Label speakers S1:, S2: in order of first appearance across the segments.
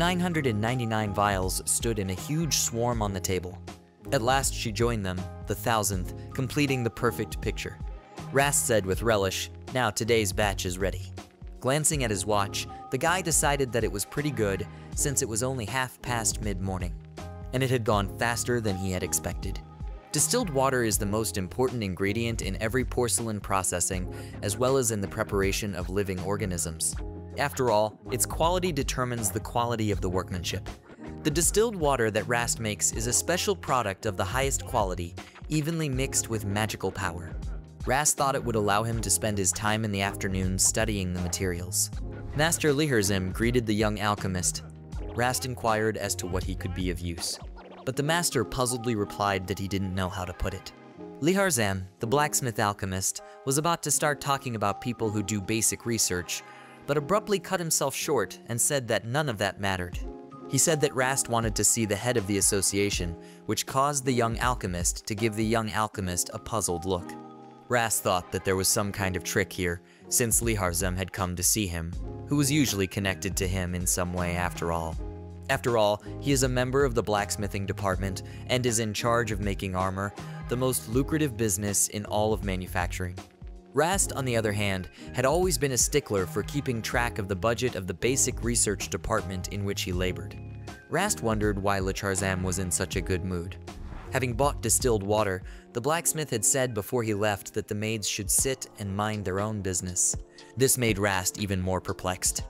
S1: 999 vials stood in a huge swarm on the table. At last she joined them, the thousandth, completing the perfect picture. Rast said with relish, now today's batch is ready. Glancing at his watch, the guy decided that it was pretty good since it was only half past mid-morning, and it had gone faster than he had expected. Distilled water is the most important ingredient in every porcelain processing, as well as in the preparation of living organisms. After all, its quality determines the quality of the workmanship. The distilled water that Rast makes is a special product of the highest quality, evenly mixed with magical power. Rast thought it would allow him to spend his time in the afternoon studying the materials. Master Liharzam greeted the young alchemist. Rast inquired as to what he could be of use but the master puzzledly replied that he didn't know how to put it. Liharzam, the blacksmith alchemist, was about to start talking about people who do basic research, but abruptly cut himself short and said that none of that mattered. He said that Rast wanted to see the head of the association, which caused the young alchemist to give the young alchemist a puzzled look. Rast thought that there was some kind of trick here, since Liharzam had come to see him, who was usually connected to him in some way after all. After all, he is a member of the blacksmithing department and is in charge of making armor, the most lucrative business in all of manufacturing. Rast, on the other hand, had always been a stickler for keeping track of the budget of the basic research department in which he labored. Rast wondered why Liharzam was in such a good mood. Having bought distilled water, the blacksmith had said before he left that the maids should sit and mind their own business. This made Rast even more perplexed.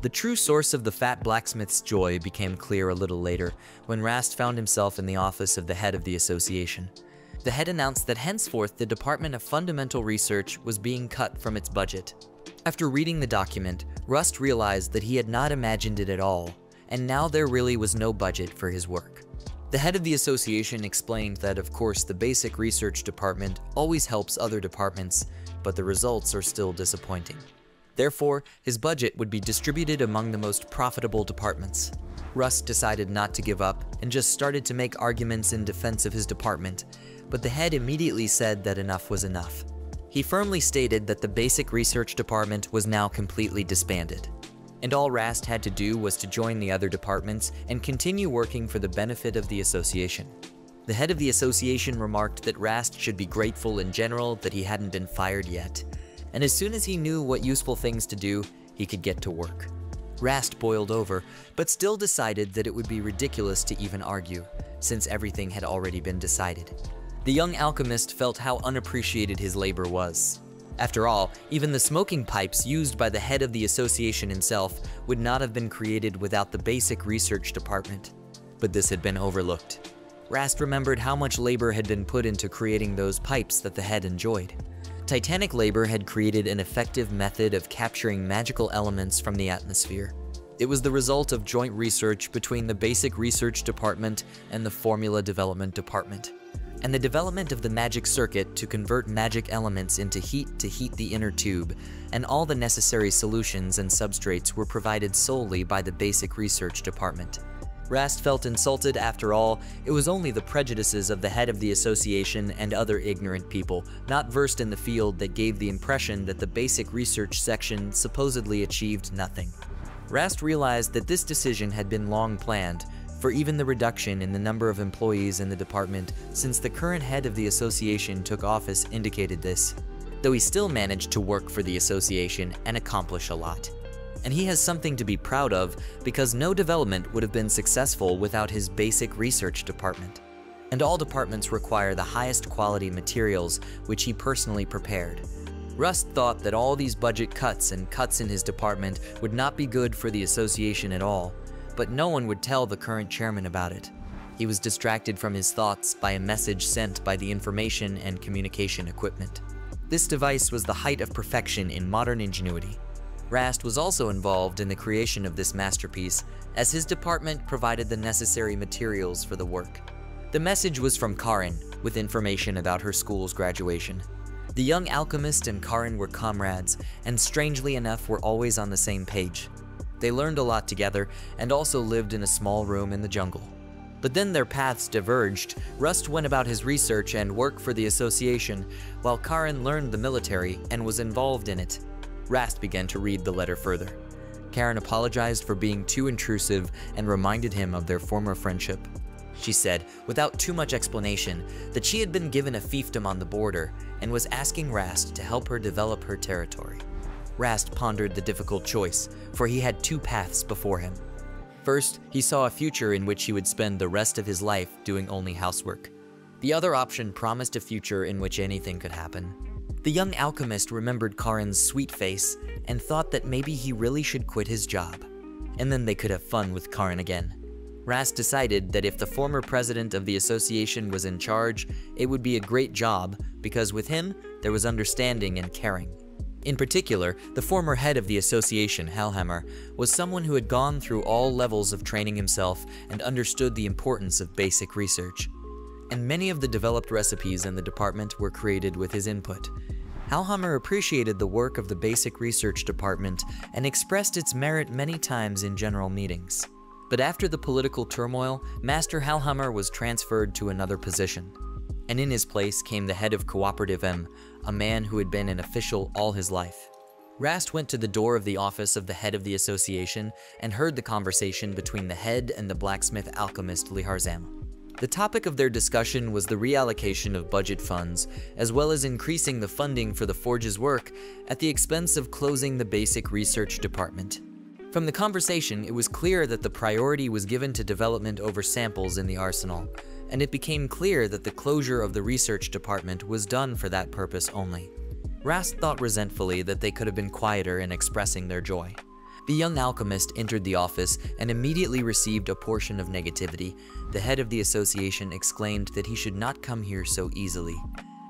S1: The true source of the fat blacksmith's joy became clear a little later, when Rast found himself in the office of the head of the association. The head announced that henceforth the Department of Fundamental Research was being cut from its budget. After reading the document, Rast realized that he had not imagined it at all, and now there really was no budget for his work. The head of the association explained that of course the basic research department always helps other departments, but the results are still disappointing. Therefore, his budget would be distributed among the most profitable departments. Rast decided not to give up and just started to make arguments in defense of his department, but the head immediately said that enough was enough. He firmly stated that the basic research department was now completely disbanded, and all Rast had to do was to join the other departments and continue working for the benefit of the association. The head of the association remarked that Rast should be grateful in general that he hadn't been fired yet, and as soon as he knew what useful things to do, he could get to work. Rast boiled over, but still decided that it would be ridiculous to even argue, since everything had already been decided. The young alchemist felt how unappreciated his labor was. After all, even the smoking pipes used by the head of the association himself would not have been created without the basic research department. But this had been overlooked. Rast remembered how much labor had been put into creating those pipes that the head enjoyed. Titanic labor had created an effective method of capturing magical elements from the atmosphere. It was the result of joint research between the Basic Research Department and the Formula Development Department, and the development of the magic circuit to convert magic elements into heat to heat the inner tube, and all the necessary solutions and substrates were provided solely by the Basic Research Department. Rast felt insulted after all, it was only the prejudices of the head of the association and other ignorant people, not versed in the field that gave the impression that the basic research section supposedly achieved nothing. Rast realized that this decision had been long planned, for even the reduction in the number of employees in the department since the current head of the association took office indicated this, though he still managed to work for the association and accomplish a lot and he has something to be proud of because no development would have been successful without his basic research department. And all departments require the highest quality materials, which he personally prepared. Rast thought that all these budget cuts and cuts in his department would not be good for the association at all, but no one would tell the current chairman about it. He was distracted from his thoughts by a message sent by the information and communication equipment. This device was the height of perfection in modern ingenuity. Rast was also involved in the creation of this masterpiece, as his department provided the necessary materials for the work. The message was from Karin, with information about her school's graduation. The young alchemist and Karin were comrades, and strangely enough were always on the same page. They learned a lot together, and also lived in a small room in the jungle. But then their paths diverged. Rast went about his research and work for the association, while Karin learned the military and was involved in it. Rast began to read the letter further. Karin apologized for being too intrusive and reminded him of their former friendship. She said, without too much explanation, that she had been given a fiefdom on the border and was asking Rast to help her develop her territory. Rast pondered the difficult choice, for he had two paths before him. First, he saw a future in which he would spend the rest of his life doing only housework. The other option promised a future in which anything could happen. The young alchemist remembered Karin's sweet face and thought that maybe he really should quit his job. And then they could have fun with Karin again. Rast decided that if the former president of the association was in charge, it would be a great job because with him, there was understanding and caring. In particular, the former head of the association, Halhammer, was someone who had gone through all levels of training himself and understood the importance of basic research. And many of the developed recipes in the department were created with his input. Halhammer appreciated the work of the basic research department and expressed its merit many times in general meetings. But after the political turmoil, Master Halhammer was transferred to another position. And in his place came the head of Cooperative M, a man who had been an official all his life. Rast went to the door of the office of the head of the association and heard the conversation between the head and the blacksmith alchemist Liharzam. The topic of their discussion was the reallocation of budget funds, as well as increasing the funding for the Forge's work at the expense of closing the basic research department. From the conversation, it was clear that the priority was given to development over samples in the arsenal, and it became clear that the closure of the research department was done for that purpose only. Rast thought resentfully that they could have been quieter in expressing their joy. The young alchemist entered the office and immediately received a portion of negativity. The head of the association exclaimed that he should not come here so easily.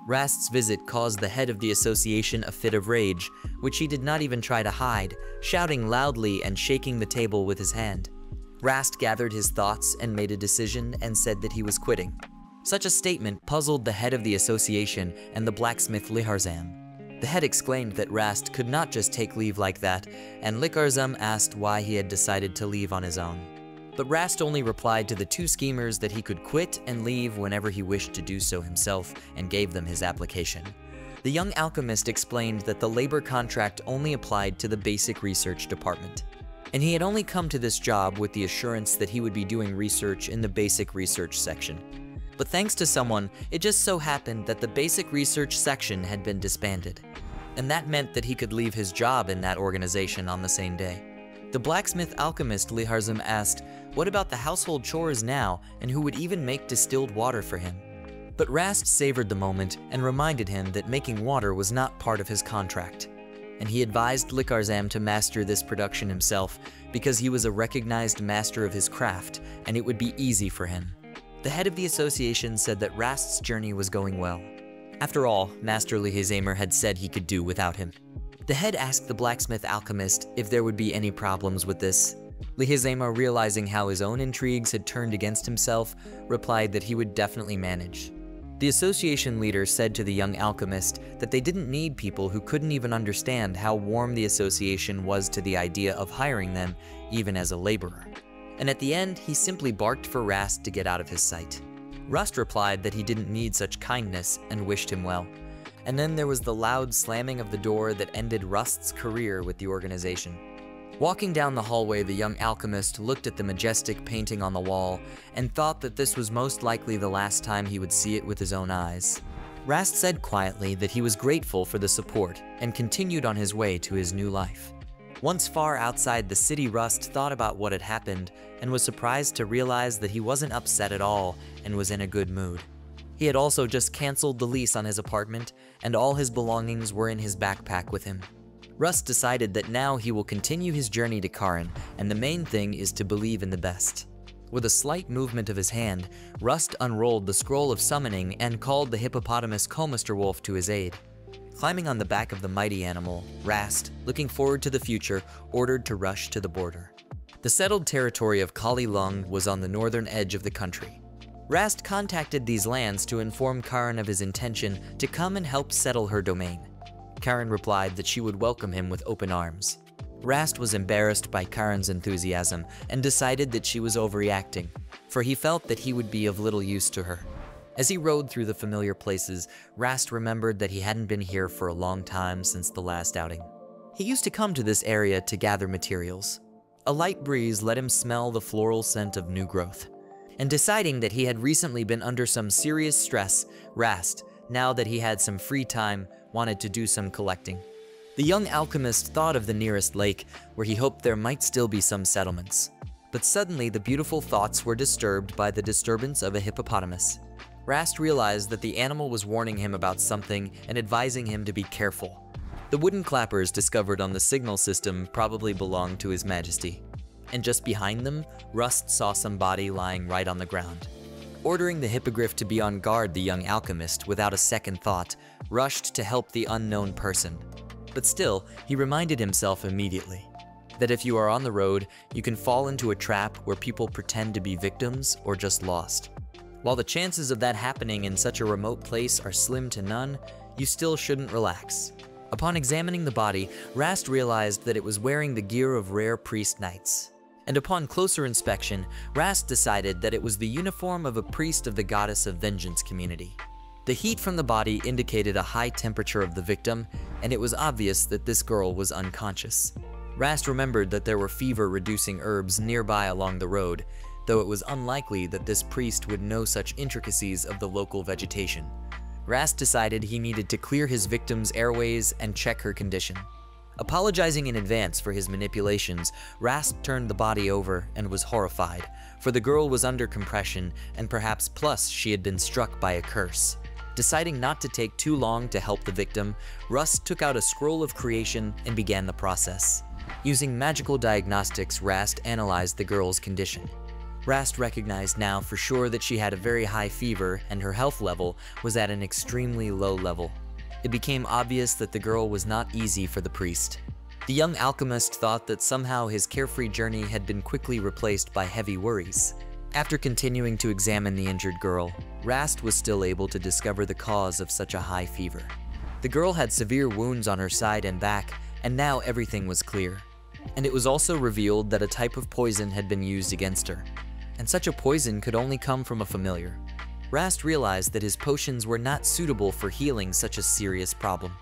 S1: Rast's visit caused the head of the association a fit of rage, which he did not even try to hide, shouting loudly and shaking the table with his hand. Rast gathered his thoughts and made a decision and said that he was quitting. Such a statement puzzled the head of the association and the blacksmith Liharzam. The head exclaimed that Rast could not just take leave like that, and Liharzam asked why he had decided to leave on his own. But Rast only replied to the two schemers that he could quit and leave whenever he wished to do so himself, and gave them his application. The young alchemist explained that the labor contract only applied to the basic research department, and he had only come to this job with the assurance that he would be doing research in the basic research section. But thanks to someone, it just so happened that the basic research section had been disbanded. And that meant that he could leave his job in that organization on the same day. The blacksmith alchemist Liharzam asked, what about the household chores now, and who would even make distilled water for him? But Rast savored the moment and reminded him that making water was not part of his contract. And he advised Liharzam to master this production himself because he was a recognized master of his craft and it would be easy for him. The head of the association said that Rast's journey was going well. After all, Master Lihazamer had said he could do without him. The head asked the blacksmith alchemist if there would be any problems with this. Lihazamer, realizing how his own intrigues had turned against himself, replied that he would definitely manage. The association leader said to the young alchemist that they didn't need people who couldn't even understand how warm the association was to the idea of hiring them, even as a laborer and at the end, he simply barked for Rast to get out of his sight. Rast replied that he didn't need such kindness and wished him well. And then there was the loud slamming of the door that ended Rast's career with the organization. Walking down the hallway, the young alchemist looked at the majestic painting on the wall and thought that this was most likely the last time he would see it with his own eyes. Rast said quietly that he was grateful for the support and continued on his way to his new life. Once far outside the city, Rast thought about what had happened and was surprised to realize that he wasn't upset at all and was in a good mood. He had also just canceled the lease on his apartment, and all his belongings were in his backpack with him. Rast decided that now he will continue his journey to Karin, and the main thing is to believe in the best. With a slight movement of his hand, Rast unrolled the scroll of summoning and called the hippopotamus Comister Wolf to his aid. Climbing on the back of the mighty animal, Rast, looking forward to the future, ordered to rush to the border. The settled territory of Kali Lung was on the northern edge of the country. Rast contacted these lands to inform Karin of his intention to come and help settle her domain. Karin replied that she would welcome him with open arms. Rast was embarrassed by Karin's enthusiasm and decided that she was overreacting, for he felt that he would be of little use to her. As he rode through the familiar places, Rast remembered that he hadn't been here for a long time since the last outing. He used to come to this area to gather materials. A light breeze let him smell the floral scent of new growth. And deciding that he had recently been under some serious stress, Rast, now that he had some free time, wanted to do some collecting. The young alchemist thought of the nearest lake, where he hoped there might still be some settlements. But suddenly the beautiful thoughts were disturbed by the disturbance of a hippopotamus. Rast realized that the animal was warning him about something and advising him to be careful. The wooden clappers discovered on the signal system probably belonged to His Majesty. And just behind them, Rast saw some body lying right on the ground. Ordering the hippogriff to be on guard, the young alchemist, without a second thought, rushed to help the unknown person. But still, he reminded himself immediately that if you are on the road, you can fall into a trap where people pretend to be victims or just lost. While the chances of that happening in such a remote place are slim to none, you still shouldn't relax. Upon examining the body, Rast realized that it was wearing the gear of rare priest knights. And upon closer inspection, Rast decided that it was the uniform of a priest of the goddess of vengeance community. The heat from the body indicated a high temperature of the victim, and it was obvious that this girl was unconscious. Rast remembered that there were fever-reducing herbs nearby along the road, though it was unlikely that this priest would know such intricacies of the local vegetation. Rast decided he needed to clear his victim's airways and check her condition. Apologizing in advance for his manipulations, Rast turned the body over and was horrified, for the girl was under compression and perhaps plus she had been struck by a curse. Deciding not to take too long to help the victim, Rast took out a scroll of creation and began the process. Using magical diagnostics, Rast analyzed the girl's condition. Rast recognized now for sure that she had a very high fever and her health level was at an extremely low level. It became obvious that the girl was not easy for the priest. The young alchemist thought that somehow his carefree journey had been quickly replaced by heavy worries. After continuing to examine the injured girl, Rast was still able to discover the cause of such a high fever. The girl had severe wounds on her side and back, and now everything was clear. And it was also revealed that a type of poison had been used against her, and such a poison could only come from a familiar. Rast realized that his potions were not suitable for healing such a serious problem.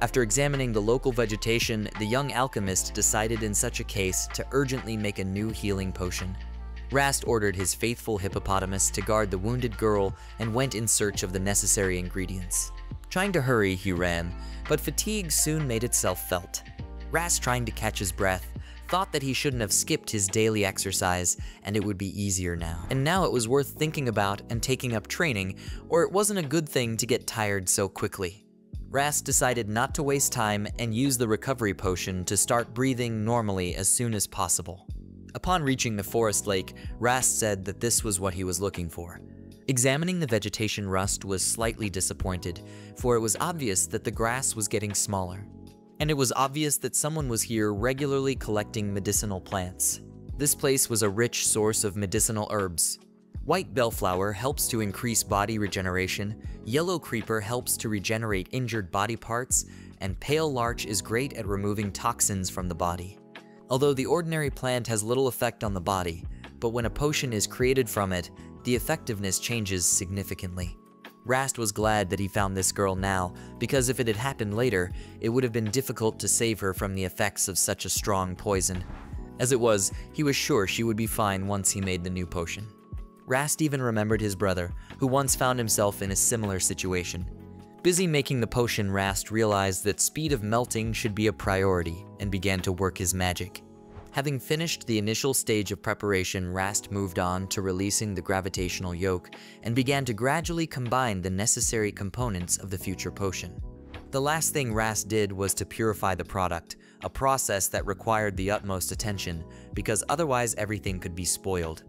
S1: After examining the local vegetation, the young alchemist decided in such a case to urgently make a new healing potion. Rast ordered his faithful hippopotamus to guard the wounded girl and went in search of the necessary ingredients. Trying to hurry, he ran, but fatigue soon made itself felt. Rast trying to catch his breath, thought that he shouldn't have skipped his daily exercise and it would be easier now. And now it was worth thinking about and taking up training, or it wasn't a good thing to get tired so quickly. Rast decided not to waste time and use the recovery potion to start breathing normally as soon as possible. Upon reaching the forest lake, Rast said that this was what he was looking for. Examining the vegetation Rast was slightly disappointed, for it was obvious that the grass was getting smaller and it was obvious that someone was here regularly collecting medicinal plants. This place was a rich source of medicinal herbs. White bellflower helps to increase body regeneration, yellow creeper helps to regenerate injured body parts, and pale larch is great at removing toxins from the body. Although the ordinary plant has little effect on the body, but when a potion is created from it, the effectiveness changes significantly. Rast was glad that he found this girl now, because if it had happened later, it would have been difficult to save her from the effects of such a strong poison. As it was, he was sure she would be fine once he made the new potion. Rast even remembered his brother, who once found himself in a similar situation. Busy making the potion, Rast realized that speed of melting should be a priority and began to work his magic. Having finished the initial stage of preparation, Rast moved on to releasing the gravitational yoke and began to gradually combine the necessary components of the future potion. The last thing Rast did was to purify the product, a process that required the utmost attention because otherwise everything could be spoiled.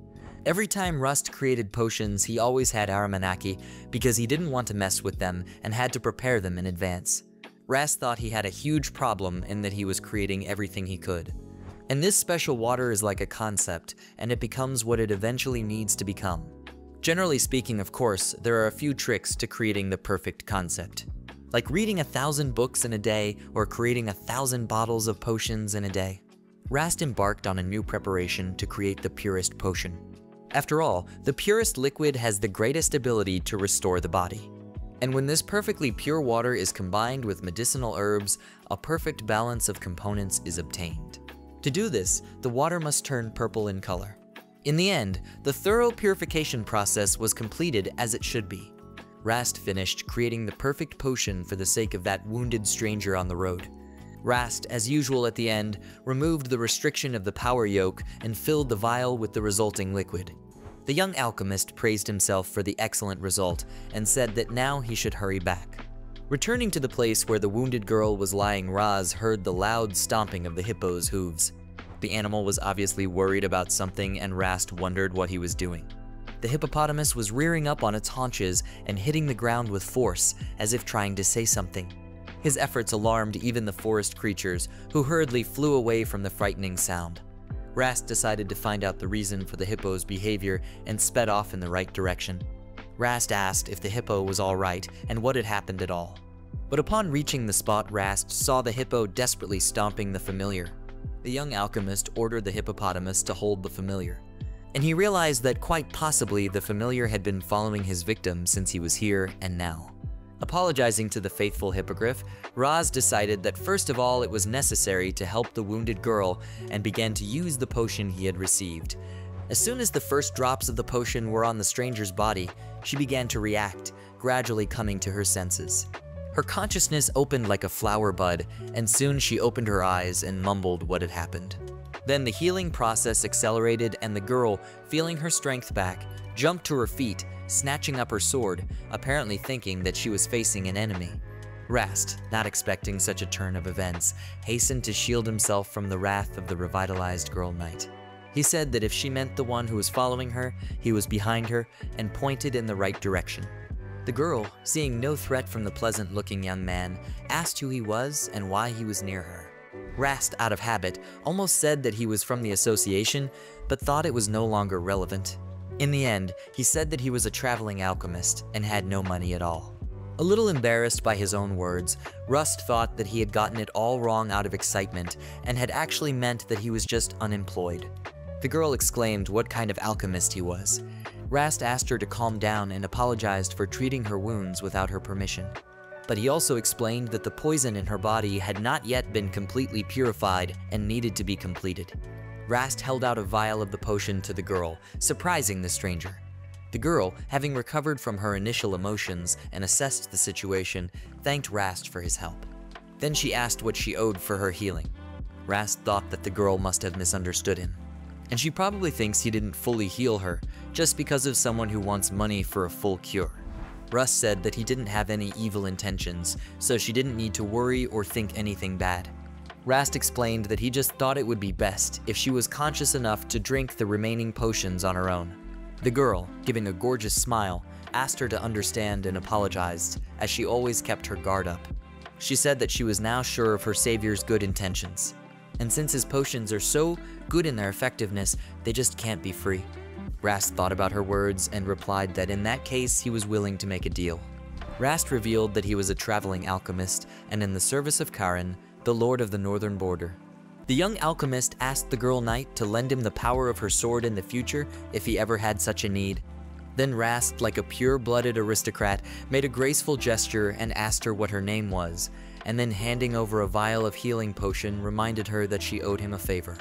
S1: Every time Rast created potions, he always had Aramanaki because he didn't want to mess with them and had to prepare them in advance. Rast thought he had a huge problem in that he was creating everything he could. And this special water is like a concept, and it becomes what it eventually needs to become. Generally speaking, of course, there are a few tricks to creating the perfect concept. Like reading a thousand books in a day or creating a thousand bottles of potions in a day. Rast embarked on a new preparation to create the purest potion. After all, the purest liquid has the greatest ability to restore the body. And when this perfectly pure water is combined with medicinal herbs, a perfect balance of components is obtained. To do this, the water must turn purple in color. In the end, the thorough purification process was completed as it should be. Rast finished creating the perfect potion for the sake of that wounded stranger on the road. Rast, as usual at the end, removed the restriction of the power yoke and filled the vial with the resulting liquid. The young alchemist praised himself for the excellent result and said that now he should hurry back. Returning to the place where the wounded girl was lying, Rast heard the loud stomping of the hippo's hooves. The animal was obviously worried about something and Rast wondered what he was doing. The hippopotamus was rearing up on its haunches and hitting the ground with force, as if trying to say something. His efforts alarmed even the forest creatures, who hurriedly flew away from the frightening sound. Rast decided to find out the reason for the hippo's behavior and sped off in the right direction. Rast asked if the hippo was alright and what had happened at all. But upon reaching the spot, Rast saw the hippo desperately stomping the familiar. The young alchemist ordered the hippopotamus to hold the familiar and he realized that quite possibly the familiar had been following his victim since he was here and now. Apologizing to the faithful hippogriff, Rast decided that first of all it was necessary to help the wounded girl and began to use the potion he had received. As soon as the first drops of the potion were on the stranger's body, she began to react, gradually coming to her senses. Her consciousness opened like a flower bud, and soon she opened her eyes and mumbled what had happened. Then the healing process accelerated and the girl, feeling her strength back, jumped to her feet, snatching up her sword, apparently thinking that she was facing an enemy. Rast, not expecting such a turn of events, hastened to shield himself from the wrath of the revitalized girl knight. He said that if she meant the one who was following her, he was behind her and pointed in the right direction. The girl, seeing no threat from the pleasant-looking young man, asked who he was and why he was near her. Rast, out of habit, almost said that he was from the association, but thought it was no longer relevant. In the end, he said that he was a traveling alchemist and had no money at all. A little embarrassed by his own words, Rast thought that he had gotten it all wrong out of excitement and had actually meant that he was just unemployed. The girl exclaimed what kind of alchemist he was. Rast asked her to calm down and apologized for treating her wounds without her permission but he also explained that the poison in her body had not yet been completely purified and needed to be completed. Rast held out a vial of the potion to the girl, surprising the stranger. The girl, having recovered from her initial emotions and assessed the situation, thanked Rast for his help. Then she asked what she owed for her healing. Rast thought that the girl must have misunderstood him. And she probably thinks he didn't fully heal her, just because of someone who wants money for a full cure. Rast said that he didn't have any evil intentions, so she didn't need to worry or think anything bad. Rast explained that he just thought it would be best if she was conscious enough to drink the remaining potions on her own. The girl, giving a gorgeous smile, asked her to understand and apologized, as she always kept her guard up. She said that she was now sure of her savior's good intentions. And since his potions are so good in their effectiveness, they just can't be free. Rast thought about her words and replied that in that case he was willing to make a deal. Rast revealed that he was a traveling alchemist and in the service of Karin, the lord of the northern border. The young alchemist asked the girl knight to lend him the power of her sword in the future if he ever had such a need. Then Rast, like a pure-blooded aristocrat, made a graceful gesture and asked her what her name was, and then handing over a vial of healing potion reminded her that she owed him a favor.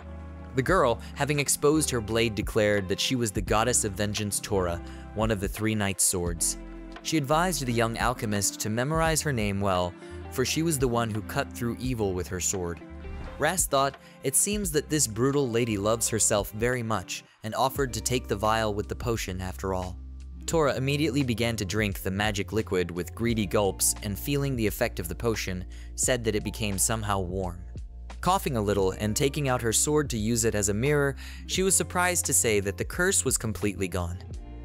S1: The girl, having exposed her blade, declared that she was the goddess of vengeance Tora, one of the three knight's swords. She advised the young alchemist to memorize her name well, for she was the one who cut through evil with her sword. Rast thought, it seems that this brutal lady loves herself very much, and offered to take the vial with the potion after all. Tora immediately began to drink the magic liquid with greedy gulps and feeling the effect of the potion, said that it became somehow warm. Coughing a little and taking out her sword to use it as a mirror, she was surprised to say that the curse was completely gone.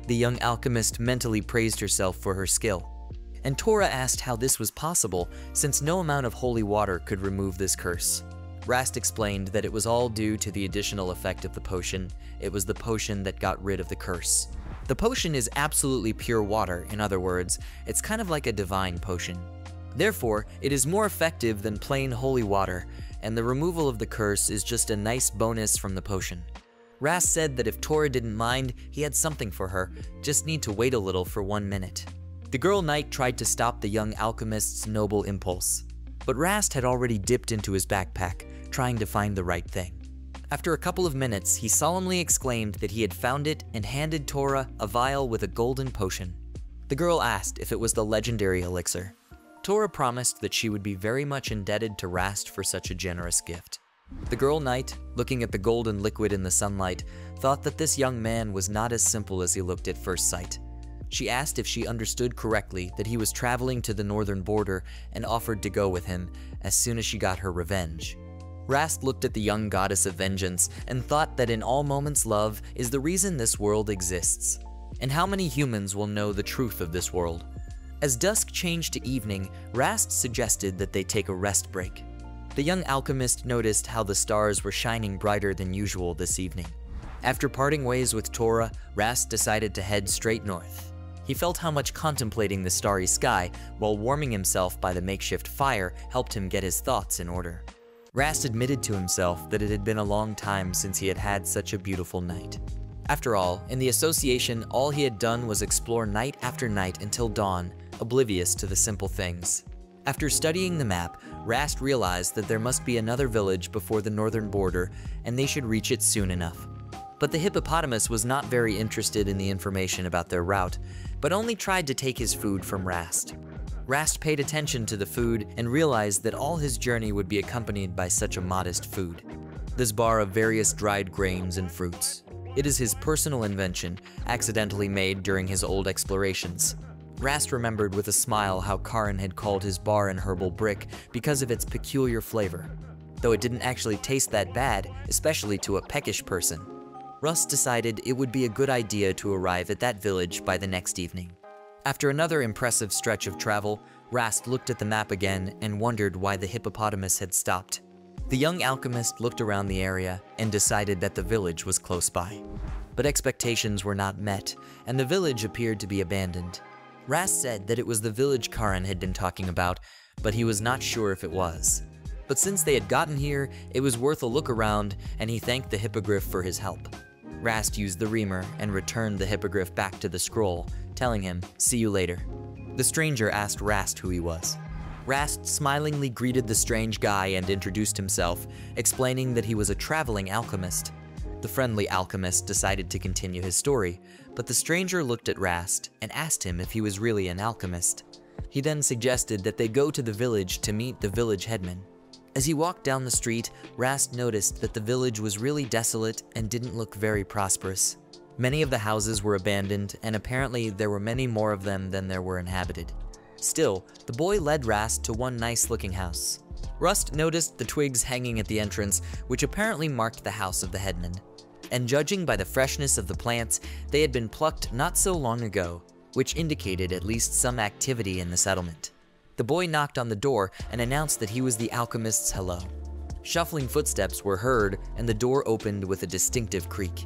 S1: The young alchemist mentally praised herself for her skill. And Tora asked how this was possible, since no amount of holy water could remove this curse. Rast explained that it was all due to the additional effect of the potion. It was the potion that got rid of the curse. The potion is absolutely pure water, in other words, it's kind of like a divine potion. Therefore, it is more effective than plain holy water, and the removal of the curse is just a nice bonus from the potion. Rast said that if Tora didn't mind, he had something for her, just need to wait a little for one minute. The girl knight tried to stop the young alchemist's noble impulse, but Rast had already dipped into his backpack, trying to find the right thing. After a couple of minutes, he solemnly exclaimed that he had found it and handed Tora a vial with a golden potion. The girl asked if it was the legendary elixir. Tora promised that she would be very much indebted to Rast for such a generous gift. The girl knight, looking at the golden liquid in the sunlight, thought that this young man was not as simple as he looked at first sight. She asked if she understood correctly that he was traveling to the northern border and offered to go with him as soon as she got her revenge. Rast looked at the young goddess of vengeance and thought that in all moments love is the reason this world exists. And how many humans will know the truth of this world? As dusk changed to evening, Rast suggested that they take a rest break. The young alchemist noticed how the stars were shining brighter than usual this evening. After parting ways with Tora, Rast decided to head straight north. He felt how much contemplating the starry sky while warming himself by the makeshift fire helped him get his thoughts in order. Rast admitted to himself that it had been a long time since he had had such a beautiful night. After all, in the association, all he had done was explore night after night until dawn, oblivious to the simple things. After studying the map, Rast realized that there must be another village before the northern border, and they should reach it soon enough. But the hippopotamus was not very interested in the information about their route, but only tried to take his food from Rast. Rast paid attention to the food and realized that all his journey would be accompanied by such a modest food. This bar of various dried grains and fruits. It is his personal invention, accidentally made during his old explorations. Rast remembered with a smile how Karin had called his bar an herbal brick because of its peculiar flavor. Though it didn't actually taste that bad, especially to a peckish person. Rast decided it would be a good idea to arrive at that village by the next evening. After another impressive stretch of travel, Rast looked at the map again and wondered why the hippopotamus had stopped. The young alchemist looked around the area and decided that the village was close by. But expectations were not met, and the village appeared to be abandoned. Rast said that it was the village Karin had been talking about, but he was not sure if it was. But since they had gotten here, it was worth a look around, and he thanked the hippogriff for his help. Rast used the reamer and returned the hippogriff back to the scroll, telling him, see you later. The stranger asked Rast who he was. Rast smilingly greeted the strange guy and introduced himself, explaining that he was a traveling alchemist. The friendly alchemist decided to continue his story, but the stranger looked at Rast and asked him if he was really an alchemist. He then suggested that they go to the village to meet the village headman. As he walked down the street, Rast noticed that the village was really desolate and didn't look very prosperous. Many of the houses were abandoned, and apparently there were many more of them than there were inhabited. Still, the boy led Rast to one nice looking house. Rust noticed the twigs hanging at the entrance, which apparently marked the house of the headman. And judging by the freshness of the plants, they had been plucked not so long ago, which indicated at least some activity in the settlement. The boy knocked on the door and announced that he was the alchemist's hello. Shuffling footsteps were heard, and the door opened with a distinctive creak.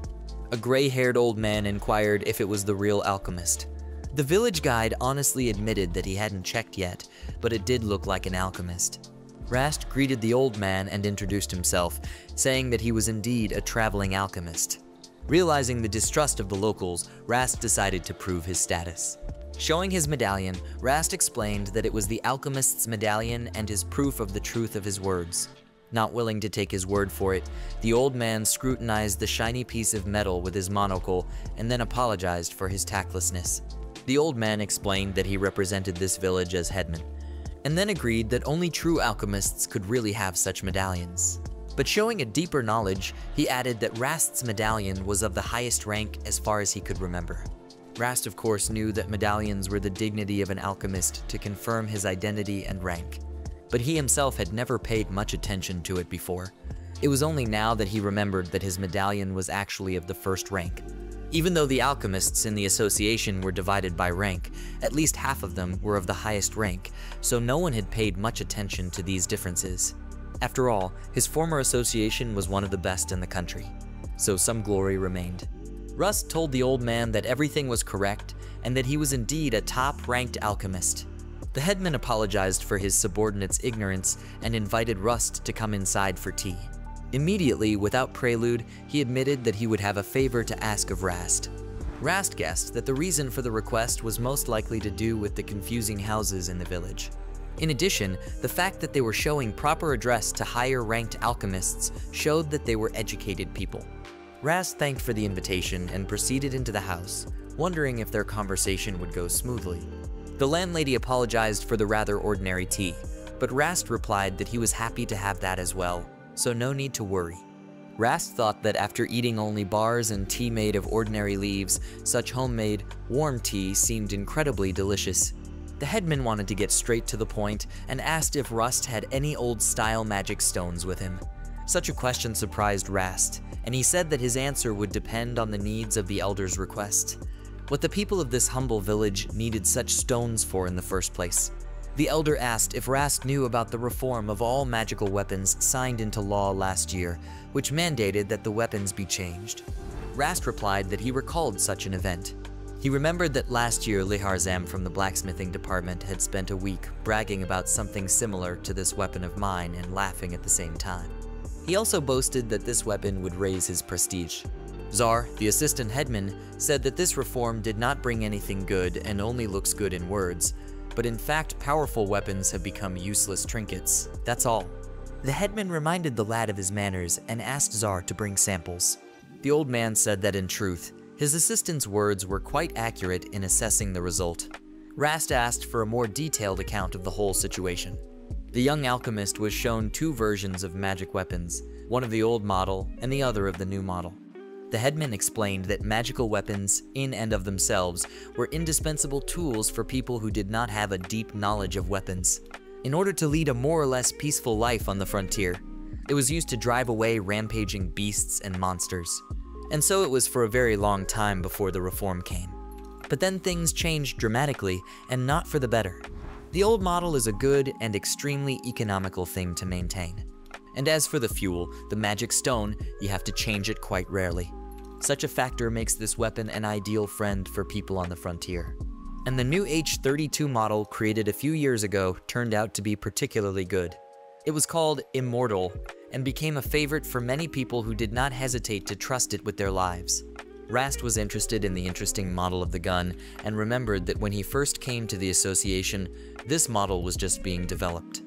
S1: A gray-haired old man inquired if it was the real alchemist. The village guide honestly admitted that he hadn't checked yet, but it did look like an alchemist. Rast greeted the old man and introduced himself, saying that he was indeed a traveling alchemist. Realizing the distrust of the locals, Rast decided to prove his status. Showing his medallion, Rast explained that it was the alchemist's medallion and his proof of the truth of his words. Not willing to take his word for it, the old man scrutinized the shiny piece of metal with his monocle and then apologized for his tactlessness. The old man explained that he represented this village as headman, and then agreed that only true alchemists could really have such medallions. But showing a deeper knowledge, he added that Rast's medallion was of the highest rank as far as he could remember. Rast of course knew that medallions were the dignity of an alchemist to confirm his identity and rank but he himself had never paid much attention to it before. It was only now that he remembered that his medallion was actually of the first rank. Even though the alchemists in the association were divided by rank, at least half of them were of the highest rank, so no one had paid much attention to these differences. After all, his former association was one of the best in the country, so some glory remained. Rast told the old man that everything was correct and that he was indeed a top-ranked alchemist. The headman apologized for his subordinate's ignorance and invited Rast to come inside for tea. Immediately, without prelude, he admitted that he would have a favor to ask of Rast. Rast guessed that the reason for the request was most likely to do with the confusing houses in the village. In addition, the fact that they were showing proper address to higher ranked alchemists showed that they were educated people. Rast thanked for the invitation and proceeded into the house, wondering if their conversation would go smoothly. The landlady apologized for the rather ordinary tea, but Rast replied that he was happy to have that as well, so no need to worry. Rast thought that after eating only bars and tea made of ordinary leaves, such homemade, warm tea seemed incredibly delicious. The headman wanted to get straight to the point and asked if Rast had any old style magic stones with him. Such a question surprised Rast, and he said that his answer would depend on the needs of the elder's request. What the people of this humble village needed such stones for in the first place. The elder asked if Rast knew about the reform of all magical weapons signed into law last year, which mandated that the weapons be changed. Rast replied that he recalled such an event. He remembered that last year Liharzam from the blacksmithing department had spent a week bragging about something similar to this weapon of mine and laughing at the same time. He also boasted that this weapon would raise his prestige. Zar, the assistant headman, said that this reform did not bring anything good and only looks good in words, but in fact powerful weapons have become useless trinkets, that's all. The headman reminded the lad of his manners and asked Zar to bring samples. The old man said that in truth, his assistant's words were quite accurate in assessing the result. Rast asked for a more detailed account of the whole situation. The young alchemist was shown two versions of magic weapons, one of the old model and the other of the new model. The headman explained that magical weapons, in and of themselves, were indispensable tools for people who did not have a deep knowledge of weapons. In order to lead a more or less peaceful life on the frontier, it was used to drive away rampaging beasts and monsters. And so it was for a very long time before the reform came. But then things changed dramatically, and not for the better. The old model is a good and extremely economical thing to maintain. And as for the fuel, the magic stone, you have to change it quite rarely. Such a factor makes this weapon an ideal friend for people on the frontier. And the new H32 model created a few years ago turned out to be particularly good. It was called Immortal and became a favorite for many people who did not hesitate to trust it with their lives. Rast was interested in the interesting model of the gun and remembered that when he first came to the association, this model was just being developed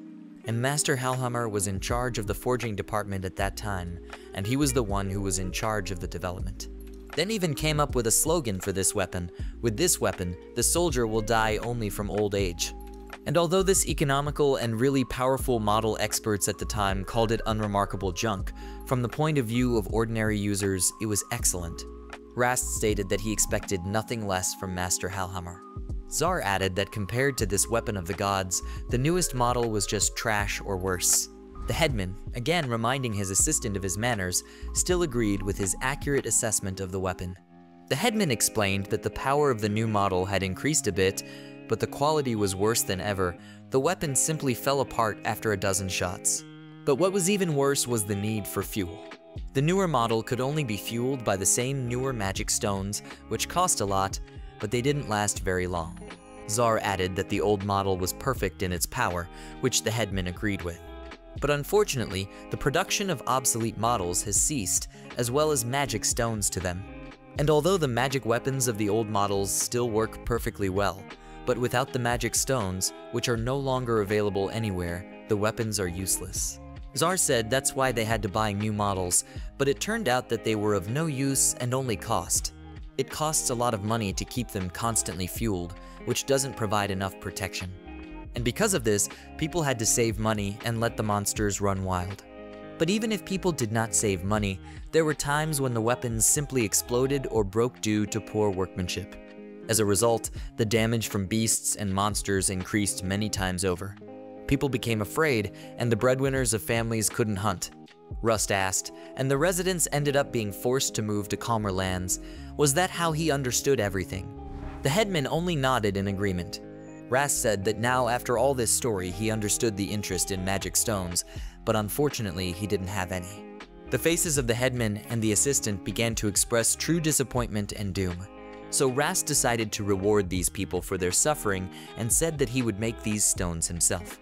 S1: and Master Halhammer was in charge of the forging department at that time, and he was the one who was in charge of the development. Then even came up with a slogan for this weapon. With this weapon, the soldier will die only from old age. And although this economical and really powerful model experts at the time called it unremarkable junk, from the point of view of ordinary users, it was excellent. Rast stated that he expected nothing less from Master Halhammer. Zar added that compared to this weapon of the gods, the newest model was just trash or worse. The headman, again reminding his assistant of his manners, still agreed with his accurate assessment of the weapon. The headman explained that the power of the new model had increased a bit, but the quality was worse than ever. The weapon simply fell apart after a dozen shots. But what was even worse was the need for fuel. The newer model could only be fueled by the same newer magic stones, which cost a lot, but they didn't last very long. Zar added that the old model was perfect in its power, which the headman agreed with. But unfortunately, the production of obsolete models has ceased, as well as magic stones to them. And although the magic weapons of the old models still work perfectly well, but without the magic stones, which are no longer available anywhere, the weapons are useless. Zar said that's why they had to buy new models, but it turned out that they were of no use and only cost. It costs a lot of money to keep them constantly fueled, which doesn't provide enough protection. And because of this, people had to save money and let the monsters run wild. But even if people did not save money, there were times when the weapons simply exploded or broke due to poor workmanship. As a result, the damage from beasts and monsters increased many times over. People became afraid, and the breadwinners of families couldn't hunt. Rast asked, and the residents ended up being forced to move to calmer lands. Was that how he understood everything? The headman only nodded in agreement. Rast said that now after all this story he understood the interest in magic stones, but unfortunately he didn't have any. The faces of the headman and the assistant began to express true disappointment and doom. So Rast decided to reward these people for their suffering and said that he would make these stones himself.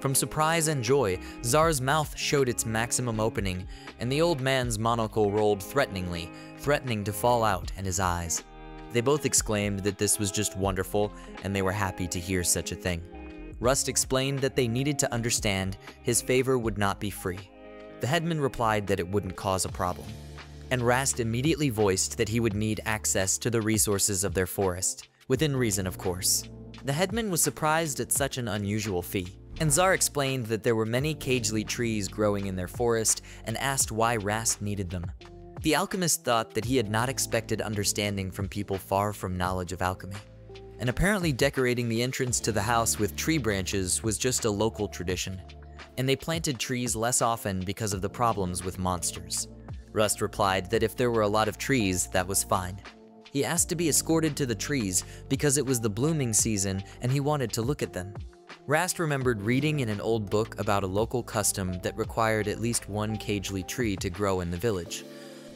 S1: From surprise and joy, Zar's mouth showed its maximum opening, and the old man's monocle rolled threateningly, threatening to fall out and his eyes. They both exclaimed that this was just wonderful and they were happy to hear such a thing. Rast explained that they needed to understand his favor would not be free. The headman replied that it wouldn't cause a problem. And Rast immediately voiced that he would need access to the resources of their forest, within reason of course. The headman was surprised at such an unusual fee, and Zar explained that there were many Kagely trees growing in their forest and asked why Rast needed them. The alchemist thought that he had not expected understanding from people far from knowledge of alchemy and apparently decorating the entrance to the house with tree branches was just a local tradition, and they planted trees less often because of the problems with monsters. Rast replied that if there were a lot of trees, that was fine. He asked to be escorted to the trees because it was the blooming season and he wanted to look at them. Rast remembered reading in an old book about a local custom that required at least one Kagely tree to grow in the village,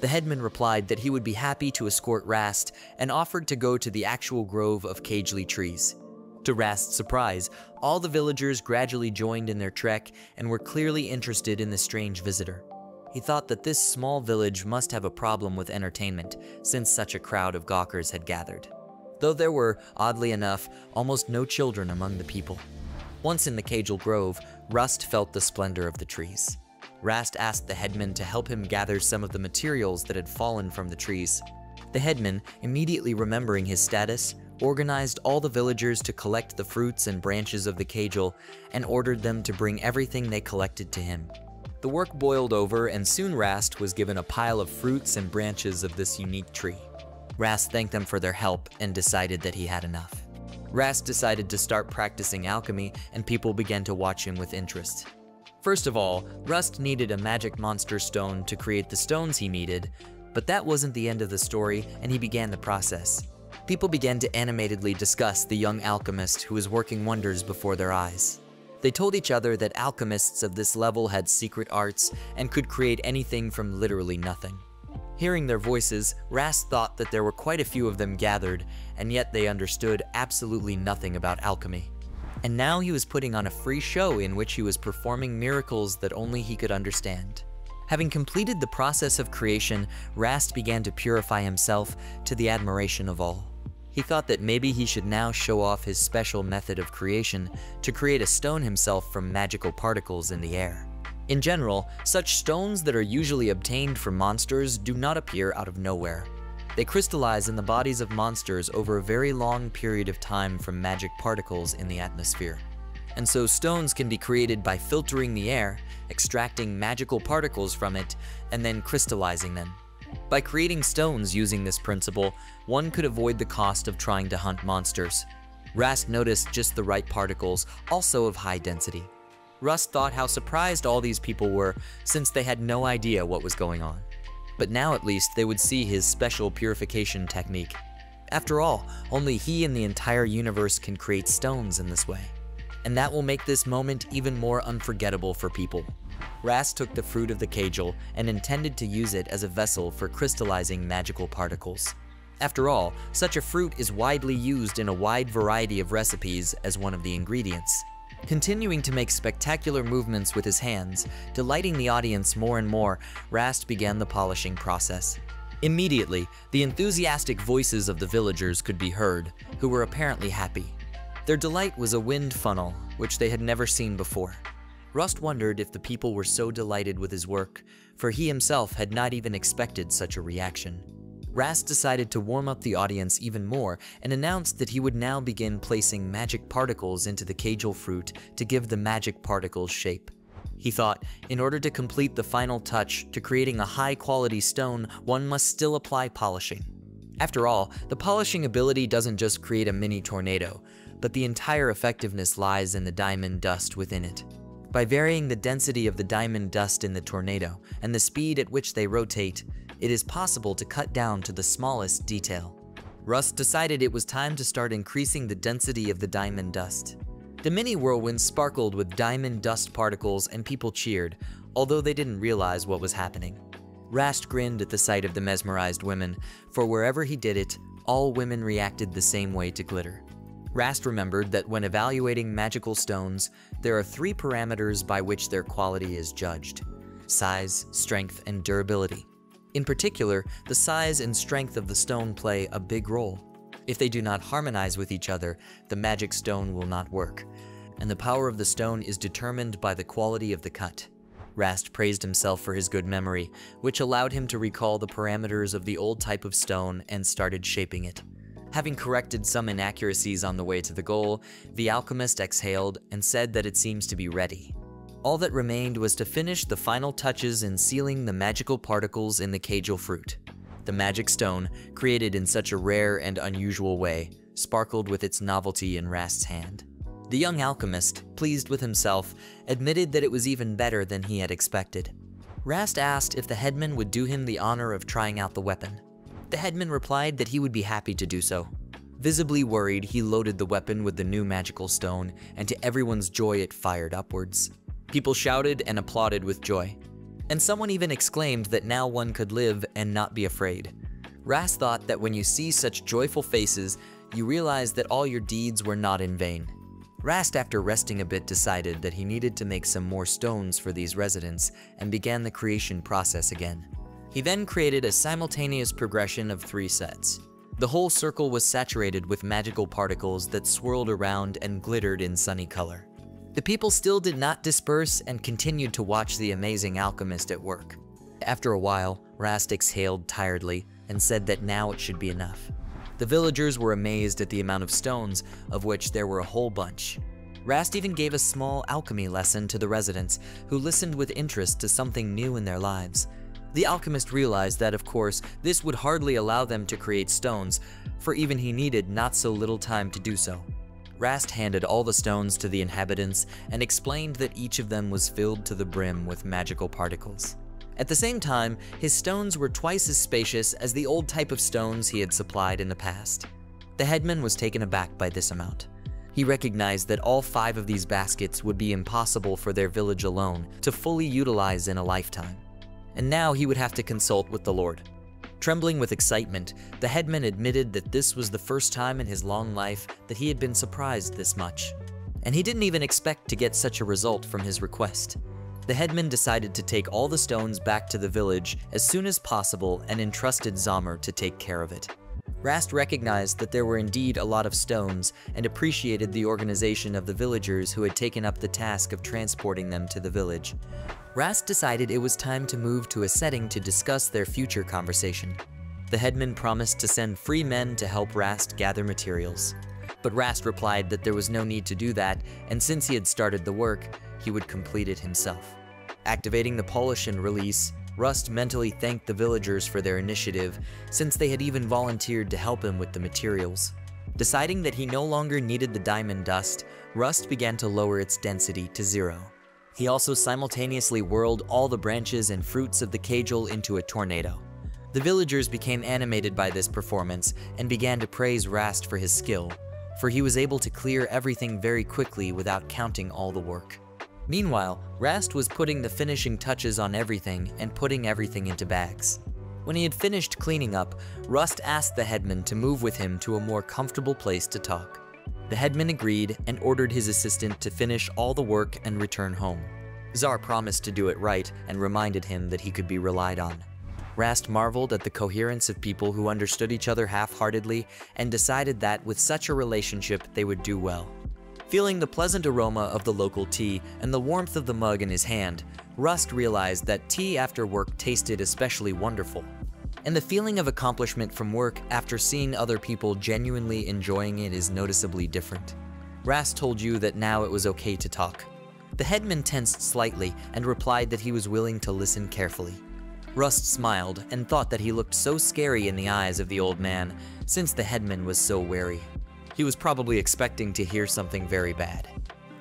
S1: the headman replied that he would be happy to escort Rast and offered to go to the actual grove of Kagely trees. To Rast's surprise, all the villagers gradually joined in their trek and were clearly interested in the strange visitor. He thought that this small village must have a problem with entertainment, since such a crowd of gawkers had gathered. Though there were, oddly enough, almost no children among the people. Once in the Kagel Grove, Rast felt the splendor of the trees. Rast asked the headman to help him gather some of the materials that had fallen from the trees. The headman, immediately remembering his status, organized all the villagers to collect the fruits and branches of the Kagel and ordered them to bring everything they collected to him. The work boiled over and soon Rast was given a pile of fruits and branches of this unique tree. Rast thanked them for their help and decided that he had enough. Rast decided to start practicing alchemy and people began to watch him with interest. First of all, Rast needed a magic monster stone to create the stones he needed, but that wasn't the end of the story, and he began the process. People began to animatedly discuss the young alchemist who was working wonders before their eyes. They told each other that alchemists of this level had secret arts and could create anything from literally nothing. Hearing their voices, Rast thought that there were quite a few of them gathered, and yet they understood absolutely nothing about alchemy and now he was putting on a free show in which he was performing miracles that only he could understand. Having completed the process of creation, Rast began to purify himself to the admiration of all. He thought that maybe he should now show off his special method of creation to create a stone himself from magical particles in the air. In general, such stones that are usually obtained from monsters do not appear out of nowhere. They crystallize in the bodies of monsters over a very long period of time from magic particles in the atmosphere. And so stones can be created by filtering the air, extracting magical particles from it, and then crystallizing them. By creating stones using this principle, one could avoid the cost of trying to hunt monsters. Rast noticed just the right particles, also of high density. Rast thought how surprised all these people were since they had no idea what was going on but now at least they would see his special purification technique. After all, only he and the entire universe can create stones in this way. And that will make this moment even more unforgettable for people. Rast took the fruit of the Kagel and intended to use it as a vessel for crystallizing magical particles. After all, such a fruit is widely used in a wide variety of recipes as one of the ingredients. Continuing to make spectacular movements with his hands, delighting the audience more and more, Rast began the polishing process. Immediately, the enthusiastic voices of the villagers could be heard, who were apparently happy. Their delight was a wind funnel, which they had never seen before. Rast wondered if the people were so delighted with his work, for he himself had not even expected such a reaction. Rast decided to warm up the audience even more and announced that he would now begin placing magic particles into the Kagel fruit to give the magic particles shape. He thought, in order to complete the final touch to creating a high quality stone, one must still apply polishing. After all, the polishing ability doesn't just create a mini tornado, but the entire effectiveness lies in the diamond dust within it. By varying the density of the diamond dust in the tornado and the speed at which they rotate, it is possible to cut down to the smallest detail. Rast decided it was time to start increasing the density of the diamond dust. The mini whirlwind sparkled with diamond dust particles and people cheered, although they didn't realize what was happening. Rast grinned at the sight of the mesmerized women, for wherever he did it, all women reacted the same way to glitter. Rast remembered that when evaluating magical stones, there are three parameters by which their quality is judged size, strength, and durability. In particular, the size and strength of the stone play a big role. If they do not harmonize with each other, the magic stone will not work, and the power of the stone is determined by the quality of the cut. Rast praised himself for his good memory, which allowed him to recall the parameters of the old type of stone and started shaping it. Having corrected some inaccuracies on the way to the goal, the alchemist exhaled and said that it seems to be ready. All that remained was to finish the final touches in sealing the magical particles in the Kagel fruit. The magic stone, created in such a rare and unusual way, sparkled with its novelty in Rast's hand. The young alchemist, pleased with himself, admitted that it was even better than he had expected. Rast asked if the headman would do him the honor of trying out the weapon. The headman replied that he would be happy to do so. Visibly worried, he loaded the weapon with the new magical stone, and to everyone's joy it fired upwards. People shouted and applauded with joy. And someone even exclaimed that now one could live and not be afraid. Rast thought that when you see such joyful faces, you realize that all your deeds were not in vain. Rast, after resting a bit, decided that he needed to make some more stones for these residents and began the creation process again. He then created a simultaneous progression of three sets. The whole circle was saturated with magical particles that swirled around and glittered in sunny color. The people still did not disperse and continued to watch the amazing alchemist at work. After a while, Rast exhaled tiredly and said that now it should be enough. The villagers were amazed at the amount of stones, of which there were a whole bunch. Rast even gave a small alchemy lesson to the residents, who listened with interest to something new in their lives. The alchemist realized that, of course, this would hardly allow them to create stones, for even he needed not so little time to do so. Rast handed all the stones to the inhabitants and explained that each of them was filled to the brim with magical particles. At the same time, his stones were twice as spacious as the old type of stones he had supplied in the past. The headman was taken aback by this amount. He recognized that all five of these baskets would be impossible for their village alone to fully utilize in a lifetime and now he would have to consult with the Lord. Trembling with excitement, the headman admitted that this was the first time in his long life that he had been surprised this much. And he didn't even expect to get such a result from his request. The headman decided to take all the stones back to the village as soon as possible and entrusted Zomer to take care of it. Rast recognized that there were indeed a lot of stones and appreciated the organization of the villagers who had taken up the task of transporting them to the village. Rast decided it was time to move to a setting to discuss their future conversation. The headman promised to send free men to help Rast gather materials. But Rast replied that there was no need to do that, and since he had started the work, he would complete it himself. Activating the polish and release, Rast mentally thanked the villagers for their initiative, since they had even volunteered to help him with the materials. Deciding that he no longer needed the diamond dust, Rast began to lower its density to zero. He also simultaneously whirled all the branches and fruits of the Kagel into a tornado. The villagers became animated by this performance and began to praise Rast for his skill, for he was able to clear everything very quickly without counting all the work. Meanwhile, Rast was putting the finishing touches on everything and putting everything into bags. When he had finished cleaning up, Rast asked the headman to move with him to a more comfortable place to talk. The headman agreed and ordered his assistant to finish all the work and return home. Zar promised to do it right and reminded him that he could be relied on. Rast marveled at the coherence of people who understood each other half-heartedly and decided that with such a relationship they would do well. Feeling the pleasant aroma of the local tea and the warmth of the mug in his hand, Rast realized that tea after work tasted especially wonderful and the feeling of accomplishment from work after seeing other people genuinely enjoying it is noticeably different. Rast told you that now it was okay to talk. The headman tensed slightly and replied that he was willing to listen carefully. Rast smiled and thought that he looked so scary in the eyes of the old man, since the headman was so wary. He was probably expecting to hear something very bad.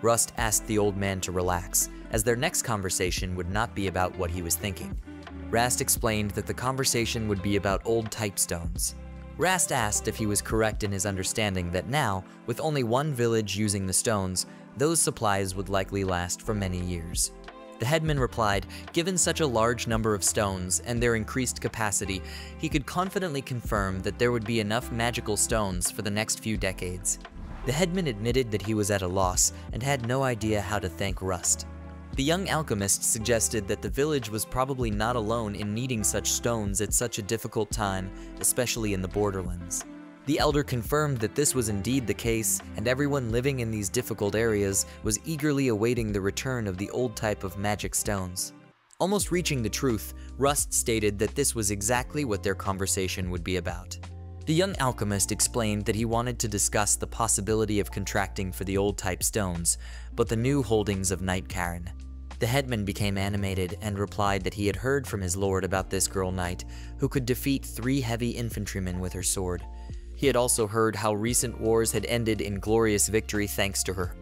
S1: Rast asked the old man to relax, as their next conversation would not be about what he was thinking. Rast explained that the conversation would be about old type stones. Rast asked if he was correct in his understanding that now, with only one village using the stones, those supplies would likely last for many years. The headman replied, given such a large number of stones and their increased capacity, he could confidently confirm that there would be enough magical stones for the next few decades. The headman admitted that he was at a loss and had no idea how to thank Rast. The young alchemist suggested that the village was probably not alone in needing such stones at such a difficult time, especially in the borderlands. The elder confirmed that this was indeed the case, and everyone living in these difficult areas was eagerly awaiting the return of the old type of magic stones. Almost reaching the truth, Rast stated that this was exactly what their conversation would be about. The young alchemist explained that he wanted to discuss the possibility of contracting for the old type stones, but the new holdings of Knight Karin. The headman became animated and replied that he had heard from his lord about this girl knight, who could defeat three heavy infantrymen with her sword. He had also heard how recent wars had ended in glorious victory thanks to her,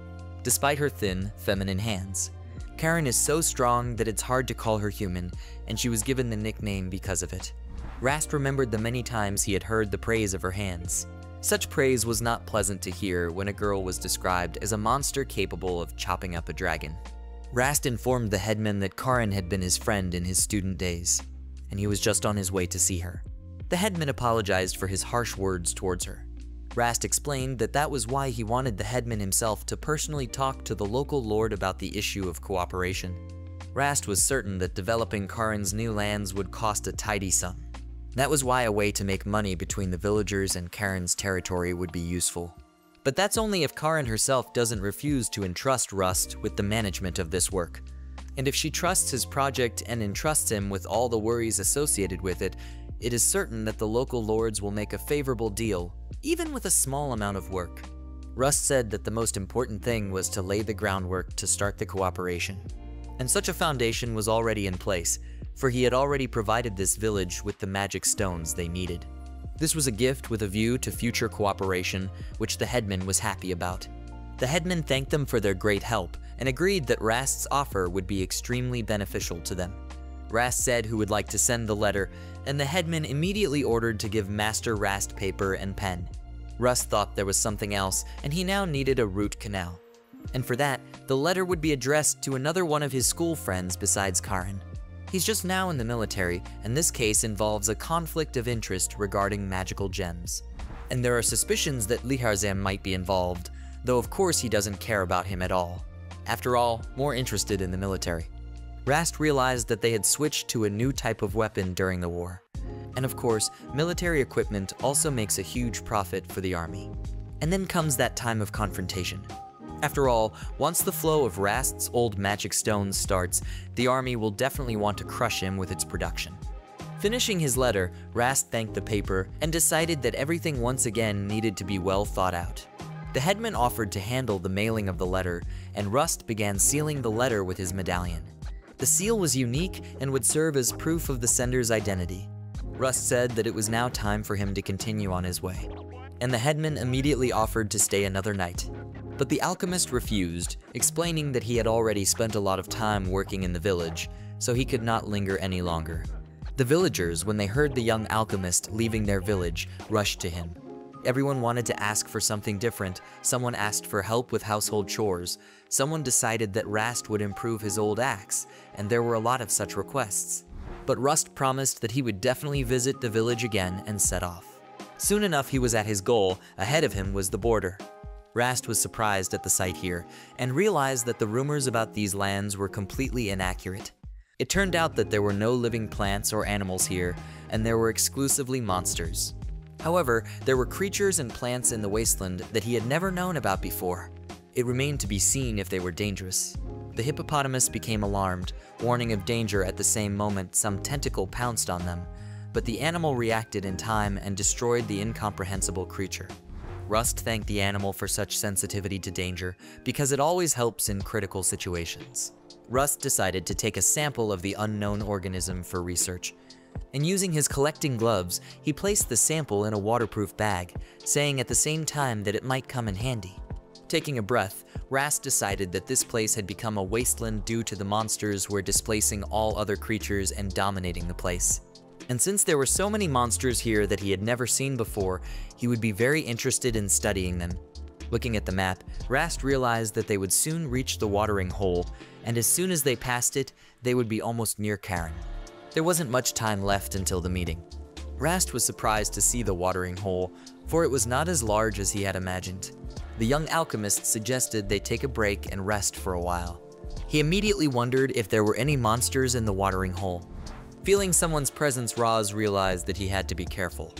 S1: despite her thin, feminine hands. Karin is so strong that it's hard to call her human, and she was given the nickname because of it. Rast remembered the many times he had heard the praise of her hands. Such praise was not pleasant to hear when a girl was described as a monster capable of chopping up a dragon. Rast informed the headman that Karin had been his friend in his student days, and he was just on his way to see her. The headman apologized for his harsh words towards her. Rast explained that that was why he wanted the headman himself to personally talk to the local lord about the issue of cooperation. Rast was certain that developing Karin's new lands would cost a tidy sum. That was why a way to make money between the villagers and Karin's territory would be useful. But that's only if Karin herself doesn't refuse to entrust Rast with the management of this work. And if she trusts his project and entrusts him with all the worries associated with it, it is certain that the local lords will make a favorable deal even with a small amount of work. Rast said that the most important thing was to lay the groundwork to start the cooperation. And such a foundation was already in place, for he had already provided this village with the magic stones they needed. This was a gift with a view to future cooperation, which the headman was happy about. The headman thanked them for their great help and agreed that Rast's offer would be extremely beneficial to them. Rast said who would like to send the letter, and the headman immediately ordered to give Master Rast paper and pen. Rast thought there was something else, and he now needed a root canal. And for that, the letter would be addressed to another one of his school friends besides Karin. He's just now in the military, and this case involves a conflict of interest regarding magical gems. And there are suspicions that Liharzam might be involved, though of course he doesn't care about him at all. After all, more interested in the military. Rast realized that they had switched to a new type of weapon during the war. And of course, military equipment also makes a huge profit for the army. And then comes that time of confrontation. After all, once the flow of Rast's old magic stones starts, the army will definitely want to crush him with its production. Finishing his letter, Rast thanked the paper and decided that everything once again needed to be well thought out. The headman offered to handle the mailing of the letter, and Rast began sealing the letter with his medallion. The seal was unique and would serve as proof of the sender's identity. Rast said that it was now time for him to continue on his way, and the headman immediately offered to stay another night. But the alchemist refused, explaining that he had already spent a lot of time working in the village, so he could not linger any longer. The villagers, when they heard the young alchemist leaving their village, rushed to him. Everyone wanted to ask for something different, someone asked for help with household chores, someone decided that Rast would improve his old axe, and there were a lot of such requests. But Rast promised that he would definitely visit the village again and set off. Soon enough he was at his goal, ahead of him was the border. Rast was surprised at the sight here, and realized that the rumors about these lands were completely inaccurate. It turned out that there were no living plants or animals here, and there were exclusively monsters. However, there were creatures and plants in the wasteland that he had never known about before. It remained to be seen if they were dangerous. The hippopotamus became alarmed, warning of danger at the same moment some tentacle pounced on them, but the animal reacted in time and destroyed the incomprehensible creature. Rast thanked the animal for such sensitivity to danger because it always helps in critical situations. Rast decided to take a sample of the unknown organism for research, and using his collecting gloves, he placed the sample in a waterproof bag, saying at the same time that it might come in handy. Taking a breath, Rast decided that this place had become a wasteland due to the monsters were displacing all other creatures and dominating the place. And since there were so many monsters here that he had never seen before, he would be very interested in studying them. Looking at the map, Rast realized that they would soon reach the watering hole, and as soon as they passed it, they would be almost near Karin. There wasn't much time left until the meeting. Rast was surprised to see the watering hole, for it was not as large as he had imagined the young alchemist suggested they take a break and rest for a while. He immediately wondered if there were any monsters in the watering hole. Feeling someone's presence, Roz realized that he had to be careful.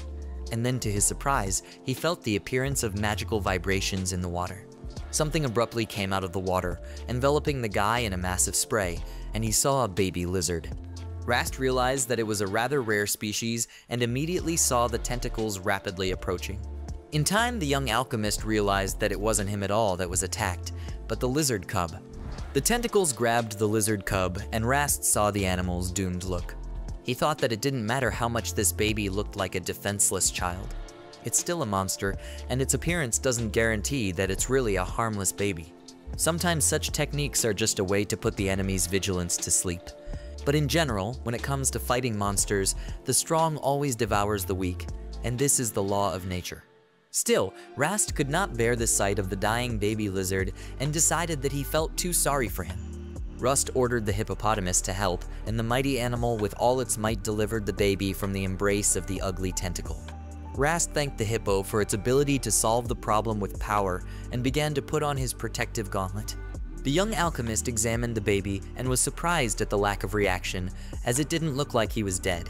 S1: and then to his surprise, he felt the appearance of magical vibrations in the water. Something abruptly came out of the water, enveloping the guy in a massive spray, and he saw a baby lizard. Rast realized that it was a rather rare species and immediately saw the tentacles rapidly approaching. In time, the young alchemist realized that it wasn't him at all that was attacked, but the lizard cub. The tentacles grabbed the lizard cub, and Rast saw the animal's doomed look. He thought that it didn't matter how much this baby looked like a defenseless child. It's still a monster, and its appearance doesn't guarantee that it's really a harmless baby. Sometimes such techniques are just a way to put the enemy's vigilance to sleep. But in general, when it comes to fighting monsters, the strong always devours the weak, and this is the law of nature. Still, Rast could not bear the sight of the dying baby lizard and decided that he felt too sorry for him. Rast ordered the hippopotamus to help, and the mighty animal with all its might delivered the baby from the embrace of the ugly tentacle. Rast thanked the hippo for its ability to solve the problem with power and began to put on his protective gauntlet. The young alchemist examined the baby and was surprised at the lack of reaction, as it didn't look like he was dead.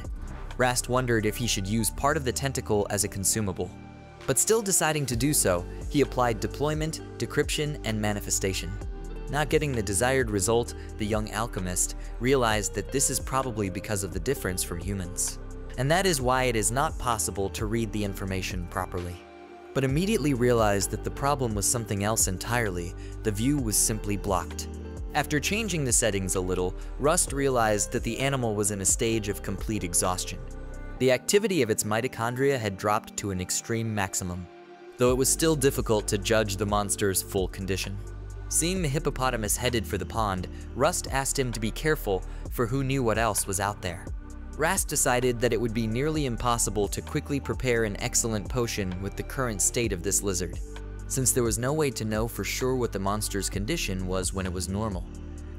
S1: Rast wondered if he should use part of the tentacle as a consumable. But still deciding to do so, he applied deployment, decryption, and manifestation. Not getting the desired result, the young alchemist realized that this is probably because of the difference from humans. And that is why it is not possible to read the information properly. But immediately realized that the problem was something else entirely, the view was simply blocked. After changing the settings a little, Rast realized that the animal was in a stage of complete exhaustion. The activity of its mitochondria had dropped to an extreme maximum, though it was still difficult to judge the monster's full condition. Seeing the hippopotamus headed for the pond, Rast asked him to be careful, for who knew what else was out there. Rast decided that it would be nearly impossible to quickly prepare an excellent potion with the current state of this lizard, since there was no way to know for sure what the monster's condition was when it was normal.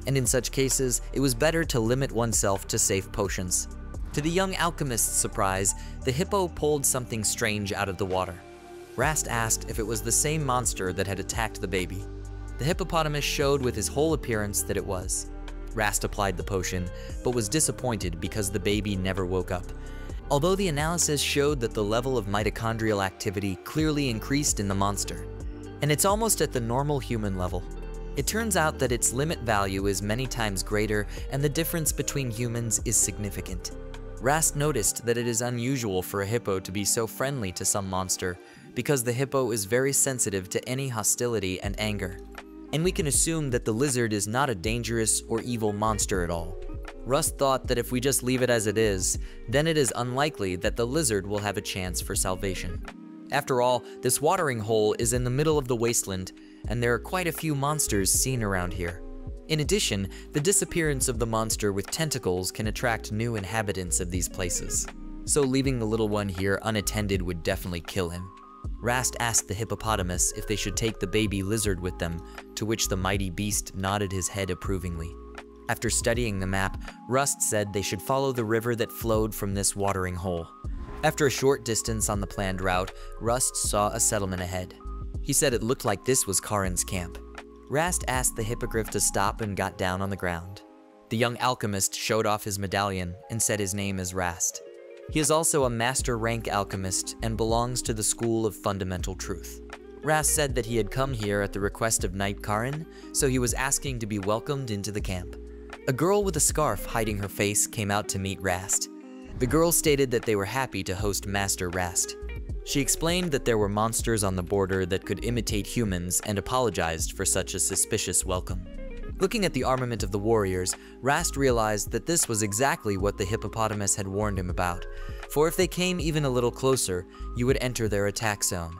S1: And in such cases, it was better to limit oneself to safe potions. To the young alchemist's surprise, the hippo pulled something strange out of the water. Rast asked if it was the same monster that had attacked the baby. The hippopotamus showed with his whole appearance that it was. Rast applied the potion, but was disappointed because the baby never woke up. Although the analysis showed that the level of mitochondrial activity clearly increased in the monster, and it's almost at the normal human level. It turns out that its limit value is many times greater and the difference between humans is significant. Rast noticed that it is unusual for a hippo to be so friendly to some monster because the hippo is very sensitive to any hostility and anger and we can assume that the lizard is not a dangerous or evil monster at all. Rast thought that if we just leave it as it is, then it is unlikely that the lizard will have a chance for salvation. After all, this watering hole is in the middle of the wasteland, and there are quite a few monsters seen around here. In addition, the disappearance of the monster with tentacles can attract new inhabitants of these places. So leaving the little one here unattended would definitely kill him. Rast asked the hippopotamus if they should take the baby lizard with them, to which the mighty beast nodded his head approvingly. After studying the map, Rast said they should follow the river that flowed from this watering hole. After a short distance on the planned route, Rast saw a settlement ahead. He said it looked like this was Karin's camp. Rast asked the hippogriff to stop and got down on the ground. The young alchemist showed off his medallion and said his name is Rast. He is also a master rank alchemist and belongs to the School of Fundamental Truth. Rast said that he had come here at the request of Knight Karin, so he was asking to be welcomed into the camp. A girl with a scarf hiding her face came out to meet Rast. The girl stated that they were happy to host Master Rast. She explained that there were monsters on the border that could imitate humans and apologized for such a suspicious welcome. Looking at the armament of the warriors, Rast realized that this was exactly what the hippopotamus had warned him about, for if they came even a little closer, you would enter their attack zone.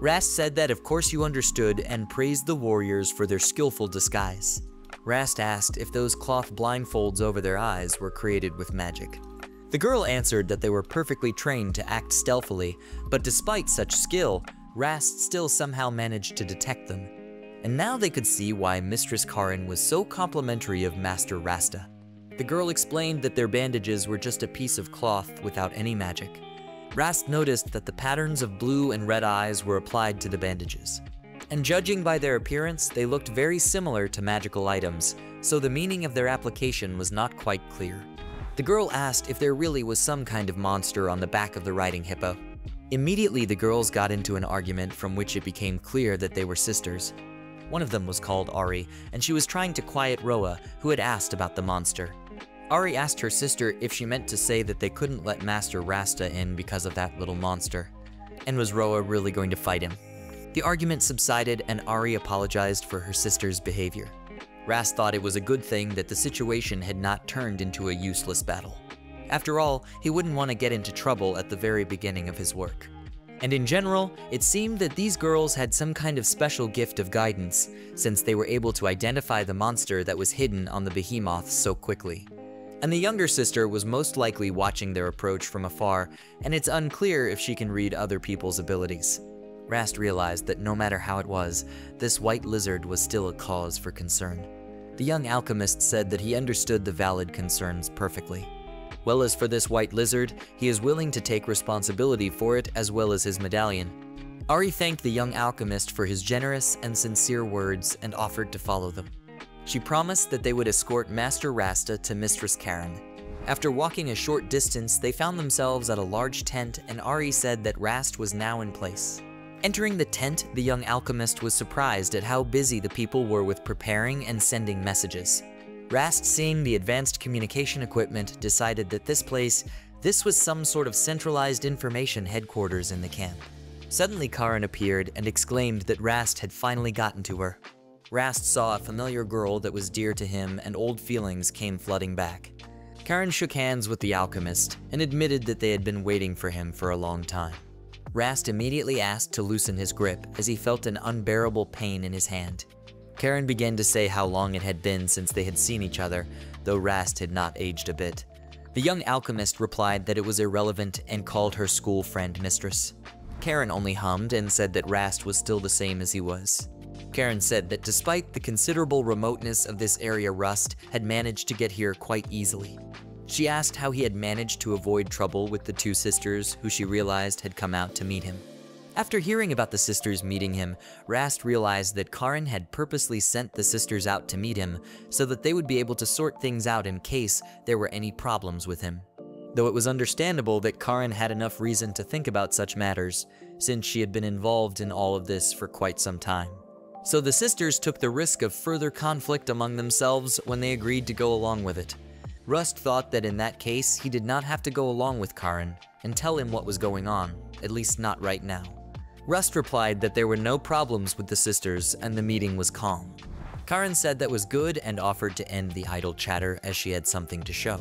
S1: Rast said that of course you understood and praised the warriors for their skillful disguise. Rast asked if those cloth blindfolds over their eyes were created with magic. The girl answered that they were perfectly trained to act stealthily, but despite such skill, Rast still somehow managed to detect them and now they could see why Mistress Karin was so complimentary of Master Rasta. The girl explained that their bandages were just a piece of cloth without any magic. Rast noticed that the patterns of blue and red eyes were applied to the bandages. And judging by their appearance, they looked very similar to magical items, so the meaning of their application was not quite clear. The girl asked if there really was some kind of monster on the back of the riding hippo. Immediately, the girls got into an argument from which it became clear that they were sisters. One of them was called Ari, and she was trying to quiet Roa, who had asked about the monster. Ari asked her sister if she meant to say that they couldn't let Master Rasta in because of that little monster. And was Roa really going to fight him? The argument subsided and Ari apologized for her sister's behavior. Rast thought it was a good thing that the situation had not turned into a useless battle. After all, he wouldn't want to get into trouble at the very beginning of his work. And in general, it seemed that these girls had some kind of special gift of guidance, since they were able to identify the monster that was hidden on the behemoth so quickly. And the younger sister was most likely watching their approach from afar, and it's unclear if she can read other people's abilities. Rast realized that no matter how it was, this white lizard was still a cause for concern. The young alchemist said that he understood the valid concerns perfectly. Well as for this white lizard, he is willing to take responsibility for it as well as his medallion. Ari thanked the young alchemist for his generous and sincere words and offered to follow them. She promised that they would escort Master Rasta to Mistress Karin. After walking a short distance, they found themselves at a large tent and Ari said that Rast was now in place. Entering the tent, the young alchemist was surprised at how busy the people were with preparing and sending messages. Rast, seeing the advanced communication equipment, decided that this place, this was some sort of centralized information headquarters in the camp. Suddenly Karin appeared and exclaimed that Rast had finally gotten to her. Rast saw a familiar girl that was dear to him and old feelings came flooding back. Karin shook hands with the alchemist and admitted that they had been waiting for him for a long time. Rast immediately asked to loosen his grip as he felt an unbearable pain in his hand. Karin began to say how long it had been since they had seen each other, though Rast had not aged a bit. The young alchemist replied that it was irrelevant and called her school friend mistress. Karin only hummed and said that Rast was still the same as he was. Karin said that despite the considerable remoteness of this area Rast had managed to get here quite easily. She asked how he had managed to avoid trouble with the two sisters who she realized had come out to meet him. After hearing about the sisters meeting him, Rast realized that Karin had purposely sent the sisters out to meet him so that they would be able to sort things out in case there were any problems with him. Though it was understandable that Karin had enough reason to think about such matters, since she had been involved in all of this for quite some time. So the sisters took the risk of further conflict among themselves when they agreed to go along with it. Rast thought that in that case, he did not have to go along with Karin and tell him what was going on, at least not right now. Rast replied that there were no problems with the sisters and the meeting was calm. Karin said that was good and offered to end the idle chatter as she had something to show.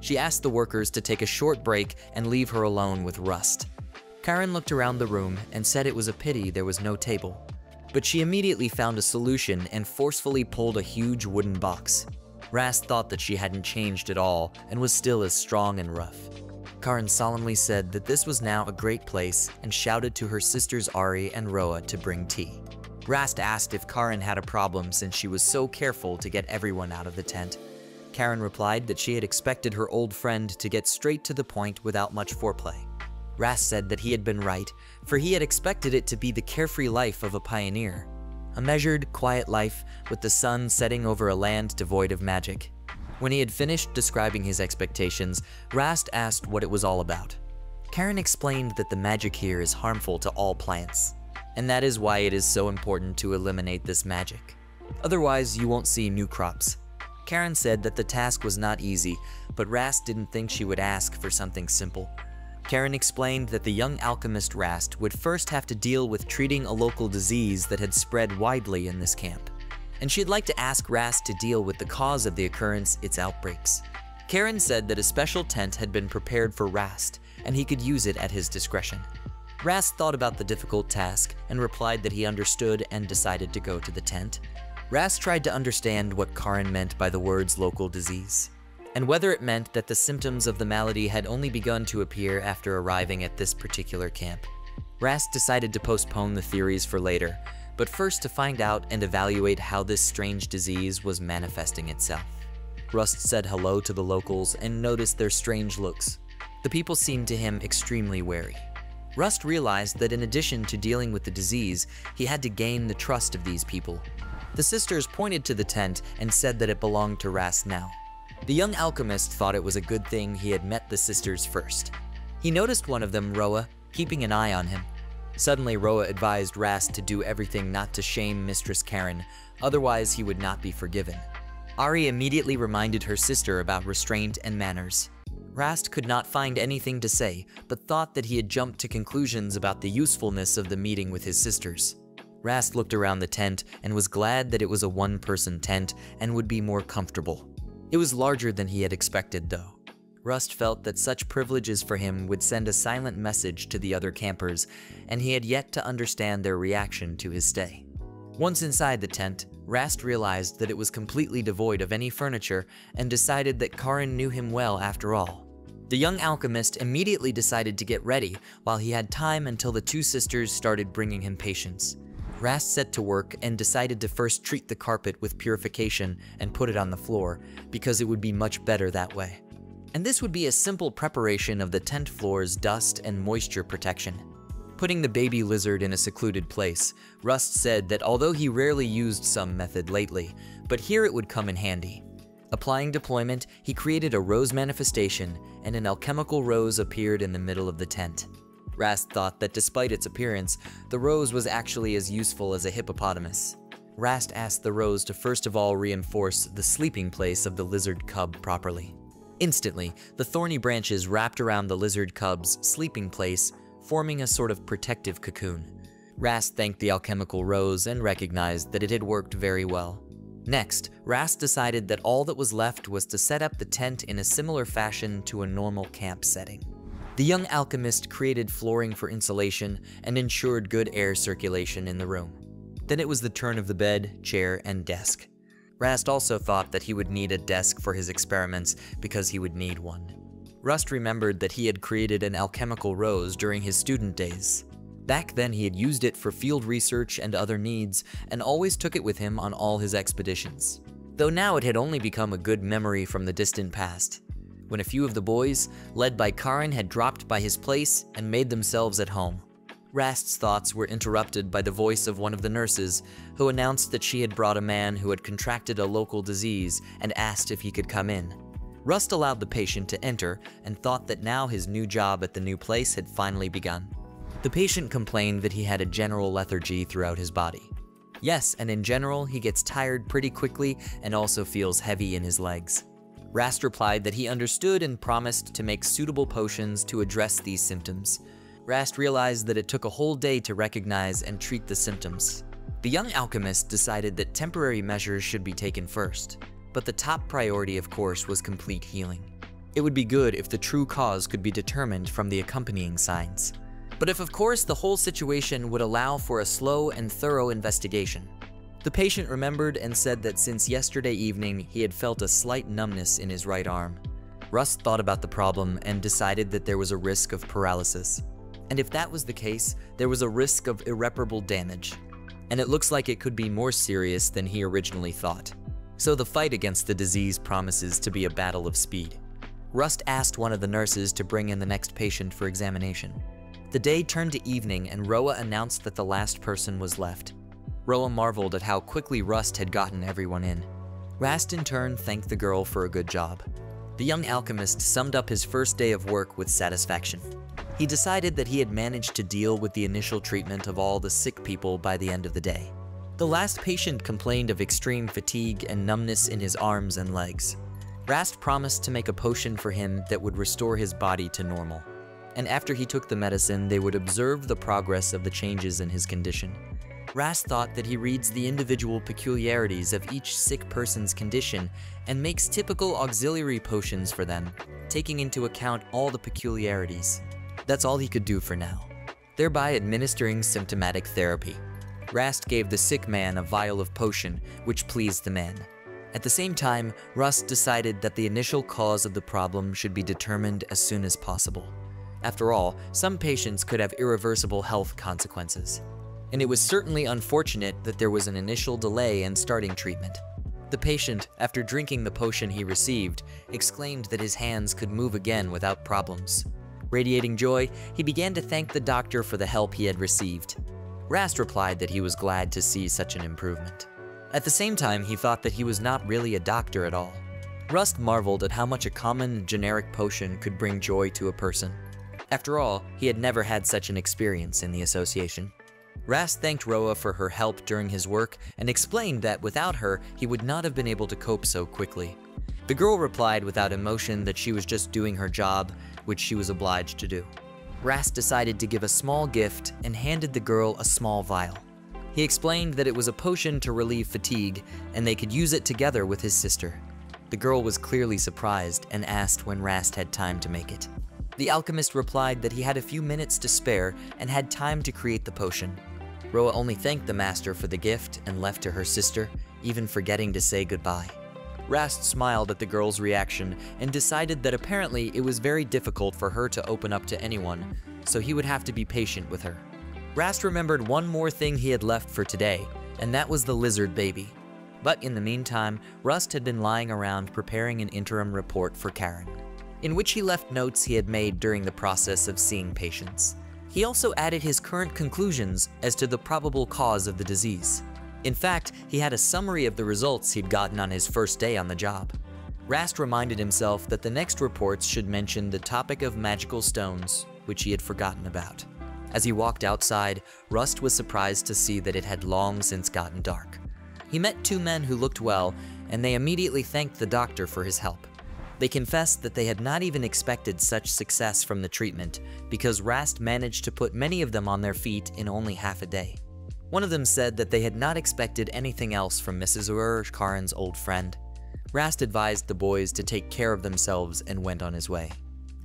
S1: She asked the workers to take a short break and leave her alone with Rast. Karin looked around the room and said it was a pity there was no table. But she immediately found a solution and forcefully pulled a huge wooden box. Rast thought that she hadn't changed at all and was still as strong and rough. Karin solemnly said that this was now a great place and shouted to her sisters Ari and Roa to bring tea. Rast asked if Karin had a problem since she was so careful to get everyone out of the tent. Karin replied that she had expected her old friend to get straight to the point without much foreplay. Rast said that he had been right, for he had expected it to be the carefree life of a pioneer. A measured, quiet life with the sun setting over a land devoid of magic. When he had finished describing his expectations, Rast asked what it was all about. Karin explained that the magic here is harmful to all plants, and that is why it is so important to eliminate this magic. Otherwise, you won't see new crops. Karin said that the task was not easy, but Rast didn't think she would ask for something simple. Karin explained that the young alchemist Rast would first have to deal with treating a local disease that had spread widely in this camp and she'd like to ask Rast to deal with the cause of the occurrence, its outbreaks. Karin said that a special tent had been prepared for Rast, and he could use it at his discretion. Rast thought about the difficult task and replied that he understood and decided to go to the tent. Rast tried to understand what Karin meant by the words local disease, and whether it meant that the symptoms of the malady had only begun to appear after arriving at this particular camp. Rast decided to postpone the theories for later, but first to find out and evaluate how this strange disease was manifesting itself. Rast said hello to the locals and noticed their strange looks. The people seemed to him extremely wary. Rast realized that in addition to dealing with the disease, he had to gain the trust of these people. The sisters pointed to the tent and said that it belonged to Rast now. The young alchemist thought it was a good thing he had met the sisters first. He noticed one of them, Roa, keeping an eye on him. Suddenly, Roa advised Rast to do everything not to shame Mistress Karin, otherwise he would not be forgiven. Ari immediately reminded her sister about restraint and manners. Rast could not find anything to say, but thought that he had jumped to conclusions about the usefulness of the meeting with his sisters. Rast looked around the tent and was glad that it was a one-person tent and would be more comfortable. It was larger than he had expected, though. Rast felt that such privileges for him would send a silent message to the other campers, and he had yet to understand their reaction to his stay. Once inside the tent, Rast realized that it was completely devoid of any furniture and decided that Karin knew him well after all. The young alchemist immediately decided to get ready while he had time until the two sisters started bringing him patients. Rast set to work and decided to first treat the carpet with purification and put it on the floor, because it would be much better that way and this would be a simple preparation of the tent floor's dust and moisture protection. Putting the baby lizard in a secluded place, Rast said that although he rarely used some method lately, but here it would come in handy. Applying deployment, he created a rose manifestation, and an alchemical rose appeared in the middle of the tent. Rast thought that despite its appearance, the rose was actually as useful as a hippopotamus. Rast asked the rose to first of all reinforce the sleeping place of the lizard cub properly. Instantly, the thorny branches wrapped around the lizard cub's sleeping place, forming a sort of protective cocoon. Rast thanked the alchemical rose and recognized that it had worked very well. Next, Rast decided that all that was left was to set up the tent in a similar fashion to a normal camp setting. The young alchemist created flooring for insulation and ensured good air circulation in the room. Then it was the turn of the bed, chair, and desk. Rast also thought that he would need a desk for his experiments because he would need one. Rast remembered that he had created an alchemical rose during his student days. Back then he had used it for field research and other needs, and always took it with him on all his expeditions. Though now it had only become a good memory from the distant past, when a few of the boys, led by Karin, had dropped by his place and made themselves at home. Rast's thoughts were interrupted by the voice of one of the nurses, who announced that she had brought a man who had contracted a local disease and asked if he could come in. Rast allowed the patient to enter and thought that now his new job at the new place had finally begun. The patient complained that he had a general lethargy throughout his body. Yes, and in general, he gets tired pretty quickly and also feels heavy in his legs. Rast replied that he understood and promised to make suitable potions to address these symptoms, Rast realized that it took a whole day to recognize and treat the symptoms. The young alchemist decided that temporary measures should be taken first, but the top priority, of course, was complete healing. It would be good if the true cause could be determined from the accompanying signs. But if, of course, the whole situation would allow for a slow and thorough investigation. The patient remembered and said that since yesterday evening, he had felt a slight numbness in his right arm. Rast thought about the problem and decided that there was a risk of paralysis. And if that was the case, there was a risk of irreparable damage. And it looks like it could be more serious than he originally thought. So the fight against the disease promises to be a battle of speed. Rast asked one of the nurses to bring in the next patient for examination. The day turned to evening and Roa announced that the last person was left. Roa marveled at how quickly Rast had gotten everyone in. Rast in turn thanked the girl for a good job. The young alchemist summed up his first day of work with satisfaction. He decided that he had managed to deal with the initial treatment of all the sick people by the end of the day. The last patient complained of extreme fatigue and numbness in his arms and legs. Rast promised to make a potion for him that would restore his body to normal. And after he took the medicine, they would observe the progress of the changes in his condition. Rast thought that he reads the individual peculiarities of each sick person's condition and makes typical auxiliary potions for them, taking into account all the peculiarities. That's all he could do for now, thereby administering symptomatic therapy. Rast gave the sick man a vial of potion, which pleased the man. At the same time, Rast decided that the initial cause of the problem should be determined as soon as possible. After all, some patients could have irreversible health consequences. And it was certainly unfortunate that there was an initial delay in starting treatment. The patient, after drinking the potion he received, exclaimed that his hands could move again without problems. Radiating joy, he began to thank the doctor for the help he had received. Rast replied that he was glad to see such an improvement. At the same time, he thought that he was not really a doctor at all. Rast marveled at how much a common, generic potion could bring joy to a person. After all, he had never had such an experience in the association. Rast thanked Roa for her help during his work and explained that without her, he would not have been able to cope so quickly. The girl replied without emotion that she was just doing her job, which she was obliged to do. Rast decided to give a small gift and handed the girl a small vial. He explained that it was a potion to relieve fatigue and they could use it together with his sister. The girl was clearly surprised and asked when Rast had time to make it. The alchemist replied that he had a few minutes to spare and had time to create the potion. Roa only thanked the master for the gift and left to her sister, even forgetting to say goodbye. Rast smiled at the girl's reaction and decided that apparently it was very difficult for her to open up to anyone, so he would have to be patient with her. Rast remembered one more thing he had left for today, and that was the lizard baby. But in the meantime, Rast had been lying around preparing an interim report for Karin, in which he left notes he had made during the process of seeing patients. He also added his current conclusions as to the probable cause of the disease. In fact, he had a summary of the results he'd gotten on his first day on the job. Rast reminded himself that the next reports should mention the topic of magical stones, which he had forgotten about. As he walked outside, Rast was surprised to see that it had long since gotten dark. He met two men who looked well, and they immediately thanked the doctor for his help. They confessed that they had not even expected such success from the treatment because Rast managed to put many of them on their feet in only half a day. One of them said that they had not expected anything else from Mrs. Ur, Karin's old friend. Rast advised the boys to take care of themselves and went on his way.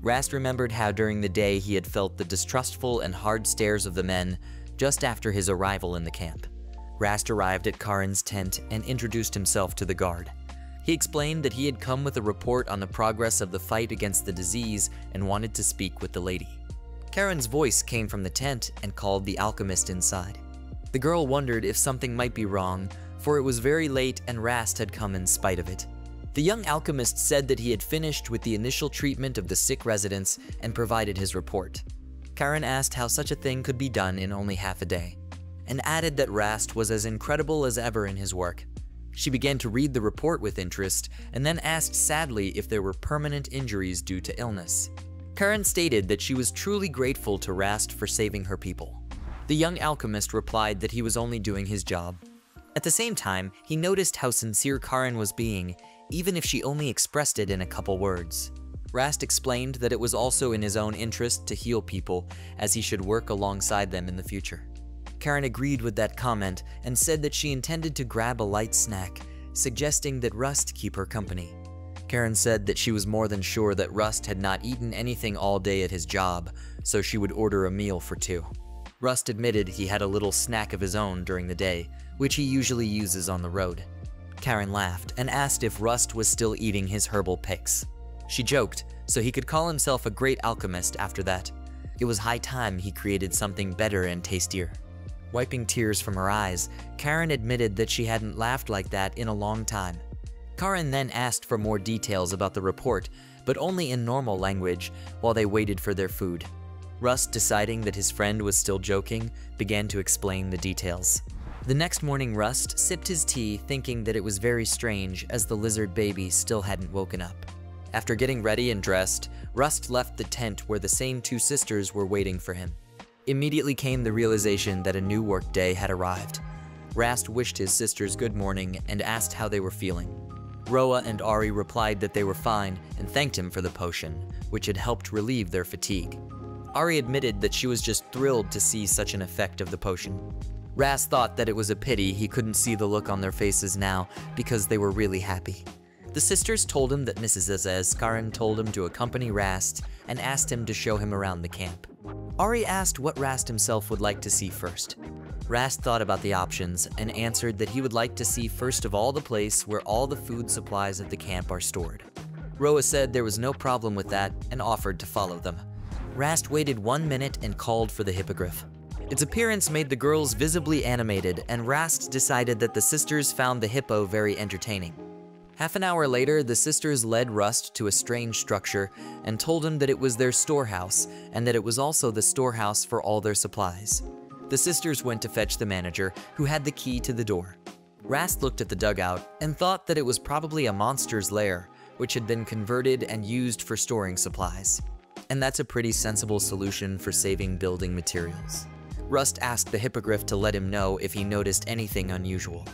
S1: Rast remembered how during the day he had felt the distrustful and hard stares of the men just after his arrival in the camp. Rast arrived at Karin's tent and introduced himself to the guard. He explained that he had come with a report on the progress of the fight against the disease and wanted to speak with the lady. Karin's voice came from the tent and called the alchemist inside. The girl wondered if something might be wrong, for it was very late and Rast had come in spite of it. The young alchemist said that he had finished with the initial treatment of the sick residents and provided his report. Karin asked how such a thing could be done in only half a day, and added that Rast was as incredible as ever in his work. She began to read the report with interest and then asked sadly if there were permanent injuries due to illness. Karin stated that she was truly grateful to Rast for saving her people. The young alchemist replied that he was only doing his job. At the same time, he noticed how sincere Karin was being even if she only expressed it in a couple words. Rast explained that it was also in his own interest to heal people, as he should work alongside them in the future. Karin agreed with that comment and said that she intended to grab a light snack, suggesting that Rast keep her company. Karin said that she was more than sure that Rast had not eaten anything all day at his job, so she would order a meal for two. Rast admitted he had a little snack of his own during the day, which he usually uses on the road. Karin laughed and asked if Rast was still eating his herbal picks. She joked, so he could call himself a great alchemist after that. It was high time he created something better and tastier. Wiping tears from her eyes, Karin admitted that she hadn't laughed like that in a long time. Karin then asked for more details about the report, but only in normal language, while they waited for their food. Rast, deciding that his friend was still joking, began to explain the details. The next morning, Rast sipped his tea thinking that it was very strange as the lizard baby still hadn't woken up. After getting ready and dressed, Rast left the tent where the same two sisters were waiting for him. Immediately came the realization that a new workday had arrived. Rast wished his sisters good morning and asked how they were feeling. Roa and Ari replied that they were fine and thanked him for the potion, which had helped relieve their fatigue. Ari admitted that she was just thrilled to see such an effect of the potion. Rast thought that it was a pity he couldn't see the look on their faces now because they were really happy. The sisters told him that Mrs. Azaz Karin told him to accompany Rast and asked him to show him around the camp. Ari asked what Rast himself would like to see first. Rast thought about the options and answered that he would like to see first of all the place where all the food supplies at the camp are stored. Roa said there was no problem with that and offered to follow them. Rast waited one minute and called for the hippogriff. Its appearance made the girls visibly animated, and Rast decided that the sisters found the hippo very entertaining. Half an hour later, the sisters led Rast to a strange structure and told him that it was their storehouse and that it was also the storehouse for all their supplies. The sisters went to fetch the manager, who had the key to the door. Rast looked at the dugout and thought that it was probably a monster's lair, which had been converted and used for storing supplies. And that's a pretty sensible solution for saving building materials. Rast asked the Hippogriff to let him know if he noticed anything unusual.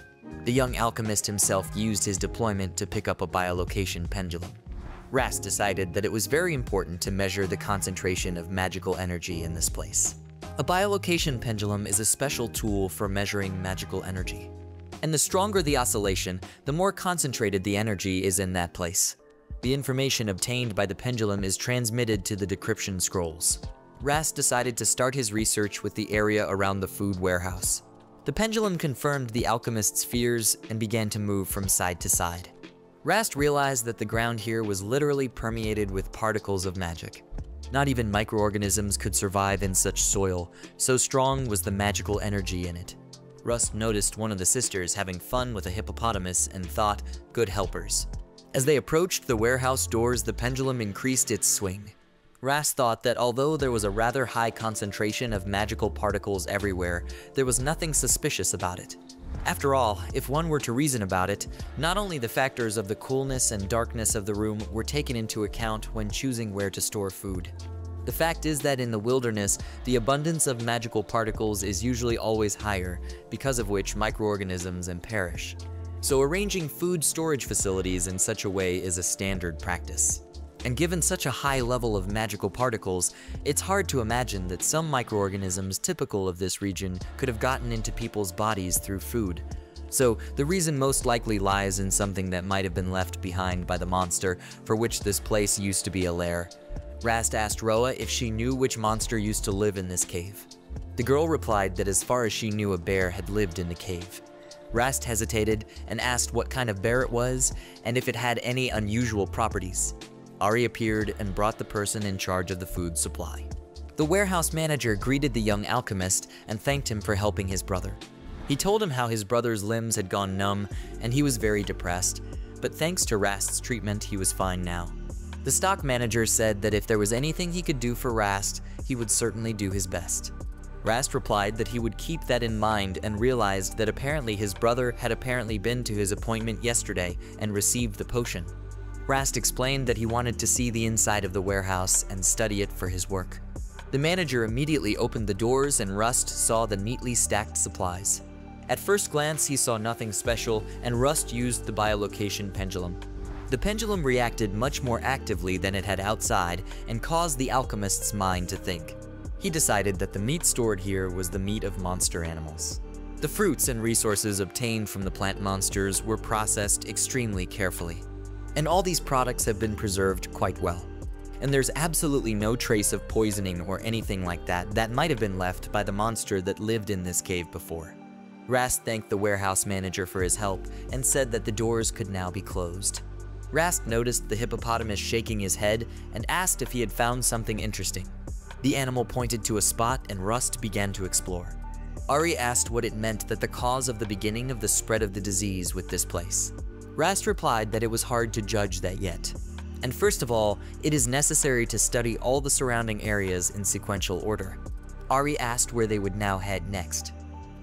S1: The young alchemist himself used his deployment to pick up a biolocation pendulum. Rast decided that it was very important to measure the concentration of magical energy in this place. A biolocation pendulum is a special tool for measuring magical energy. And the stronger the oscillation, the more concentrated the energy is in that place. The information obtained by the pendulum is transmitted to the decryption scrolls. Rast decided to start his research with the area around the food warehouse. The pendulum confirmed the alchemist's fears and began to move from side to side. Rast realized that the ground here was literally permeated with particles of magic. Not even microorganisms could survive in such soil, so strong was the magical energy in it. Rast noticed one of the sisters having fun with a hippopotamus and thought, good helpers. As they approached the warehouse doors, the pendulum increased its swing. Rast thought that although there was a rather high concentration of magical particles everywhere, there was nothing suspicious about it. After all, if one were to reason about it, not only the factors of the coolness and darkness of the room were taken into account when choosing where to store food. The fact is that in the wilderness, the abundance of magical particles is usually always higher, because of which microorganisms and perish. So arranging food storage facilities in such a way is a standard practice. And given such a high level of magical particles, it's hard to imagine that some microorganisms typical of this region could have gotten into people's bodies through food. So the reason most likely lies in something that might have been left behind by the monster for which this place used to be a lair. Rast asked Roa if she knew which monster used to live in this cave. The girl replied that as far as she knew a bear had lived in the cave. Rast hesitated and asked what kind of bear it was and if it had any unusual properties. Ari appeared and brought the person in charge of the food supply. The warehouse manager greeted the young alchemist and thanked him for helping his brother. He told him how his brother's limbs had gone numb and he was very depressed, but thanks to Rast's treatment, he was fine now. The stock manager said that if there was anything he could do for Rast, he would certainly do his best. Rast replied that he would keep that in mind and realized that apparently his brother had apparently been to his appointment yesterday and received the potion. Rast explained that he wanted to see the inside of the warehouse and study it for his work. The manager immediately opened the doors and Rast saw the neatly stacked supplies. At first glance, he saw nothing special, and Rast used the biolocation pendulum. The pendulum reacted much more actively than it had outside and caused the alchemist's mind to think. He decided that the meat stored here was the meat of monster animals. The fruits and resources obtained from the plant monsters were processed extremely carefully and all these products have been preserved quite well. And there's absolutely no trace of poisoning or anything like that that might have been left by the monster that lived in this cave before. Rast thanked the warehouse manager for his help and said that the doors could now be closed. Rast noticed the hippopotamus shaking his head and asked if he had found something interesting. The animal pointed to a spot and Rast began to explore. Ari asked what it meant that the cause of the beginning of the spread of the disease with this place. Rast replied that it was hard to judge that yet. And first of all, it is necessary to study all the surrounding areas in sequential order. Ari asked where they would now head next.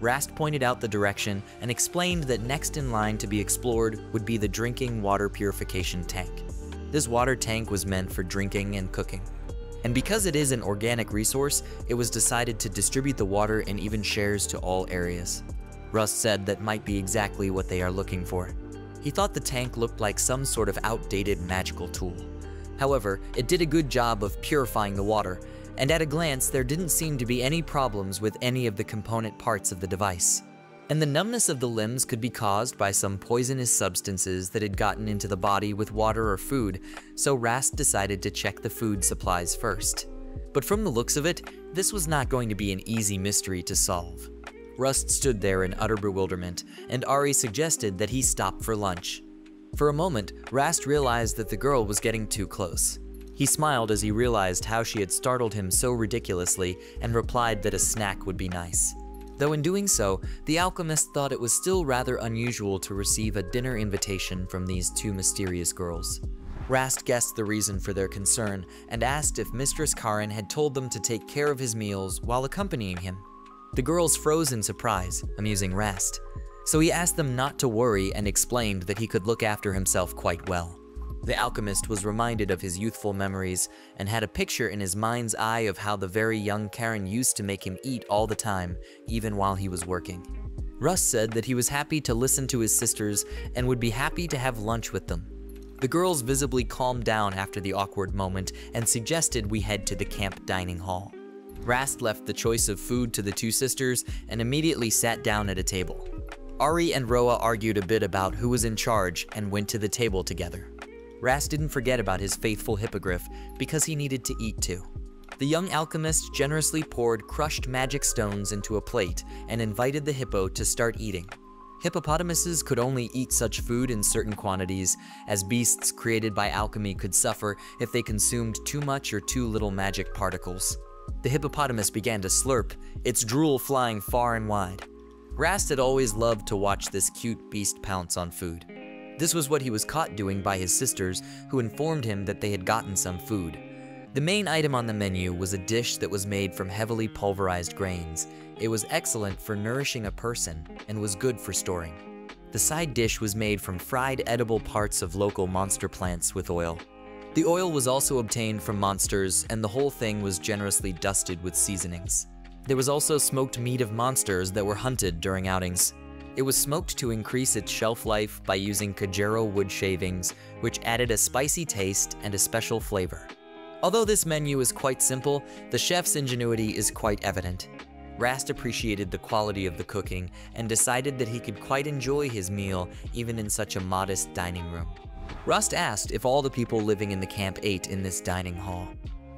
S1: Rast pointed out the direction and explained that next in line to be explored would be the drinking water purification tank. This water tank was meant for drinking and cooking. And because it is an organic resource, it was decided to distribute the water in even shares to all areas. Rast said that might be exactly what they are looking for. He thought the tank looked like some sort of outdated magical tool. However, it did a good job of purifying the water, and at a glance there didn't seem to be any problems with any of the component parts of the device. And the numbness of the limbs could be caused by some poisonous substances that had gotten into the body with water or food, so Rast decided to check the food supplies first. But from the looks of it, this was not going to be an easy mystery to solve. Rast stood there in utter bewilderment, and Ari suggested that he stop for lunch. For a moment, Rast realized that the girl was getting too close. He smiled as he realized how she had startled him so ridiculously and replied that a snack would be nice. Though in doing so, the alchemist thought it was still rather unusual to receive a dinner invitation from these two mysterious girls. Rast guessed the reason for their concern and asked if Mistress Karin had told them to take care of his meals while accompanying him. The girls froze in surprise, amusing Rast. So he asked them not to worry and explained that he could look after himself quite well. The alchemist was reminded of his youthful memories and had a picture in his mind's eye of how the very young Karin used to make him eat all the time, even while he was working. Rast said that he was happy to listen to his sisters and would be happy to have lunch with them. The girls visibly calmed down after the awkward moment and suggested we head to the camp dining hall. Rast left the choice of food to the two sisters and immediately sat down at a table. Ari and Roa argued a bit about who was in charge and went to the table together. Rast didn't forget about his faithful hippogriff because he needed to eat too. The young alchemist generously poured crushed magic stones into a plate and invited the hippo to start eating. Hippopotamuses could only eat such food in certain quantities, as beasts created by alchemy could suffer if they consumed too much or too little magic particles. The hippopotamus began to slurp, its drool flying far and wide. Rast had always loved to watch this cute beast pounce on food. This was what he was caught doing by his sisters, who informed him that they had gotten some food. The main item on the menu was a dish that was made from heavily pulverized grains. It was excellent for nourishing a person and was good for storing. The side dish was made from fried edible parts of local monster plants with oil. The oil was also obtained from monsters, and the whole thing was generously dusted with seasonings. There was also smoked meat of monsters that were hunted during outings. It was smoked to increase its shelf life by using Kajero wood shavings, which added a spicy taste and a special flavor. Although this menu is quite simple, the chef's ingenuity is quite evident. Rast appreciated the quality of the cooking and decided that he could quite enjoy his meal even in such a modest dining room. Rast asked if all the people living in the camp ate in this dining hall.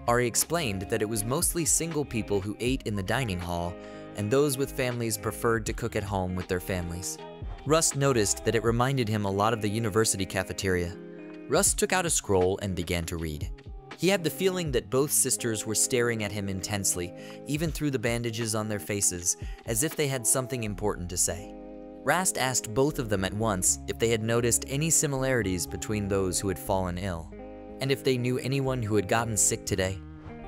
S1: Ari explained that it was mostly single people who ate in the dining hall, and those with families preferred to cook at home with their families. Rast noticed that it reminded him a lot of the university cafeteria. Rast took out a scroll and began to read. He had the feeling that both sisters were staring at him intensely, even through the bandages on their faces, as if they had something important to say. Rast asked both of them at once if they had noticed any similarities between those who had fallen ill and if they knew anyone who had gotten sick today.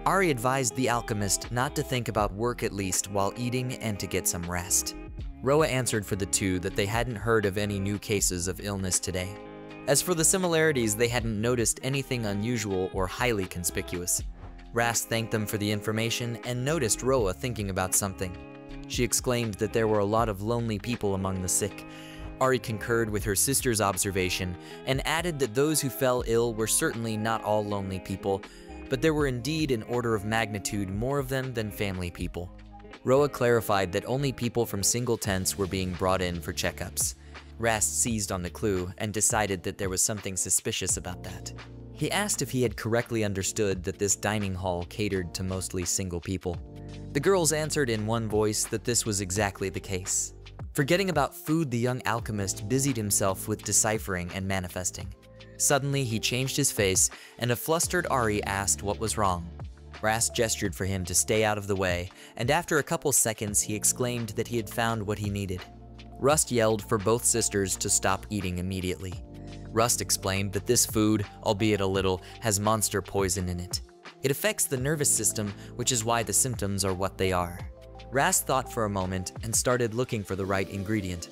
S1: Ari advised the alchemist not to think about work at least while eating and to get some rest. Roa answered for the two that they hadn't heard of any new cases of illness today. As for the similarities, they hadn't noticed anything unusual or highly conspicuous. Rast thanked them for the information and noticed Roa thinking about something. She exclaimed that there were a lot of lonely people among the sick, Ari concurred with her sister's observation and added that those who fell ill were certainly not all lonely people, but there were indeed an order of magnitude more of them than family people. Roa clarified that only people from single tents were being brought in for checkups. Rast seized on the clue and decided that there was something suspicious about that. He asked if he had correctly understood that this dining hall catered to mostly single people. The girls answered in one voice that this was exactly the case. Forgetting about food, the young alchemist busied himself with deciphering and manifesting. Suddenly, he changed his face, and a flustered Ari asked what was wrong. Rast gestured for him to stay out of the way, and after a couple seconds, he exclaimed that he had found what he needed. Rast yelled for both sisters to stop eating immediately. Rast explained that this food, albeit a little, has monster poison in it. It affects the nervous system, which is why the symptoms are what they are. Rast thought for a moment and started looking for the right ingredient.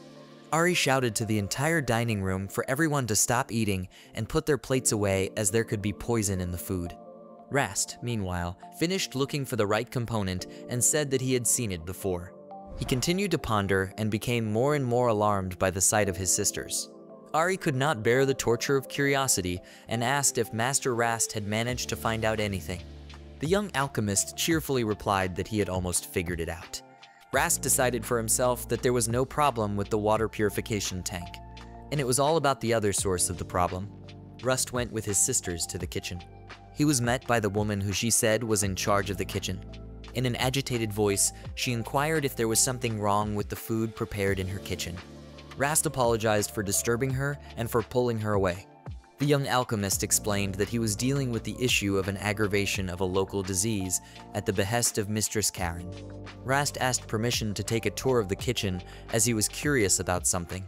S1: Ari shouted to the entire dining room for everyone to stop eating and put their plates away as there could be poison in the food. Rast, meanwhile, finished looking for the right component and said that he had seen it before. He continued to ponder and became more and more alarmed by the sight of his sisters. Ari could not bear the torture of curiosity and asked if Master Rast had managed to find out anything. The young alchemist cheerfully replied that he had almost figured it out. Rast decided for himself that there was no problem with the water purification tank, and it was all about the other source of the problem. Rast went with his sisters to the kitchen. He was met by the woman who she said was in charge of the kitchen. In an agitated voice, she inquired if there was something wrong with the food prepared in her kitchen. Rast apologized for disturbing her and for pulling her away. The young alchemist explained that he was dealing with the issue of an aggravation of a local disease at the behest of Mistress Karin. Rast asked permission to take a tour of the kitchen as he was curious about something.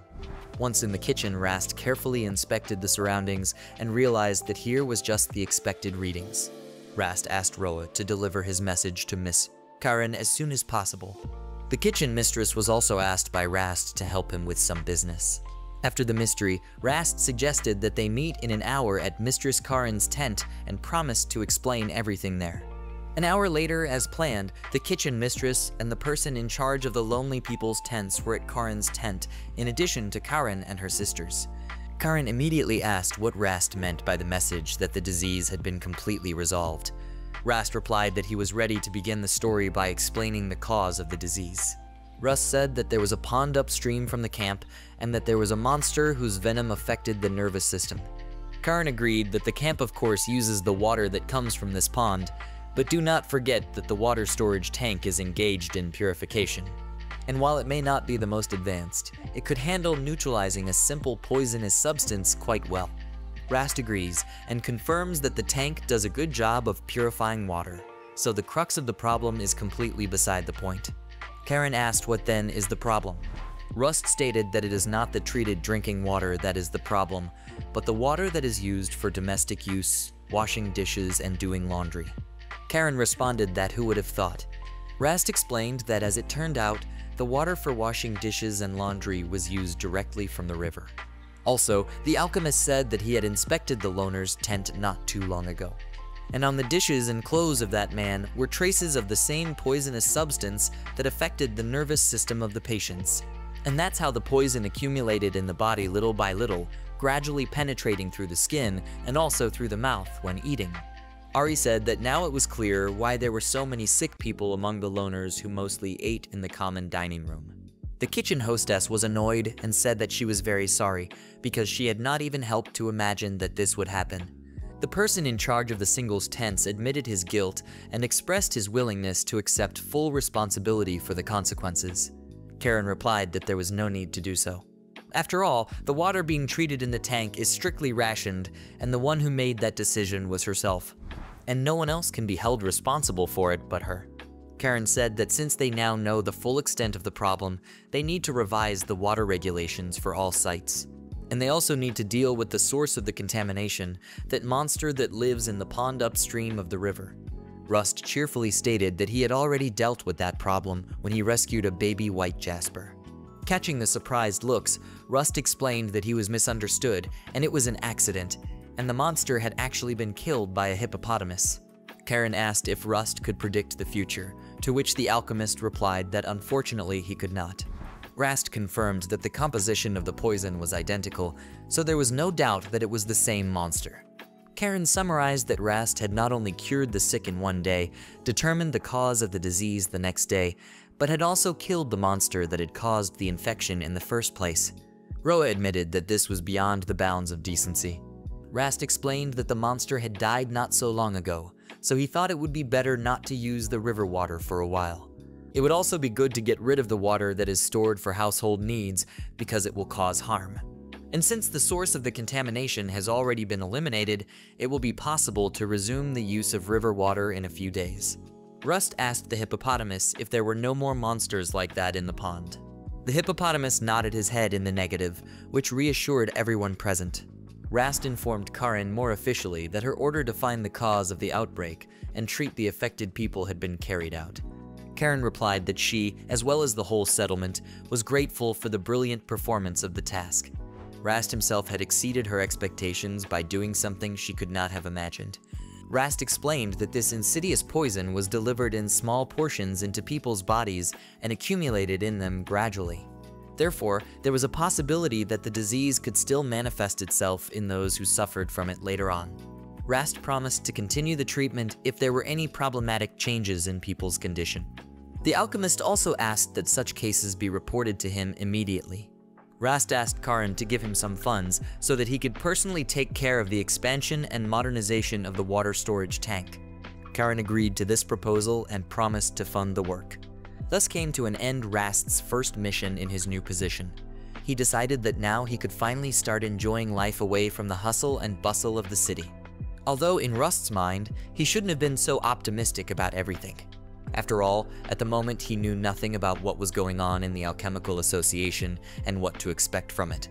S1: Once in the kitchen, Rast carefully inspected the surroundings and realized that here was just the expected readings. Rast asked Roa to deliver his message to Miss Karin as soon as possible. The kitchen mistress was also asked by Rast to help him with some business. After the mystery, Rast suggested that they meet in an hour at Mistress Karin's tent and promised to explain everything there. An hour later, as planned, the kitchen mistress and the person in charge of the lonely people's tents were at Karin's tent, in addition to Karin and her sisters. Karin immediately asked what Rast meant by the message that the disease had been completely resolved. Rast replied that he was ready to begin the story by explaining the cause of the disease. Rast said that there was a pond upstream from the camp and that there was a monster whose venom affected the nervous system. Karin agreed that the camp of course uses the water that comes from this pond, but do not forget that the water storage tank is engaged in purification. And while it may not be the most advanced, it could handle neutralizing a simple poisonous substance quite well. Rast agrees and confirms that the tank does a good job of purifying water, so the crux of the problem is completely beside the point. Karin asked what then is the problem. Rast stated that it is not the treated drinking water that is the problem, but the water that is used for domestic use, washing dishes, and doing laundry. Karin responded that who would have thought. Rast explained that as it turned out, the water for washing dishes and laundry was used directly from the river. Also, the alchemist said that he had inspected the loner's tent not too long ago and on the dishes and clothes of that man were traces of the same poisonous substance that affected the nervous system of the patients. And that's how the poison accumulated in the body little by little, gradually penetrating through the skin and also through the mouth when eating. Ari said that now it was clear why there were so many sick people among the loners who mostly ate in the common dining room. The kitchen hostess was annoyed and said that she was very sorry because she had not even helped to imagine that this would happen. The person in charge of the singles tents admitted his guilt and expressed his willingness to accept full responsibility for the consequences. Karin replied that there was no need to do so. After all, the water being treated in the tank is strictly rationed, and the one who made that decision was herself. And no one else can be held responsible for it but her. Karin said that since they now know the full extent of the problem, they need to revise the water regulations for all sites and they also need to deal with the source of the contamination, that monster that lives in the pond upstream of the river. Rast cheerfully stated that he had already dealt with that problem when he rescued a baby white jasper. Catching the surprised looks, Rast explained that he was misunderstood and it was an accident, and the monster had actually been killed by a hippopotamus. Karin asked if Rast could predict the future, to which the alchemist replied that unfortunately he could not. Rast confirmed that the composition of the poison was identical, so there was no doubt that it was the same monster. Karin summarized that Rast had not only cured the sick in one day, determined the cause of the disease the next day, but had also killed the monster that had caused the infection in the first place. Roa admitted that this was beyond the bounds of decency. Rast explained that the monster had died not so long ago, so he thought it would be better not to use the river water for a while. It would also be good to get rid of the water that is stored for household needs because it will cause harm. And since the source of the contamination has already been eliminated, it will be possible to resume the use of river water in a few days. Rast asked the hippopotamus if there were no more monsters like that in the pond. The hippopotamus nodded his head in the negative, which reassured everyone present. Rast informed Karin more officially that her order to find the cause of the outbreak and treat the affected people had been carried out. Karin replied that she, as well as the whole settlement, was grateful for the brilliant performance of the task. Rast himself had exceeded her expectations by doing something she could not have imagined. Rast explained that this insidious poison was delivered in small portions into people's bodies and accumulated in them gradually. Therefore, there was a possibility that the disease could still manifest itself in those who suffered from it later on. Rast promised to continue the treatment if there were any problematic changes in people's condition. The alchemist also asked that such cases be reported to him immediately. Rast asked Karin to give him some funds so that he could personally take care of the expansion and modernization of the water storage tank. Karin agreed to this proposal and promised to fund the work. Thus came to an end Rast's first mission in his new position. He decided that now he could finally start enjoying life away from the hustle and bustle of the city. Although in Rast's mind, he shouldn't have been so optimistic about everything. After all, at the moment he knew nothing about what was going on in the Alchemical Association and what to expect from it.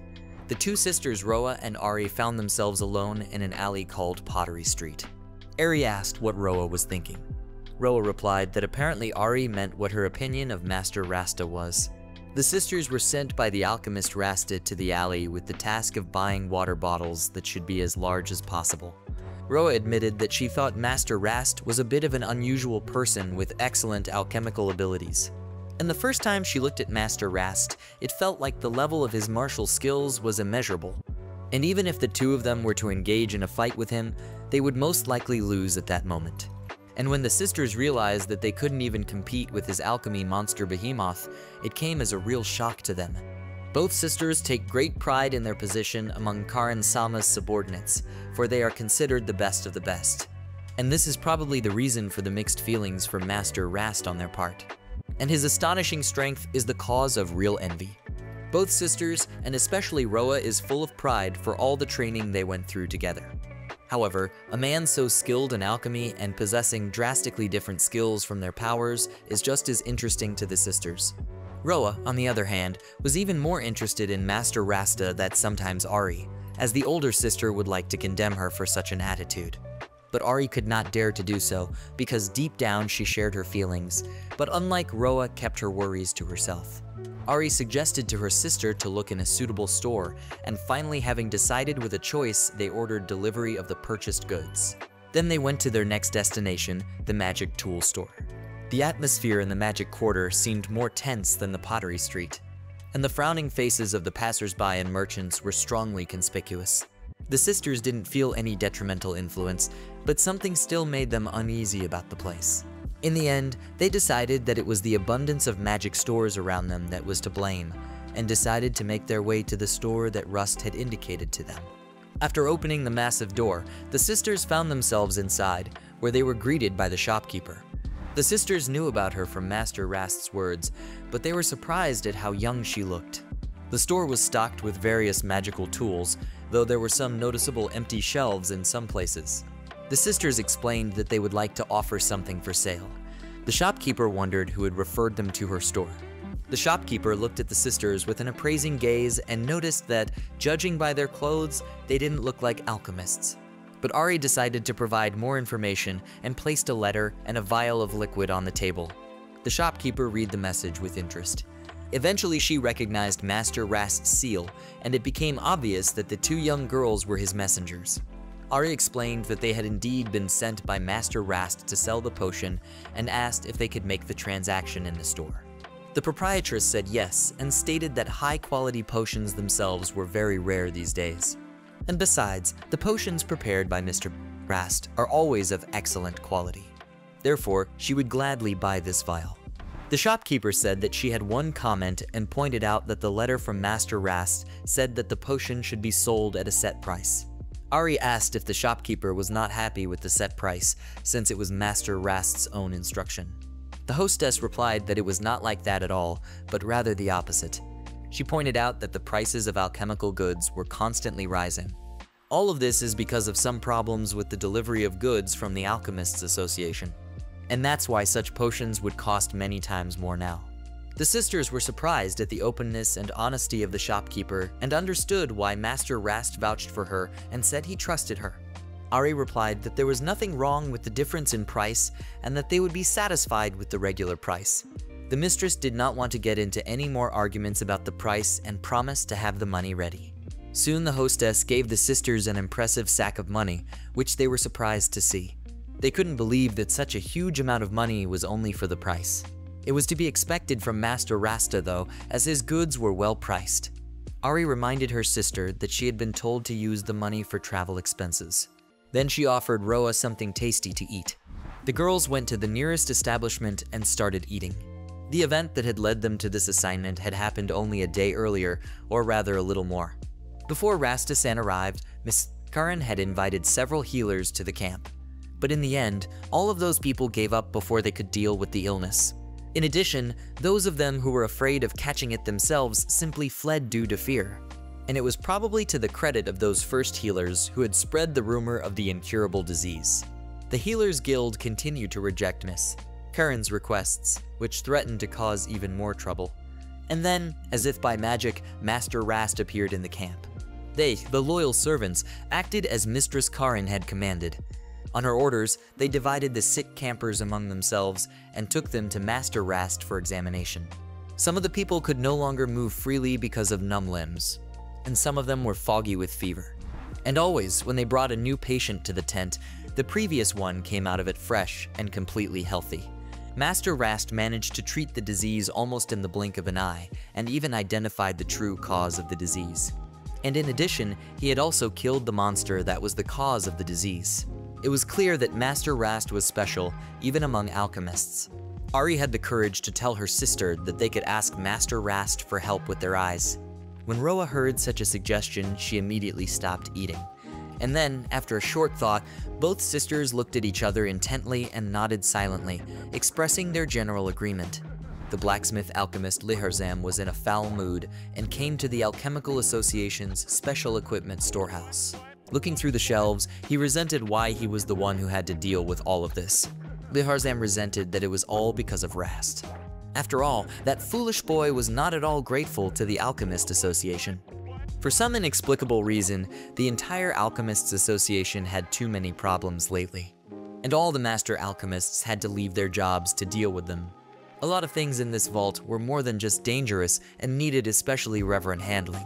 S1: The two sisters Roa and Ari found themselves alone in an alley called Pottery Street. Ari asked what Roa was thinking. Roa replied that apparently Ari meant what her opinion of Master Rasta was. The sisters were sent by the alchemist Rasta to the alley with the task of buying water bottles that should be as large as possible. Roa admitted that she thought Master Rast was a bit of an unusual person with excellent alchemical abilities. And the first time she looked at Master Rast, it felt like the level of his martial skills was immeasurable. And even if the two of them were to engage in a fight with him, they would most likely lose at that moment. And when the sisters realized that they couldn't even compete with his alchemy monster Behemoth, it came as a real shock to them. Both sisters take great pride in their position among Karin Sama's subordinates, for they are considered the best of the best. And this is probably the reason for the mixed feelings for Master Rast on their part. And his astonishing strength is the cause of real envy. Both sisters, and especially Roa, is full of pride for all the training they went through together. However, a man so skilled in alchemy and possessing drastically different skills from their powers is just as interesting to the sisters. Roa, on the other hand, was even more interested in Master Rasta that sometimes Ari, as the older sister would like to condemn her for such an attitude. But Ari could not dare to do so, because deep down she shared her feelings, but unlike Roa kept her worries to herself. Ari suggested to her sister to look in a suitable store, and finally having decided with a choice, they ordered delivery of the purchased goods. Then they went to their next destination, the Magic Tool Store. The atmosphere in the Magic Quarter seemed more tense than the Pottery Street, and the frowning faces of the passersby and merchants were strongly conspicuous. The sisters didn't feel any detrimental influence, but something still made them uneasy about the place. In the end, they decided that it was the abundance of magic stores around them that was to blame, and decided to make their way to the store that Rast had indicated to them. After opening the massive door, the sisters found themselves inside, where they were greeted by the shopkeeper. The sisters knew about her from Master Rast's words, but they were surprised at how young she looked. The store was stocked with various magical tools, though there were some noticeable empty shelves in some places. The sisters explained that they would like to offer something for sale. The shopkeeper wondered who had referred them to her store. The shopkeeper looked at the sisters with an appraising gaze and noticed that, judging by their clothes, they didn't look like alchemists. But Ari decided to provide more information and placed a letter and a vial of liquid on the table. The shopkeeper read the message with interest. Eventually, she recognized Master Rast's seal, and it became obvious that the two young girls were his messengers. Ari explained that they had indeed been sent by Master Rast to sell the potion and asked if they could make the transaction in the store. The proprietress said yes and stated that high quality potions themselves were very rare these days. And besides, the potions prepared by Mr. Rast are always of excellent quality. Therefore, she would gladly buy this vial. The shopkeeper said that she had one comment and pointed out that the letter from Master Rast said that the potion should be sold at a set price. Ari asked if the shopkeeper was not happy with the set price, since it was Master Rast's own instruction. The hostess replied that it was not like that at all, but rather the opposite. She pointed out that the prices of alchemical goods were constantly rising. All of this is because of some problems with the delivery of goods from the Alchemists Association. And that's why such potions would cost many times more now. The sisters were surprised at the openness and honesty of the shopkeeper and understood why Master Rast vouched for her and said he trusted her. Ari replied that there was nothing wrong with the difference in price and that they would be satisfied with the regular price. The mistress did not want to get into any more arguments about the price and promised to have the money ready. Soon the hostess gave the sisters an impressive sack of money, which they were surprised to see. They couldn't believe that such a huge amount of money was only for the price. It was to be expected from Master Rasta though, as his goods were well priced. Ari reminded her sister that she had been told to use the money for travel expenses. Then she offered Roa something tasty to eat. The girls went to the nearest establishment and started eating. The event that had led them to this assignment had happened only a day earlier, or rather a little more. Before Rastasan arrived, Miss Karin had invited several healers to the camp. But in the end, all of those people gave up before they could deal with the illness. In addition, those of them who were afraid of catching it themselves simply fled due to fear. And it was probably to the credit of those first healers who had spread the rumor of the incurable disease. The Healers Guild continued to reject Miss Karin's requests, which threatened to cause even more trouble. And then, as if by magic, Master Rast appeared in the camp. They, the loyal servants, acted as Mistress Karin had commanded, on her orders, they divided the sick campers among themselves and took them to Master Rast for examination. Some of the people could no longer move freely because of numb limbs, and some of them were foggy with fever. And always, when they brought a new patient to the tent, the previous one came out of it fresh and completely healthy. Master Rast managed to treat the disease almost in the blink of an eye, and even identified the true cause of the disease. And in addition, he had also killed the monster that was the cause of the disease. It was clear that Master Rast was special, even among alchemists. Ari had the courage to tell her sister that they could ask Master Rast for help with their eyes. When Roa heard such a suggestion, she immediately stopped eating. And then, after a short thought, both sisters looked at each other intently and nodded silently, expressing their general agreement. The blacksmith alchemist Liharzam was in a foul mood and came to the Alchemical Association's special equipment storehouse. Looking through the shelves, he resented why he was the one who had to deal with all of this. Liharzam resented that it was all because of Rast. After all, that foolish boy was not at all grateful to the Alchemist Association. For some inexplicable reason, the entire Alchemists Association had too many problems lately. And all the Master Alchemists had to leave their jobs to deal with them. A lot of things in this vault were more than just dangerous and needed especially reverent handling.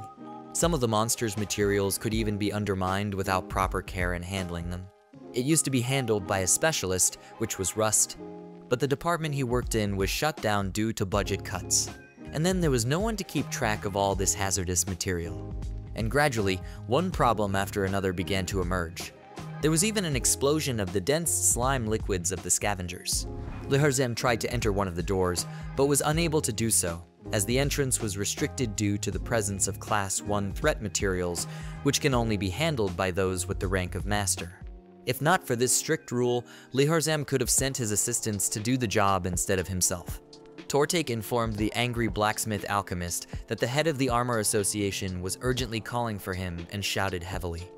S1: Some of the monster's materials could even be undermined without proper care in handling them. It used to be handled by a specialist, which was Rast, but the department he worked in was shut down due to budget cuts. And then there was no one to keep track of all this hazardous material. And gradually, one problem after another began to emerge. There was even an explosion of the dense slime liquids of the scavengers. Liharzam tried to enter one of the doors, but was unable to do so, as the entrance was restricted due to the presence of Class 1 threat materials, which can only be handled by those with the rank of Master. If not for this strict rule, Liharzam could have sent his assistants to do the job instead of himself. Tortake informed the angry blacksmith alchemist that the head of the Armor Association was urgently calling for him and shouted heavily.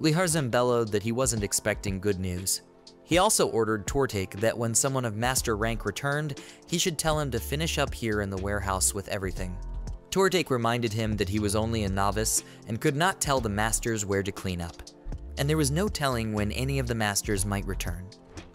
S1: Liharzam bellowed that he wasn't expecting good news. He also ordered Tortake that when someone of master rank returned, he should tell him to finish up here in the warehouse with everything. Tortake reminded him that he was only a novice and could not tell the masters where to clean up. And there was no telling when any of the masters might return.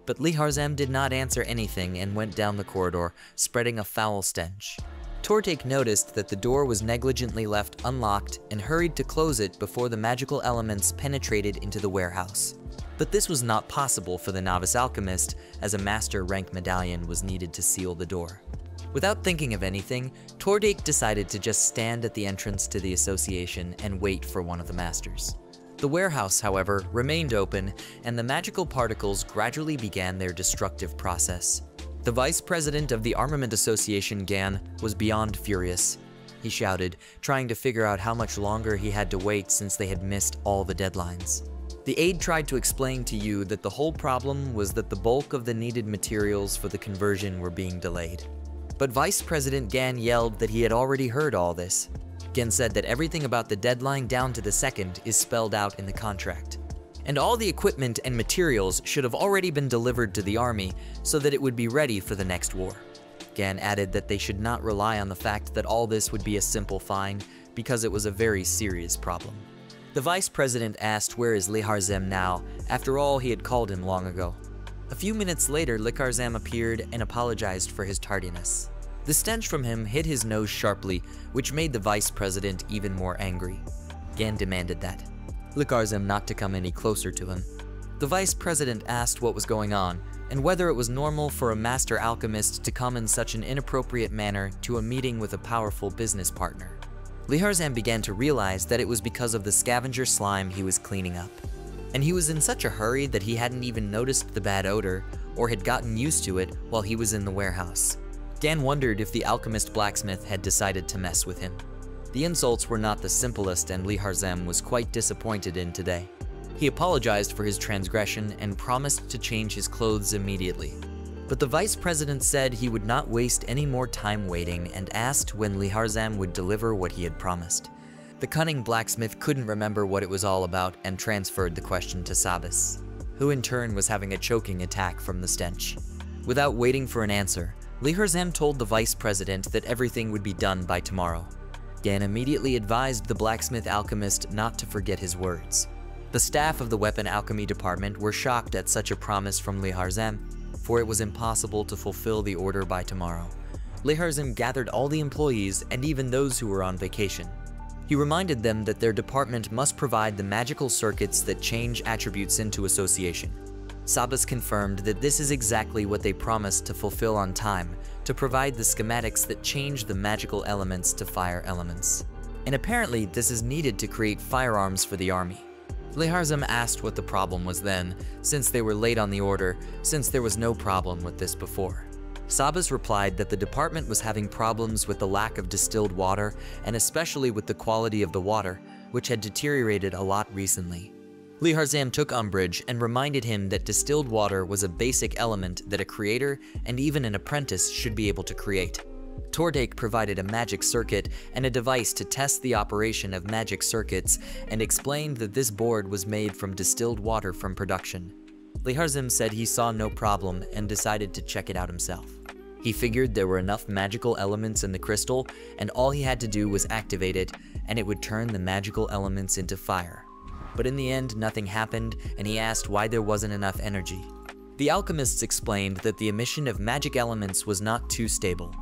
S1: But Liharzam did not answer anything and went down the corridor, spreading a foul stench. Tortake noticed that the door was negligently left unlocked and hurried to close it before the magical elements penetrated into the warehouse. But this was not possible for the novice alchemist, as a master rank medallion was needed to seal the door. Without thinking of anything, Tortake decided to just stand at the entrance to the association and wait for one of the masters. The warehouse, however, remained open, and the magical particles gradually began their destructive process. The vice president of the Armament Association, Gan, was beyond furious. He shouted, trying to figure out how much longer he had to wait since they had missed all the deadlines. The aide tried to explain to you that the whole problem was that the bulk of the needed materials for the conversion were being delayed. But Vice President Gan yelled that he had already heard all this. Gan said that everything about the deadline down to the second is spelled out in the contract. And all the equipment and materials should have already been delivered to the army so that it would be ready for the next war. Gan added that they should not rely on the fact that all this would be a simple fine because it was a very serious problem. The vice president asked where is Liharzam now, after all he had called him long ago. A few minutes later, Liharzam appeared and apologized for his tardiness. The stench from him hit his nose sharply, which made the vice president even more angry. Gan demanded that. Liharzam not to come any closer to him. The vice president asked what was going on, and whether it was normal for a master alchemist to come in such an inappropriate manner to a meeting with a powerful business partner. Liharzam began to realize that it was because of the scavenger slime he was cleaning up. And he was in such a hurry that he hadn't even noticed the bad odor, or had gotten used to it while he was in the warehouse. Gan wondered if the alchemist blacksmith had decided to mess with him. The insults were not the simplest and Liharzam was quite disappointed in today. He apologized for his transgression and promised to change his clothes immediately. But the vice president said he would not waste any more time waiting and asked when Li Liharzam would deliver what he had promised. The cunning blacksmith couldn't remember what it was all about and transferred the question to Sabis, who in turn was having a choking attack from the stench. Without waiting for an answer, Liharzam told the vice president that everything would be done by tomorrow. Gan immediately advised the blacksmith alchemist not to forget his words. The staff of the weapon alchemy department were shocked at such a promise from Liharzam for it was impossible to fulfill the order by tomorrow. Liharzam gathered all the employees and even those who were on vacation. He reminded them that their department must provide the magical circuits that change attributes into association. Sabas confirmed that this is exactly what they promised to fulfill on time, to provide the schematics that change the magical elements to fire elements. And apparently this is needed to create firearms for the army. Liharzam asked what the problem was then, since they were late on the order, since there was no problem with this before. Sabas replied that the department was having problems with the lack of distilled water and especially with the quality of the water, which had deteriorated a lot recently. Liharzam took umbrage and reminded him that distilled water was a basic element that a creator and even an apprentice should be able to create. Tortake provided a magic circuit and a device to test the operation of magic circuits and explained that this board was made from distilled water from production. Liharzam said he saw no problem and decided to check it out himself. He figured there were enough magical elements in the crystal, and all he had to do was activate it, and it would turn the magical elements into fire. But in the end, nothing happened, and he asked why there wasn't enough energy. The alchemists explained that the emission of magic elements was not too stable.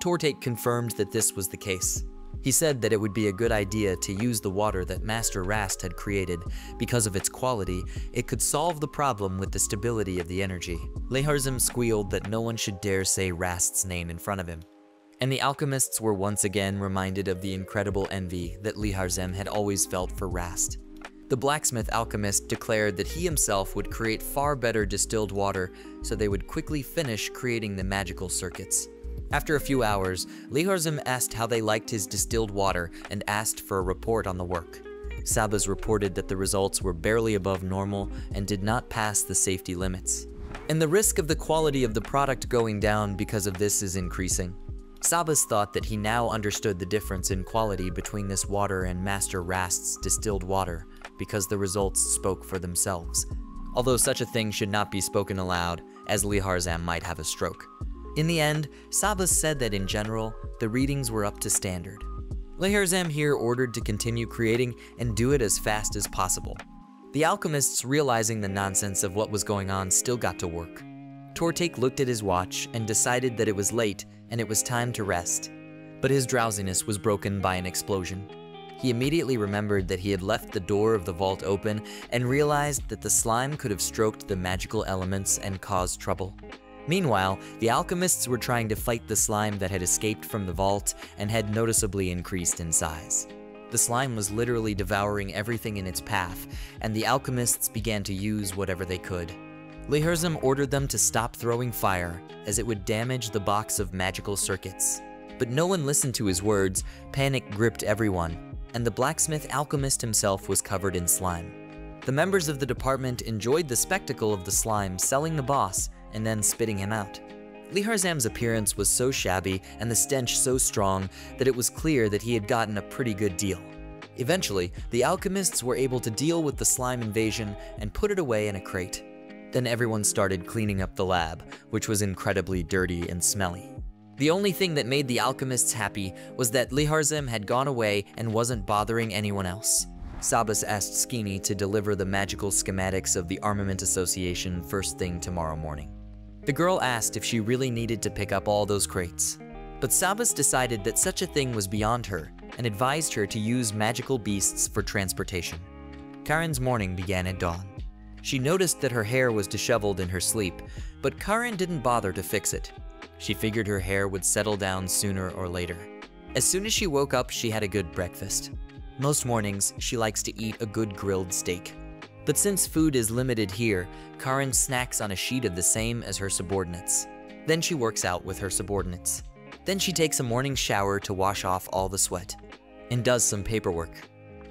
S1: Tortake confirmed that this was the case. He said that it would be a good idea to use the water that Master Rast had created. Because of its quality, it could solve the problem with the stability of the energy. Liharzam squealed that no one should dare say Rast's name in front of him. And the alchemists were once again reminded of the incredible envy that Liharzam had always felt for Rast. The blacksmith alchemist declared that he himself would create far better distilled water so they would quickly finish creating the magical circuits. After a few hours, Liharzam asked how they liked his distilled water and asked for a report on the work. Sabas reported that the results were barely above normal and did not pass the safety limits. And the risk of the quality of the product going down because of this is increasing. Sabas thought that he now understood the difference in quality between this water and Master Rast's distilled water because the results spoke for themselves. Although such a thing should not be spoken aloud, as Liharzam might have a stroke. In the end, Sabas said that in general, the readings were up to standard. Liharzam here ordered to continue creating and do it as fast as possible. The alchemists, realizing the nonsense of what was going on, still got to work. Tortake looked at his watch and decided that it was late and it was time to rest. But his drowsiness was broken by an explosion. He immediately remembered that he had left the door of the vault open and realized that the slime could have stroked the magical elements and caused trouble. Meanwhile, the alchemists were trying to fight the slime that had escaped from the vault and had noticeably increased in size. The slime was literally devouring everything in its path, and the alchemists began to use whatever they could. Liharzam ordered them to stop throwing fire, as it would damage the box of magical circuits. But no one listened to his words, panic gripped everyone, and the blacksmith alchemist himself was covered in slime. The members of the department enjoyed the spectacle of the slime selling the boss and then spitting him out. Liharzam's appearance was so shabby and the stench so strong that it was clear that he had gotten a pretty good deal. Eventually, the alchemists were able to deal with the slime invasion and put it away in a crate. Then everyone started cleaning up the lab, which was incredibly dirty and smelly. The only thing that made the alchemists happy was that Liharzam had gone away and wasn't bothering anyone else. Sabas asked Skeeny to deliver the magical schematics of the Armament Association first thing tomorrow morning. The girl asked if she really needed to pick up all those crates. But Sabas decided that such a thing was beyond her and advised her to use magical beasts for transportation. Karin's morning began at dawn. She noticed that her hair was disheveled in her sleep, but Karin didn't bother to fix it. She figured her hair would settle down sooner or later. As soon as she woke up, she had a good breakfast. Most mornings, she likes to eat a good grilled steak. But since food is limited here, Karin snacks on a sheet of the same as her subordinates. Then she works out with her subordinates. Then she takes a morning shower to wash off all the sweat, and does some paperwork.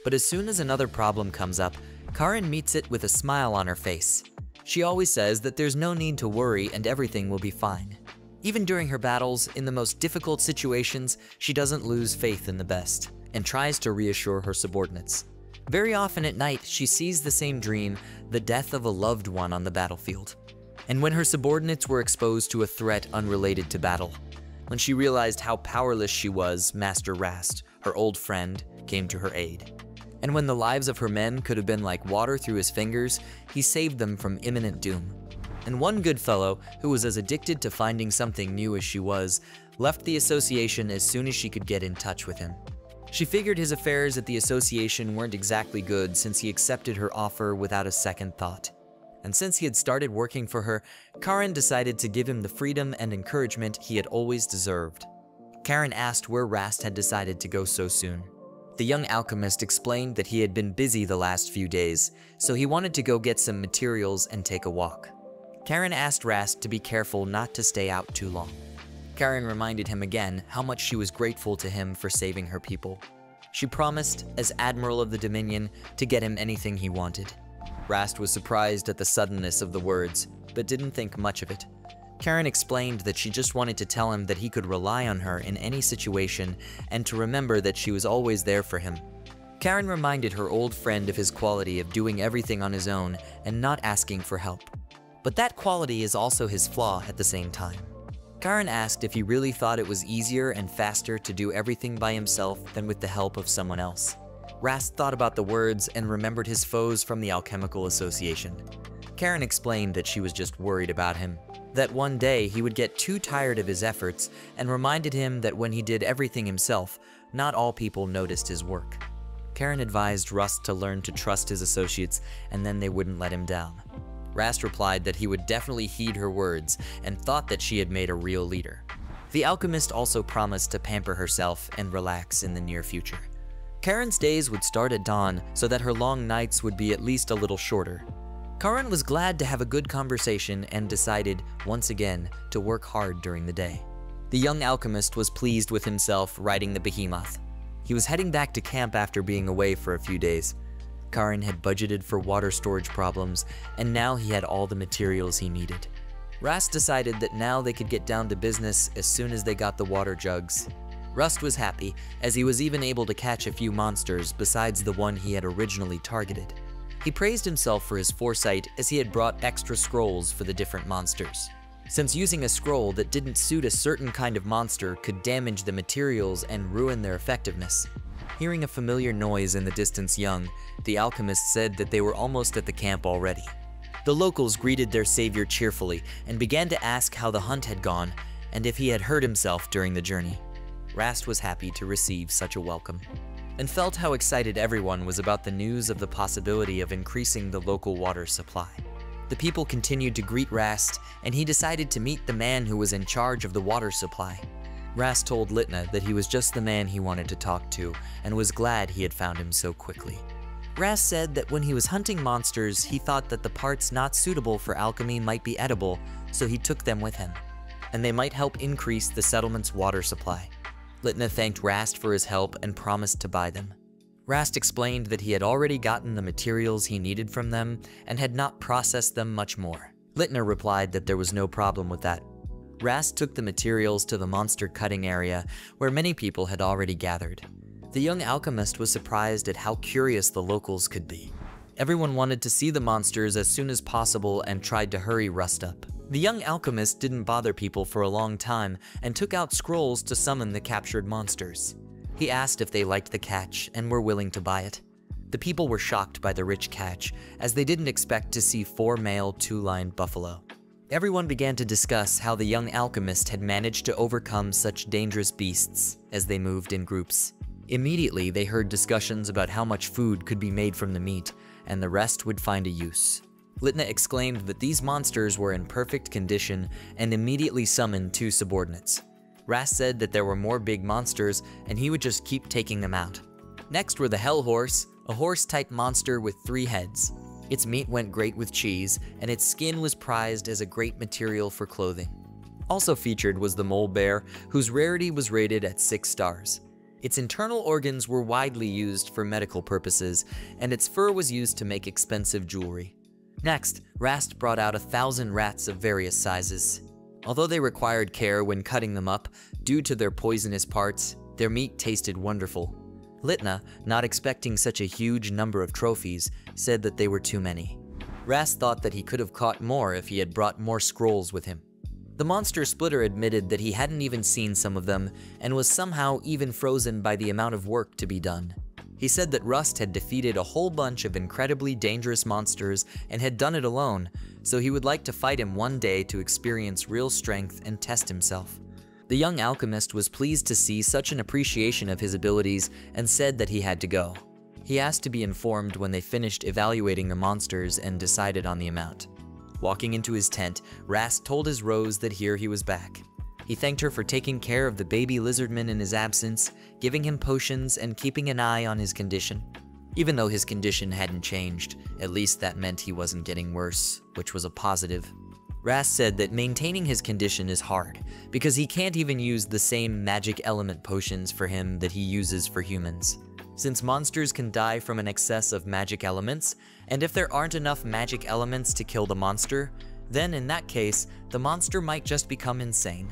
S1: But as soon as another problem comes up, Karin meets it with a smile on her face. She always says that there's no need to worry and everything will be fine. Even during her battles, in the most difficult situations, she doesn't lose faith in the best, and tries to reassure her subordinates. Very often at night, she sees the same dream, the death of a loved one on the battlefield. And when her subordinates were exposed to a threat unrelated to battle, when she realized how powerless she was, Master Rast, her old friend, came to her aid. And when the lives of her men could have been like water through his fingers, he saved them from imminent doom. And one good fellow, who was as addicted to finding something new as she was, left the association as soon as she could get in touch with him. She figured his affairs at the association weren't exactly good since he accepted her offer without a second thought. And since he had started working for her, Karin decided to give him the freedom and encouragement he had always deserved. Karin asked where Rast had decided to go so soon. The young alchemist explained that he had been busy the last few days, so he wanted to go get some materials and take a walk. Karin asked Rast to be careful not to stay out too long. Karin reminded him again how much she was grateful to him for saving her people. She promised, as Admiral of the Dominion, to get him anything he wanted. Rast was surprised at the suddenness of the words, but didn't think much of it. Karin explained that she just wanted to tell him that he could rely on her in any situation and to remember that she was always there for him. Karin reminded her old friend of his quality of doing everything on his own and not asking for help. But that quality is also his flaw at the same time. Karin asked if he really thought it was easier and faster to do everything by himself than with the help of someone else. Rast thought about the words and remembered his foes from the Alchemical Association. Karin explained that she was just worried about him, that one day he would get too tired of his efforts, and reminded him that when he did everything himself, not all people noticed his work. Karin advised Rast to learn to trust his associates, and then they wouldn't let him down. Rast replied that he would definitely heed her words and thought that she had made a real leader. The alchemist also promised to pamper herself and relax in the near future. Karin's days would start at dawn so that her long nights would be at least a little shorter. Karin was glad to have a good conversation and decided, once again, to work hard during the day. The young alchemist was pleased with himself riding the behemoth. He was heading back to camp after being away for a few days. Karin had budgeted for water storage problems, and now he had all the materials he needed. Rast decided that now they could get down to business as soon as they got the water jugs Rast was happy, as he was even able to catch a few monsters besides the one he had originally targeted. He praised himself for his foresight as he had brought extra scrolls for the different monsters. Since using a scroll that didn't suit a certain kind of monster could damage the materials and ruin their effectiveness. Hearing a familiar noise in the distance young, the alchemist said that they were almost at the camp already. The locals greeted their savior cheerfully and began to ask how the hunt had gone and if he had hurt himself during the journey. Rast was happy to receive such a welcome, and felt how excited everyone was about the news of the possibility of increasing the local water supply. The people continued to greet Rast, and he decided to meet the man who was in charge of the water supply. Rast told Litna that he was just the man he wanted to talk to, and was glad he had found him so quickly. Rast said that when he was hunting monsters, he thought that the parts not suitable for alchemy might be edible, so he took them with him, and they might help increase the settlement's water supply. Litna thanked Rast for his help and promised to buy them. Rast explained that he had already gotten the materials he needed from them and had not processed them much more. Litna replied that there was no problem with that. Rast took the materials to the monster cutting area where many people had already gathered. The young alchemist was surprised at how curious the locals could be. Everyone wanted to see the monsters as soon as possible and tried to hurry Rast up. The young alchemist didn't bother people for a long time and took out scrolls to summon the captured monsters. He asked if they liked the catch and were willing to buy it. The people were shocked by the rich catch, as they didn't expect to see four male, two-lined buffalo. Everyone began to discuss how the young alchemist had managed to overcome such dangerous beasts as they moved in groups. Immediately, they heard discussions about how much food could be made from the meat, and the rest would find a use. Litna exclaimed that these monsters were in perfect condition and immediately summoned two subordinates. Rast said that there were more big monsters and he would just keep taking them out. Next were the Hell Horse, a horse-type monster with three heads. Its meat went great with cheese, and its skin was prized as a great material for clothing. Also featured was the Mole Bear, whose rarity was rated at 6 stars. Its internal organs were widely used for medical purposes, and its fur was used to make expensive jewelry. Next, Rast brought out a thousand rats of various sizes. Although they required care when cutting them up, due to their poisonous parts, their meat tasted wonderful. Litna, not expecting such a huge number of trophies, said that they were too many. Rast thought that he could have caught more if he had brought more scrolls with him. The monster splitter admitted that he hadn't even seen some of them, and was somehow even frozen by the amount of work to be done. He said that Rast had defeated a whole bunch of incredibly dangerous monsters and had done it alone, so he would like to fight him one day to experience real strength and test himself. The young alchemist was pleased to see such an appreciation of his abilities and said that he had to go. He asked to be informed when they finished evaluating the monsters and decided on the amount. Walking into his tent, Rast told his Rose that here he was back. He thanked her for taking care of the baby lizardman in his absence, giving him potions, and keeping an eye on his condition. Even though his condition hadn't changed, at least that meant he wasn't getting worse, which was a positive. Rast said that maintaining his condition is hard, because he can't even use the same magic element potions for him that he uses for humans. Since monsters can die from an excess of magic elements, and if there aren't enough magic elements to kill the monster, then in that case, the monster might just become insane.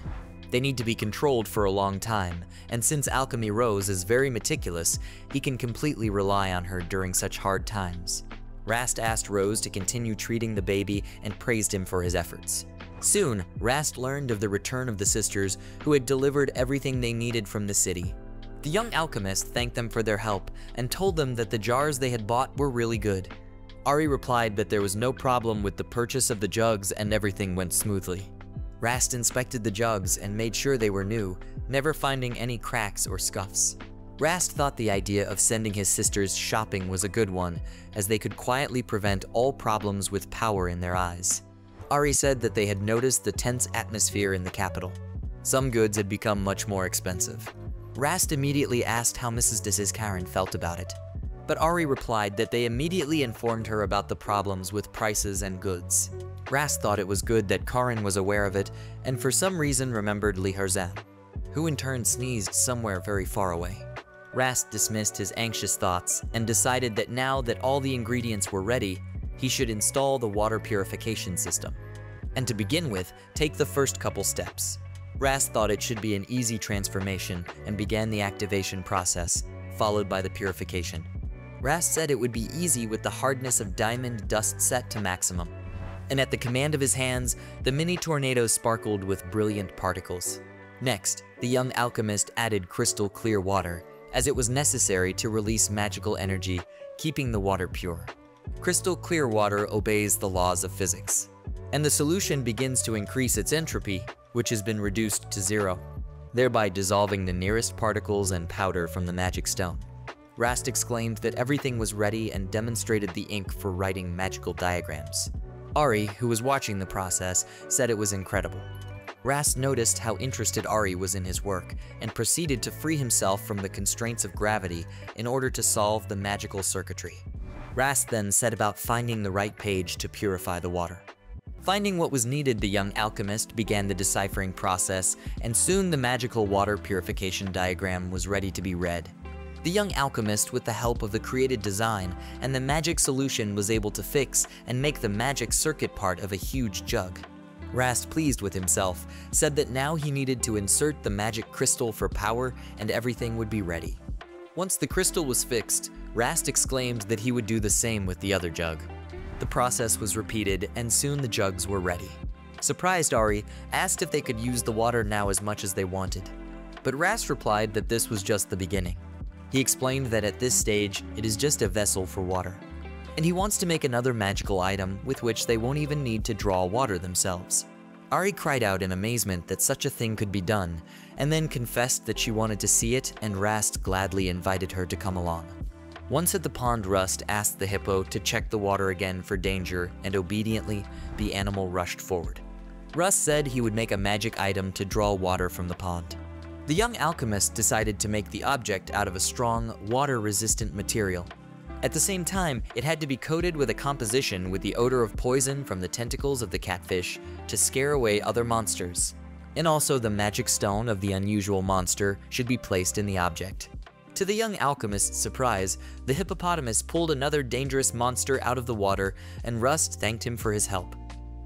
S1: They need to be controlled for a long time, and since Alchemy Rose is very meticulous, he can completely rely on her during such hard times. Rast asked Rose to continue treating the baby and praised him for his efforts. Soon, Rast learned of the return of the sisters who had delivered everything they needed from the city. The young alchemist thanked them for their help and told them that the jars they had bought were really good. Ari replied that there was no problem with the purchase of the jugs and everything went smoothly. Rast inspected the jugs and made sure they were new, never finding any cracks or scuffs. Rast thought the idea of sending his sisters shopping was a good one, as they could quietly prevent all problems with power in their eyes. Ari said that they had noticed the tense atmosphere in the capital. Some goods had become much more expensive. Rast immediately asked how Mrs. Desiskaran felt about it, but Ari replied that they immediately informed her about the problems with prices and goods. Rast thought it was good that Karin was aware of it, and for some reason remembered Liharzam, who in turn sneezed somewhere very far away. Rast dismissed his anxious thoughts and decided that now that all the ingredients were ready, he should install the water purification system. And to begin with, take the first couple steps. Rast thought it should be an easy transformation and began the activation process, followed by the purification. Rast said it would be easy with the hardness of diamond dust set to maximum and at the command of his hands, the mini tornado sparkled with brilliant particles. Next, the young alchemist added crystal clear water, as it was necessary to release magical energy, keeping the water pure. Crystal clear water obeys the laws of physics, and the solution begins to increase its entropy, which has been reduced to zero, thereby dissolving the nearest particles and powder from the magic stone. Rast exclaimed that everything was ready and demonstrated the ink for writing magical diagrams. Ari, who was watching the process, said it was incredible. Rast noticed how interested Ari was in his work and proceeded to free himself from the constraints of gravity in order to solve the magical circuitry. Rast then set about finding the right page to purify the water. Finding what was needed, the young alchemist began the deciphering process, and soon the magical water purification diagram was ready to be read. The young alchemist, with the help of the created design and the magic solution, was able to fix and make the magic circuit part of a huge jug. Rast, pleased with himself, said that now he needed to insert the magic crystal for power and everything would be ready. Once the crystal was fixed, Rast exclaimed that he would do the same with the other jug. The process was repeated and soon the jugs were ready. Surprised Ari asked if they could use the water now as much as they wanted. But Rast replied that this was just the beginning. He explained that at this stage, it is just a vessel for water. And he wants to make another magical item with which they won't even need to draw water themselves. Ari cried out in amazement that such a thing could be done, and then confessed that she wanted to see it, and Rast gladly invited her to come along. Once at the pond, Rast asked the hippo to check the water again for danger, and obediently, the animal rushed forward. Rast said he would make a magic item to draw water from the pond. The young alchemist decided to make the object out of a strong, water-resistant material. At the same time, it had to be coated with a composition with the odor of poison from the tentacles of the catfish to scare away other monsters. And also the magic stone of the unusual monster should be placed in the object. To the young alchemist's surprise, the hippopotamus pulled another dangerous monster out of the water and Rast thanked him for his help.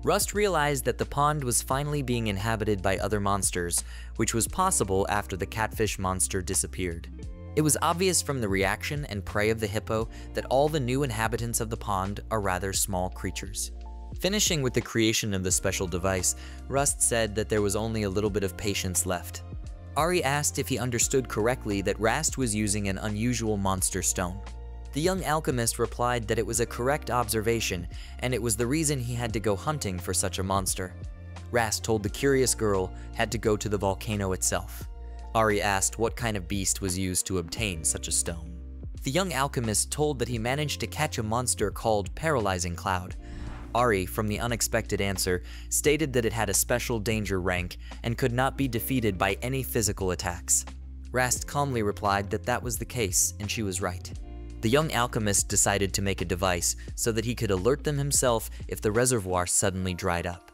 S1: Rast realized that the pond was finally being inhabited by other monsters, which was possible after the catfish monster disappeared. It was obvious from the reaction and prey of the hippo that all the new inhabitants of the pond are rather small creatures. Finishing with the creation of the special device, Rast said that there was only a little bit of patience left. Ari asked if he understood correctly that Rast was using an unusual monster stone. The young alchemist replied that it was a correct observation, and it was the reason he had to go hunting for such a monster. Rast told the curious girl had to go to the volcano itself. Ari asked what kind of beast was used to obtain such a stone. The young alchemist told that he managed to catch a monster called Paralyzing Cloud. Ari, from the unexpected answer, stated that it had a special danger rank and could not be defeated by any physical attacks. Rast calmly replied that that was the case, and she was right. The young alchemist decided to make a device so that he could alert them himself if the reservoir suddenly dried up.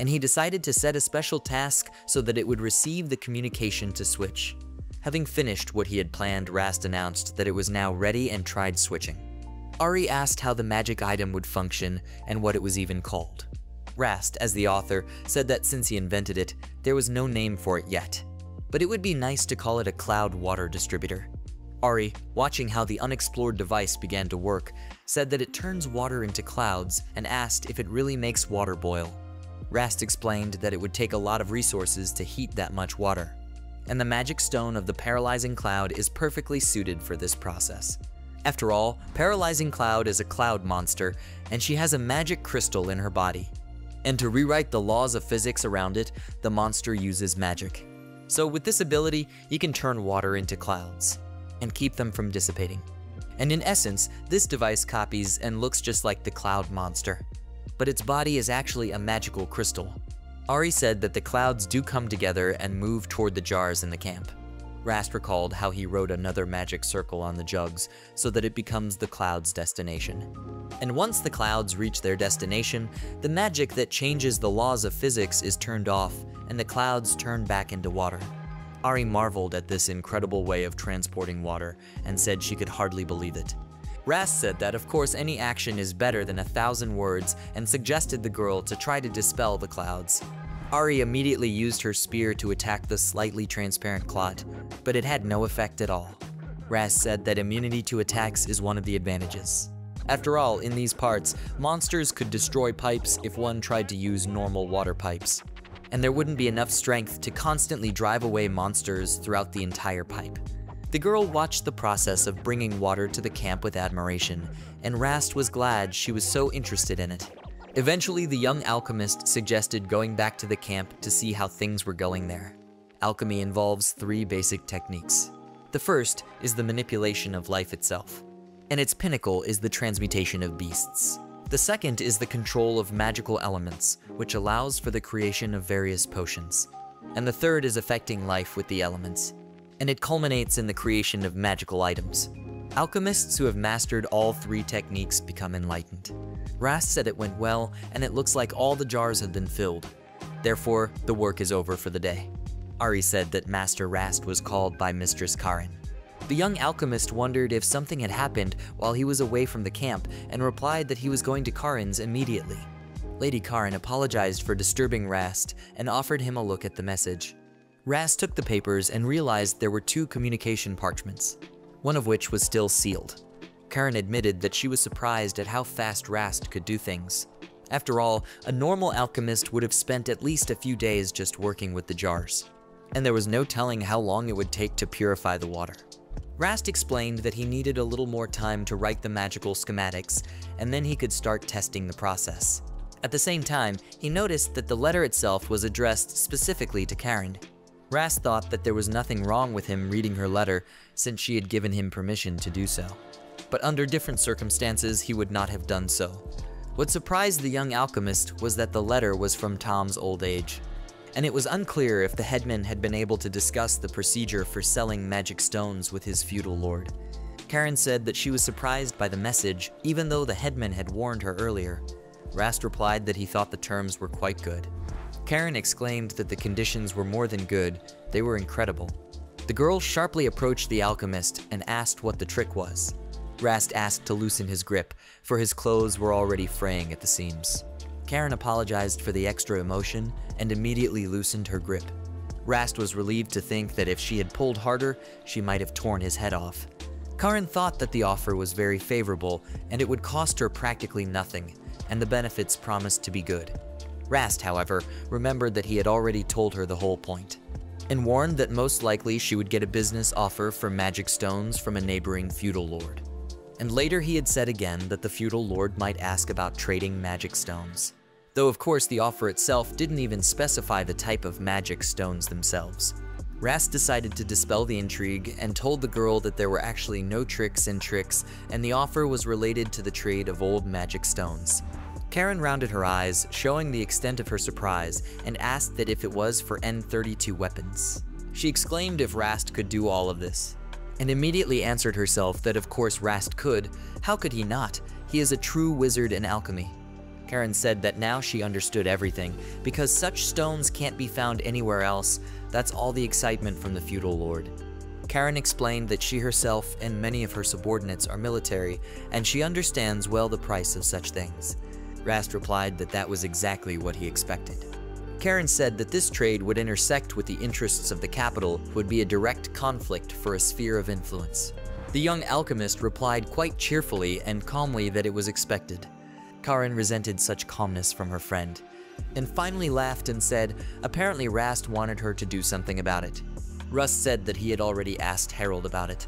S1: And he decided to set a special task so that it would receive the communication to switch. Having finished what he had planned, Rast announced that it was now ready and tried switching. Ari asked how the magic item would function and what it was even called. Rast, as the author, said that since he invented it, there was no name for it yet, but it would be nice to call it a cloud water distributor. Ari, watching how the unexplored device began to work, said that it turns water into clouds and asked if it really makes water boil. Rast explained that it would take a lot of resources to heat that much water, and the magic stone of the paralyzing cloud is perfectly suited for this process. After all, Paralyzing Cloud is a cloud monster, and she has a magic crystal in her body. And to rewrite the laws of physics around it, the monster uses magic. So with this ability, you can turn water into clouds and keep them from dissipating. And in essence, this device copies and looks just like the cloud monster. But its body is actually a magical crystal. Ari said that the clouds do come together and move toward the jars in the camp. Rast recalled how he wrote another magic circle on the jugs so that it becomes the cloud's destination. And once the clouds reach their destination, the magic that changes the laws of physics is turned off and the clouds turn back into water. Ari marveled at this incredible way of transporting water and said she could hardly believe it. Rast said that of course any action is better than a thousand words and suggested the girl to try to dispel the clouds. Ari immediately used her spear to attack the slightly transparent clot, but it had no effect at all. Rast said that immunity to attacks is one of the advantages. After all, in these parts, monsters could destroy pipes if one tried to use normal water pipes and there wouldn't be enough strength to constantly drive away monsters throughout the entire pipe. The girl watched the process of bringing water to the camp with admiration, and Rast was glad she was so interested in it. Eventually, the young alchemist suggested going back to the camp to see how things were going there. Alchemy involves three basic techniques. The first is the manipulation of life itself, and its pinnacle is the transmutation of beasts. The second is the control of magical elements, which allows for the creation of various potions. And the third is affecting life with the elements, and it culminates in the creation of magical items. Alchemists who have mastered all three techniques become enlightened. Rast said it went well, and it looks like all the jars have been filled. Therefore, the work is over for the day. Ari said that Master Rast was called by Mistress Karin. The young alchemist wondered if something had happened while he was away from the camp and replied that he was going to Karin's immediately. Lady Karin apologized for disturbing Rast and offered him a look at the message. Rast took the papers and realized there were two communication parchments, one of which was still sealed. Karin admitted that she was surprised at how fast Rast could do things. After all, a normal alchemist would have spent at least a few days just working with the jars, and there was no telling how long it would take to purify the water. Rast explained that he needed a little more time to write the magical schematics, and then he could start testing the process. At the same time, he noticed that the letter itself was addressed specifically to Karin. Rast thought that there was nothing wrong with him reading her letter, since she had given him permission to do so. But under different circumstances, he would not have done so. What surprised the young alchemist was that the letter was from Tom's old age and it was unclear if the headman had been able to discuss the procedure for selling magic stones with his feudal lord. Karin said that she was surprised by the message, even though the headman had warned her earlier. Rast replied that he thought the terms were quite good. Karin exclaimed that the conditions were more than good, they were incredible. The girl sharply approached the alchemist and asked what the trick was. Rast asked to loosen his grip, for his clothes were already fraying at the seams. Karin apologized for the extra emotion and immediately loosened her grip. Rast was relieved to think that if she had pulled harder, she might have torn his head off. Karin thought that the offer was very favorable and it would cost her practically nothing, and the benefits promised to be good. Rast, however, remembered that he had already told her the whole point, and warned that most likely she would get a business offer for magic stones from a neighboring feudal lord. And later he had said again that the feudal lord might ask about trading magic stones. though of course the offer itself didn't even specify the type of magic stones themselves. Rast decided to dispel the intrigue and told the girl that there were actually no tricks in tricks and the offer was related to the trade of old magic stones. Karin rounded her eyes, showing the extent of her surprise, and asked that if it was for N32 weapons. She exclaimed if Rast could do all of this, and immediately answered herself that of course Rast could, how could he not? He is a true wizard in alchemy. Karin said that now she understood everything, because such stones can't be found anywhere else, that's all the excitement from the feudal lord. Karin explained that she herself and many of her subordinates are military, and she understands well the price of such things. Rast replied that that was exactly what he expected. Karin said that this trade would intersect with the interests of the capital, would be a direct conflict for a sphere of influence. The young alchemist replied quite cheerfully and calmly that it was expected. Karin resented such calmness from her friend, and finally laughed and said apparently Rast wanted her to do something about it. Rast said that he had already asked Harold about it.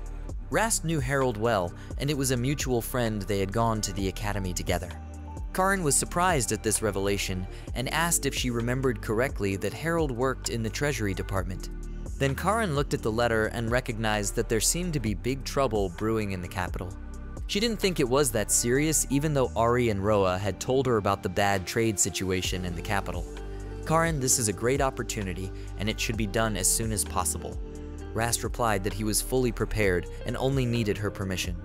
S1: Rast knew Harold well, and it was a mutual friend they had gone to the academy together. Karin was surprised at this revelation and asked if she remembered correctly that Harold worked in the Treasury Department. Then Karin looked at the letter and recognized that there seemed to be big trouble brewing in the capital. She didn't think it was that serious even though Ari and Roa had told her about the bad trade situation in the capital. Karin, this is a great opportunity and it should be done as soon as possible. Rast replied that he was fully prepared and only needed her permission.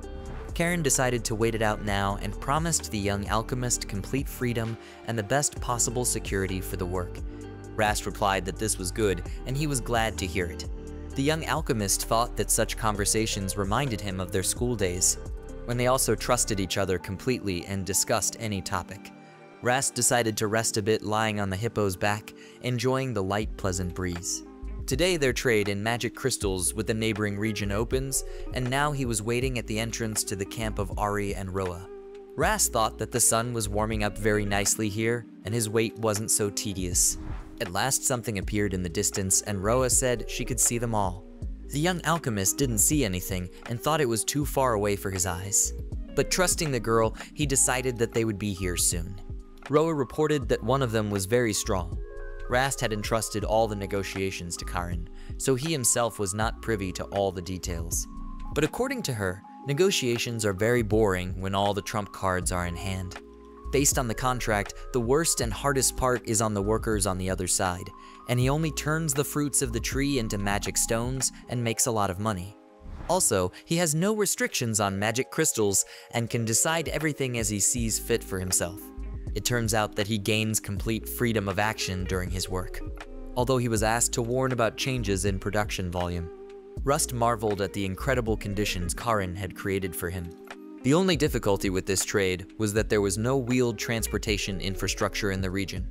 S1: Karin decided to wait it out now and promised the young alchemist complete freedom and the best possible security for the work. Rast replied that this was good and he was glad to hear it. The young alchemist thought that such conversations reminded him of their school days when they also trusted each other completely and discussed any topic. Rast decided to rest a bit lying on the hippo's back, enjoying the light, pleasant breeze. Today their trade in magic crystals with the neighboring region opens, and now he was waiting at the entrance to the camp of Ari and Roa. Rast thought that the sun was warming up very nicely here, and his wait wasn't so tedious. At last something appeared in the distance, and Roa said she could see them all. The young alchemist didn't see anything and thought it was too far away for his eyes. But trusting the girl, he decided that they would be here soon. Roa reported that one of them was very strong. Rast had entrusted all the negotiations to Karin, so he himself was not privy to all the details. But according to her, negotiations are very boring when all the trump cards are in hand. Based on the contract, the worst and hardest part is on the workers on the other side, and he only turns the fruits of the tree into magic stones and makes a lot of money. Also, he has no restrictions on magic crystals and can decide everything as he sees fit for himself. It turns out that he gains complete freedom of action during his work, although he was asked to warn about changes in production volume. Rast marveled at the incredible conditions Karin had created for him. The only difficulty with this trade was that there was no wheeled transportation infrastructure in the region,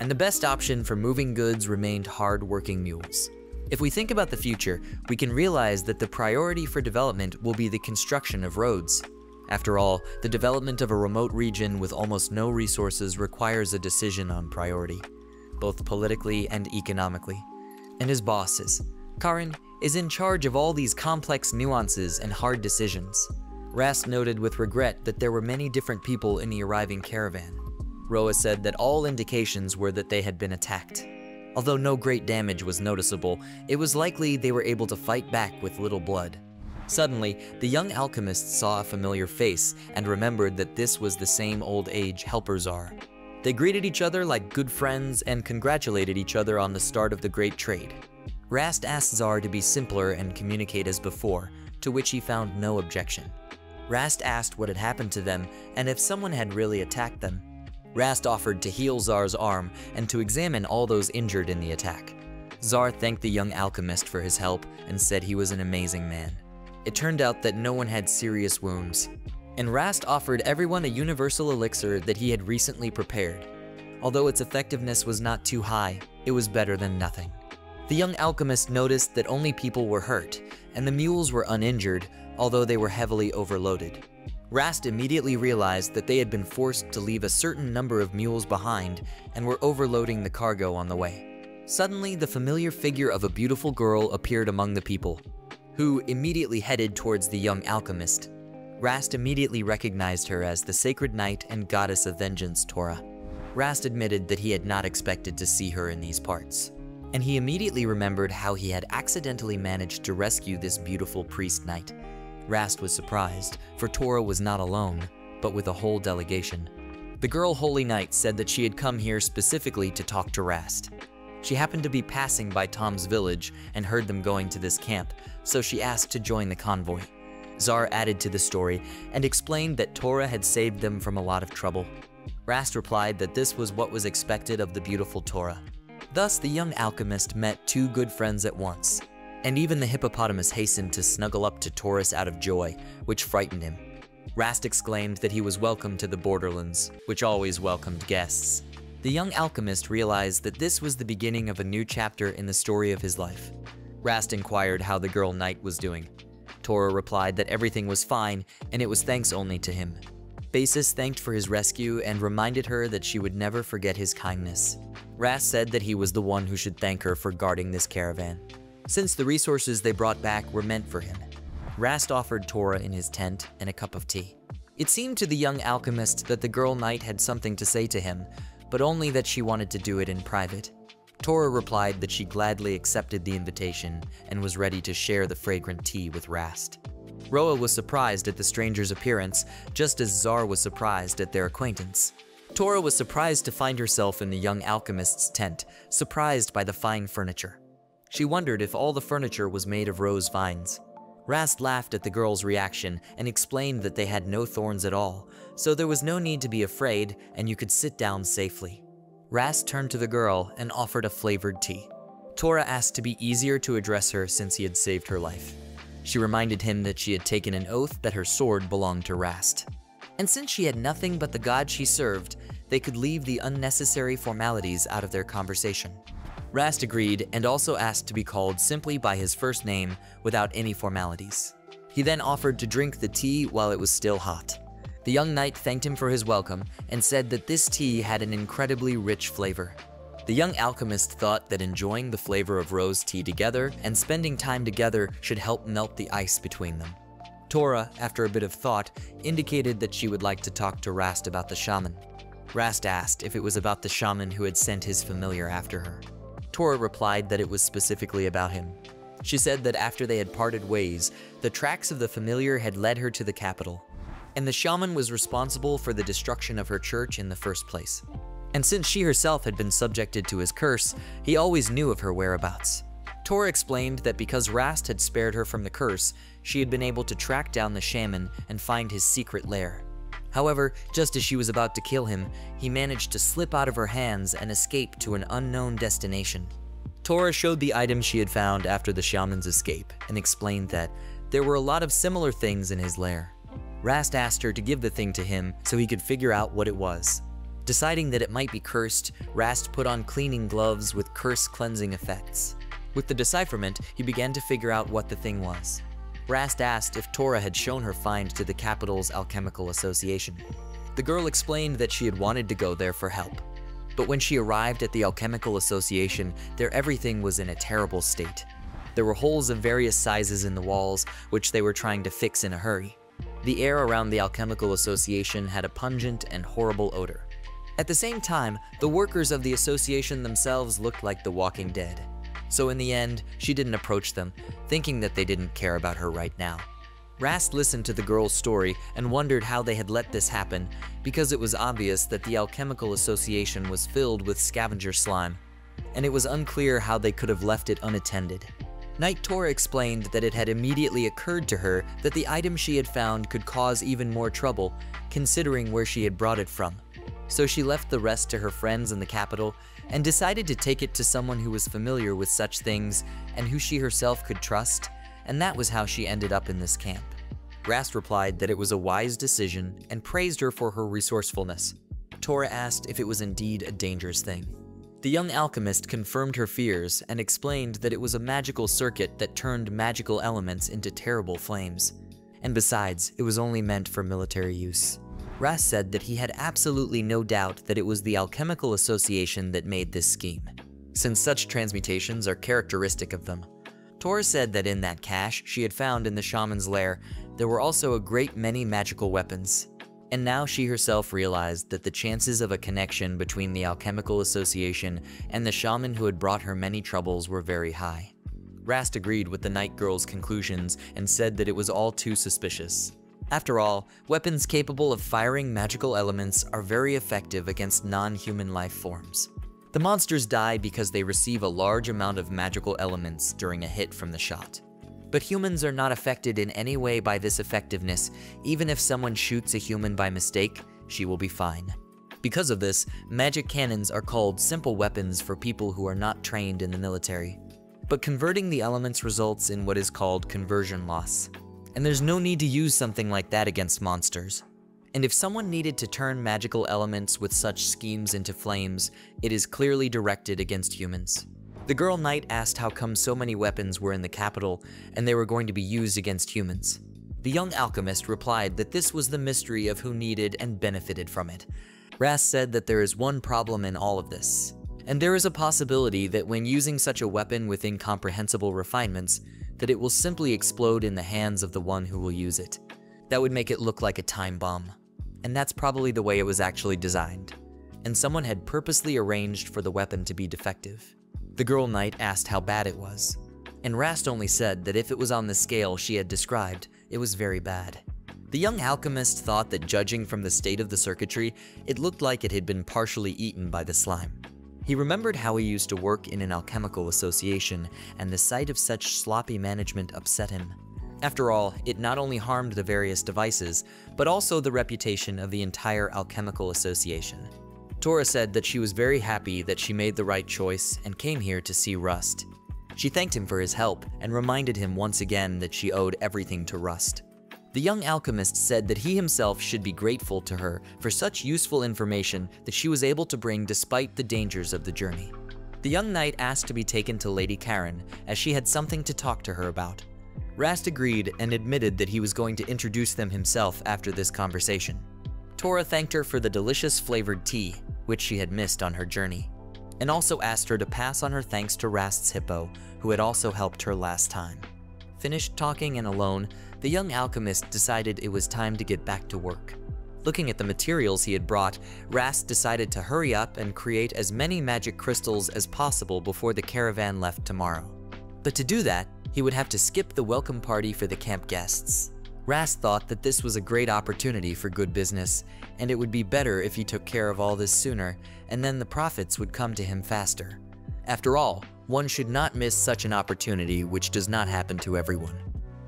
S1: and the best option for moving goods remained hard-working mules. If we think about the future, we can realize that the priority for development will be the construction of roads. After all, the development of a remote region with almost no resources requires a decision on priority, both politically and economically. And his bosses, Karin is in charge of all these complex nuances and hard decisions. Rast noted with regret that there were many different people in the arriving caravan. Roa said that all indications were that they had been attacked. Although no great damage was noticeable, it was likely they were able to fight back with little blood. Suddenly, the young alchemist saw a familiar face and remembered that this was the same old age Helper Czar. They greeted each other like good friends and congratulated each other on the start of the Great Trade. Rast asked Czar to be simpler and communicate as before, to which he found no objection. Rast asked what had happened to them and if someone had really attacked them. Rast offered to heal Czar's arm and to examine all those injured in the attack. Czar thanked the young alchemist for his help and said he was an amazing man. It turned out that no one had serious wounds, and Rast offered everyone a universal elixir that he had recently prepared. Although its effectiveness was not too high, it was better than nothing. The young alchemist noticed that only people were hurt, and the mules were uninjured, although they were heavily overloaded. Rast immediately realized that they had been forced to leave a certain number of mules behind and were overloading the cargo on the way. Suddenly, the familiar figure of a beautiful girl appeared among the people, who immediately headed towards the young alchemist. Rast immediately recognized her as the sacred knight and goddess of vengeance, Tora. Rast admitted that he had not expected to see her in these parts, and he immediately remembered how he had accidentally managed to rescue this beautiful priest knight. Rast was surprised, for Tora was not alone, but with a whole delegation. The girl Holy Knight said that she had come here specifically to talk to Rast. She happened to be passing by Tom's village and heard them going to this camp, so she asked to join the convoy. Zar added to the story and explained that Tora had saved them from a lot of trouble. Rast replied that this was what was expected of the beautiful Tora. Thus, the young alchemist met two good friends at once, and even the hippopotamus hastened to snuggle up to Tora out of joy, which frightened him. Rast exclaimed that he was welcome to the Borderlands, which always welcomed guests. The young alchemist realized that this was the beginning of a new chapter in the story of his life. Rast inquired how the girl Knight was doing. Tora replied that everything was fine and it was thanks only to him. Basis thanked for his rescue and reminded her that she would never forget his kindness. Rast said that he was the one who should thank her for guarding this caravan, since the resources they brought back were meant for him. Rast offered Tora in his tent and a cup of tea. It seemed to the young alchemist that the girl knight had something to say to him, but only that she wanted to do it in private. Tora replied that she gladly accepted the invitation and was ready to share the fragrant tea with Rast. Roa was surprised at the stranger's appearance, just as Zar was surprised at their acquaintance. Tora was surprised to find herself in the young alchemist's tent, surprised by the fine furniture. She wondered if all the furniture was made of rose vines. Rast laughed at the girl's reaction and explained that they had no thorns at all, so there was no need to be afraid and you could sit down safely. Rast turned to the girl and offered a flavored tea. Tora asked to be easier to address her since he had saved her life. She reminded him that she had taken an oath that her sword belonged to Rast. And since she had nothing but the god she served, they could leave the unnecessary formalities out of their conversation. Rast agreed and also asked to be called simply by his first name without any formalities. He then offered to drink the tea while it was still hot. The young knight thanked him for his welcome and said that this tea had an incredibly rich flavor. The young alchemist thought that enjoying the flavor of rose tea together and spending time together should help melt the ice between them. Tora, after a bit of thought, indicated that she would like to talk to Rast about the shaman. Rast asked if it was about the shaman who had sent his familiar after her. Tora replied that it was specifically about him. She said that after they had parted ways, the tracks of the familiar had led her to the capital, and the shaman was responsible for the destruction of her church in the first place. And since she herself had been subjected to his curse, he always knew of her whereabouts. Tora explained that because Rast had spared her from the curse, she had been able to track down the shaman and find his secret lair. However, just as she was about to kill him, he managed to slip out of her hands and escape to an unknown destination. Tora showed the items she had found after the shaman's escape and explained that there were a lot of similar things in his lair. Rast asked her to give the thing to him so he could figure out what it was. Deciding that it might be cursed, Rast put on cleaning gloves with curse cleansing effects. With the decipherment, he began to figure out what the thing was. Rast asked if Tora had shown her find to the capital's alchemical association. The girl explained that she had wanted to go there for help. But when she arrived at the alchemical association, their everything was in a terrible state. There were holes of various sizes in the walls, which they were trying to fix in a hurry. The air around the Alchemical Association had a pungent and horrible odor. At the same time, the workers of the association themselves looked like the walking dead. So in the end, she didn't approach them, thinking that they didn't care about her right now. Rast listened to the girl's story and wondered how they had let this happen, because it was obvious that the Alchemical Association was filled with scavenger slime, and it was unclear how they could have left it unattended. Knight Tora explained that it had immediately occurred to her that the item she had found could cause even more trouble, considering where she had brought it from. So she left the rest to her friends in the capital and decided to take it to someone who was familiar with such things and who she herself could trust, and that was how she ended up in this camp. Rast replied that it was a wise decision and praised her for her resourcefulness. Tora asked if it was indeed a dangerous thing. The young alchemist confirmed her fears and explained that it was a magical circuit that turned magical elements into terrible flames. And besides, it was only meant for military use. Rast said that he had absolutely no doubt that it was the Alchemical Association that made this scheme, since such transmutations are characteristic of them. Tora said that in that cache she had found in the shaman's lair, there were also a great many magical weapons. And now she herself realized that the chances of a connection between the Alchemical Association and the shaman who had brought her many troubles were very high. Rast agreed with the Knight Girl's conclusions and said that it was all too suspicious. After all, weapons capable of firing magical elements are very effective against non-human life forms. The monsters die because they receive a large amount of magical elements during a hit from the shot. But humans are not affected in any way by this effectiveness. Even if someone shoots a human by mistake, she will be fine. Because of this, magic cannons are called simple weapons for people who are not trained in the military. But converting the elements results in what is called conversion loss and there's no need to use something like that against monsters. And if someone needed to turn magical elements with such schemes into flames, it is clearly directed against humans. The girl knight asked how come so many weapons were in the capital and they were going to be used against humans. The young alchemist replied that this was the mystery of who needed and benefited from it. Rast said that there is one problem in all of this, and there is a possibility that when using such a weapon with incomprehensible refinements, that it will simply explode in the hands of the one who will use it. That would make it look like a time bomb. And that's probably the way it was actually designed. And someone had purposely arranged for the weapon to be defective. The girl knight asked how bad it was. And Rast only said that if it was on the scale she had described, it was very bad. The young alchemist thought that judging from the state of the circuitry, it looked like it had been partially eaten by the slime. He remembered how he used to work in an alchemical association, and the sight of such sloppy management upset him. After all, it not only harmed the various devices, but also the reputation of the entire alchemical association. Tora said that she was very happy that she made the right choice and came here to see Rast. She thanked him for his help and reminded him once again that she owed everything to Rast. The young alchemist said that he himself should be grateful to her for such useful information that she was able to bring despite the dangers of the journey. The young knight asked to be taken to Lady Karin, as she had something to talk to her about. Rast agreed and admitted that he was going to introduce them himself after this conversation. Tora thanked her for the delicious flavored tea, which she had missed on her journey, and also asked her to pass on her thanks to Rast's hippo, who had also helped her last time. Finished talking and alone, the young alchemist decided it was time to get back to work. Looking at the materials he had brought, Rast decided to hurry up and create as many magic crystals as possible before the caravan left tomorrow. But to do that, he would have to skip the welcome party for the camp guests. Rast thought that this was a great opportunity for good business, and it would be better if he took care of all this sooner, and then the profits would come to him faster. After all, one should not miss such an opportunity which does not happen to everyone.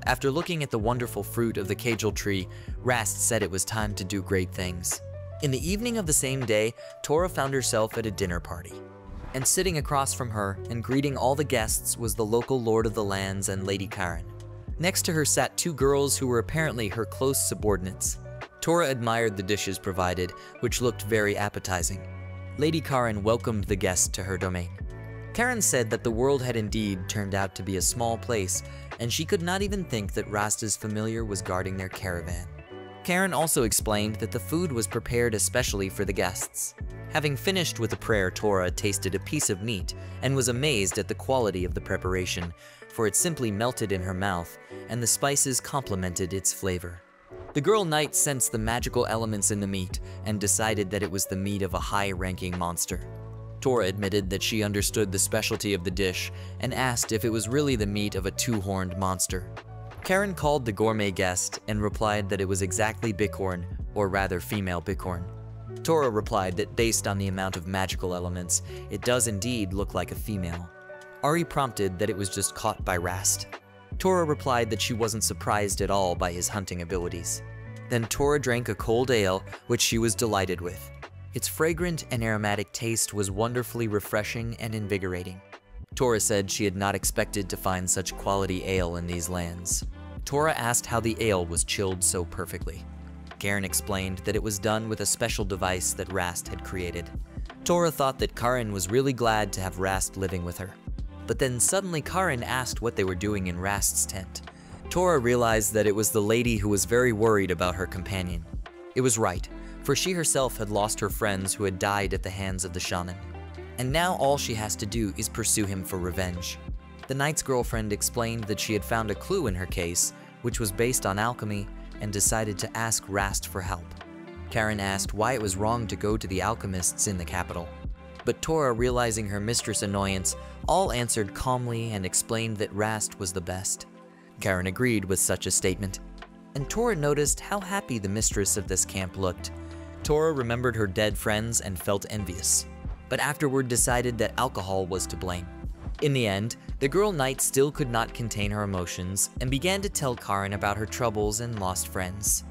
S1: After looking at the wonderful fruit of the Kagel tree, Rast said it was time to do great things. In the evening of the same day, Tora found herself at a dinner party. And sitting across from her and greeting all the guests was the local Lord of the Lands and Lady Karin. Next to her sat two girls who were apparently her close subordinates. Tora admired the dishes provided, which looked very appetizing. Lady Karin welcomed the guests to her domain. Karin said that the world had indeed turned out to be a small place, and she could not even think that Rasta's familiar was guarding their caravan. Karin also explained that the food was prepared especially for the guests. Having finished with a prayer, Tora tasted a piece of meat and was amazed at the quality of the preparation, for it simply melted in her mouth, and the spices complemented its flavor. The girl knight sensed the magical elements in the meat and decided that it was the meat of a high-ranking monster. Tora admitted that she understood the specialty of the dish and asked if it was really the meat of a two-horned monster. Karin called the gourmet guest and replied that it was exactly bicorn, or rather female bicorn. Tora replied that based on the amount of magical elements, it does indeed look like a female. Ari prompted that it was just caught by Rast. Tora replied that she wasn't surprised at all by his hunting abilities. Then Tora drank a cold ale, which she was delighted with. Its fragrant and aromatic taste was wonderfully refreshing and invigorating. Tora said she had not expected to find such quality ale in these lands. Tora asked how the ale was chilled so perfectly. Karin explained that it was done with a special device that Rast had created. Tora thought that Karin was really glad to have Rast living with her. But then suddenly Karin asked what they were doing in Rast's tent. Tora realized that it was the lady who was very worried about her companion. It was right for she herself had lost her friends who had died at the hands of the shaman. And now all she has to do is pursue him for revenge. The knight's girlfriend explained that she had found a clue in her case, which was based on alchemy, and decided to ask Rast for help. Karin asked why it was wrong to go to the alchemists in the capital. But Tora, realizing her mistress' annoyance, all answered calmly and explained that Rast was the best. Karin agreed with such a statement, and Tora noticed how happy the mistress of this camp looked. Tora remembered her dead friends and felt envious, but afterward decided that alcohol was to blame. In the end, the girl knight still could not contain her emotions and began to tell Karin about her troubles and lost friends.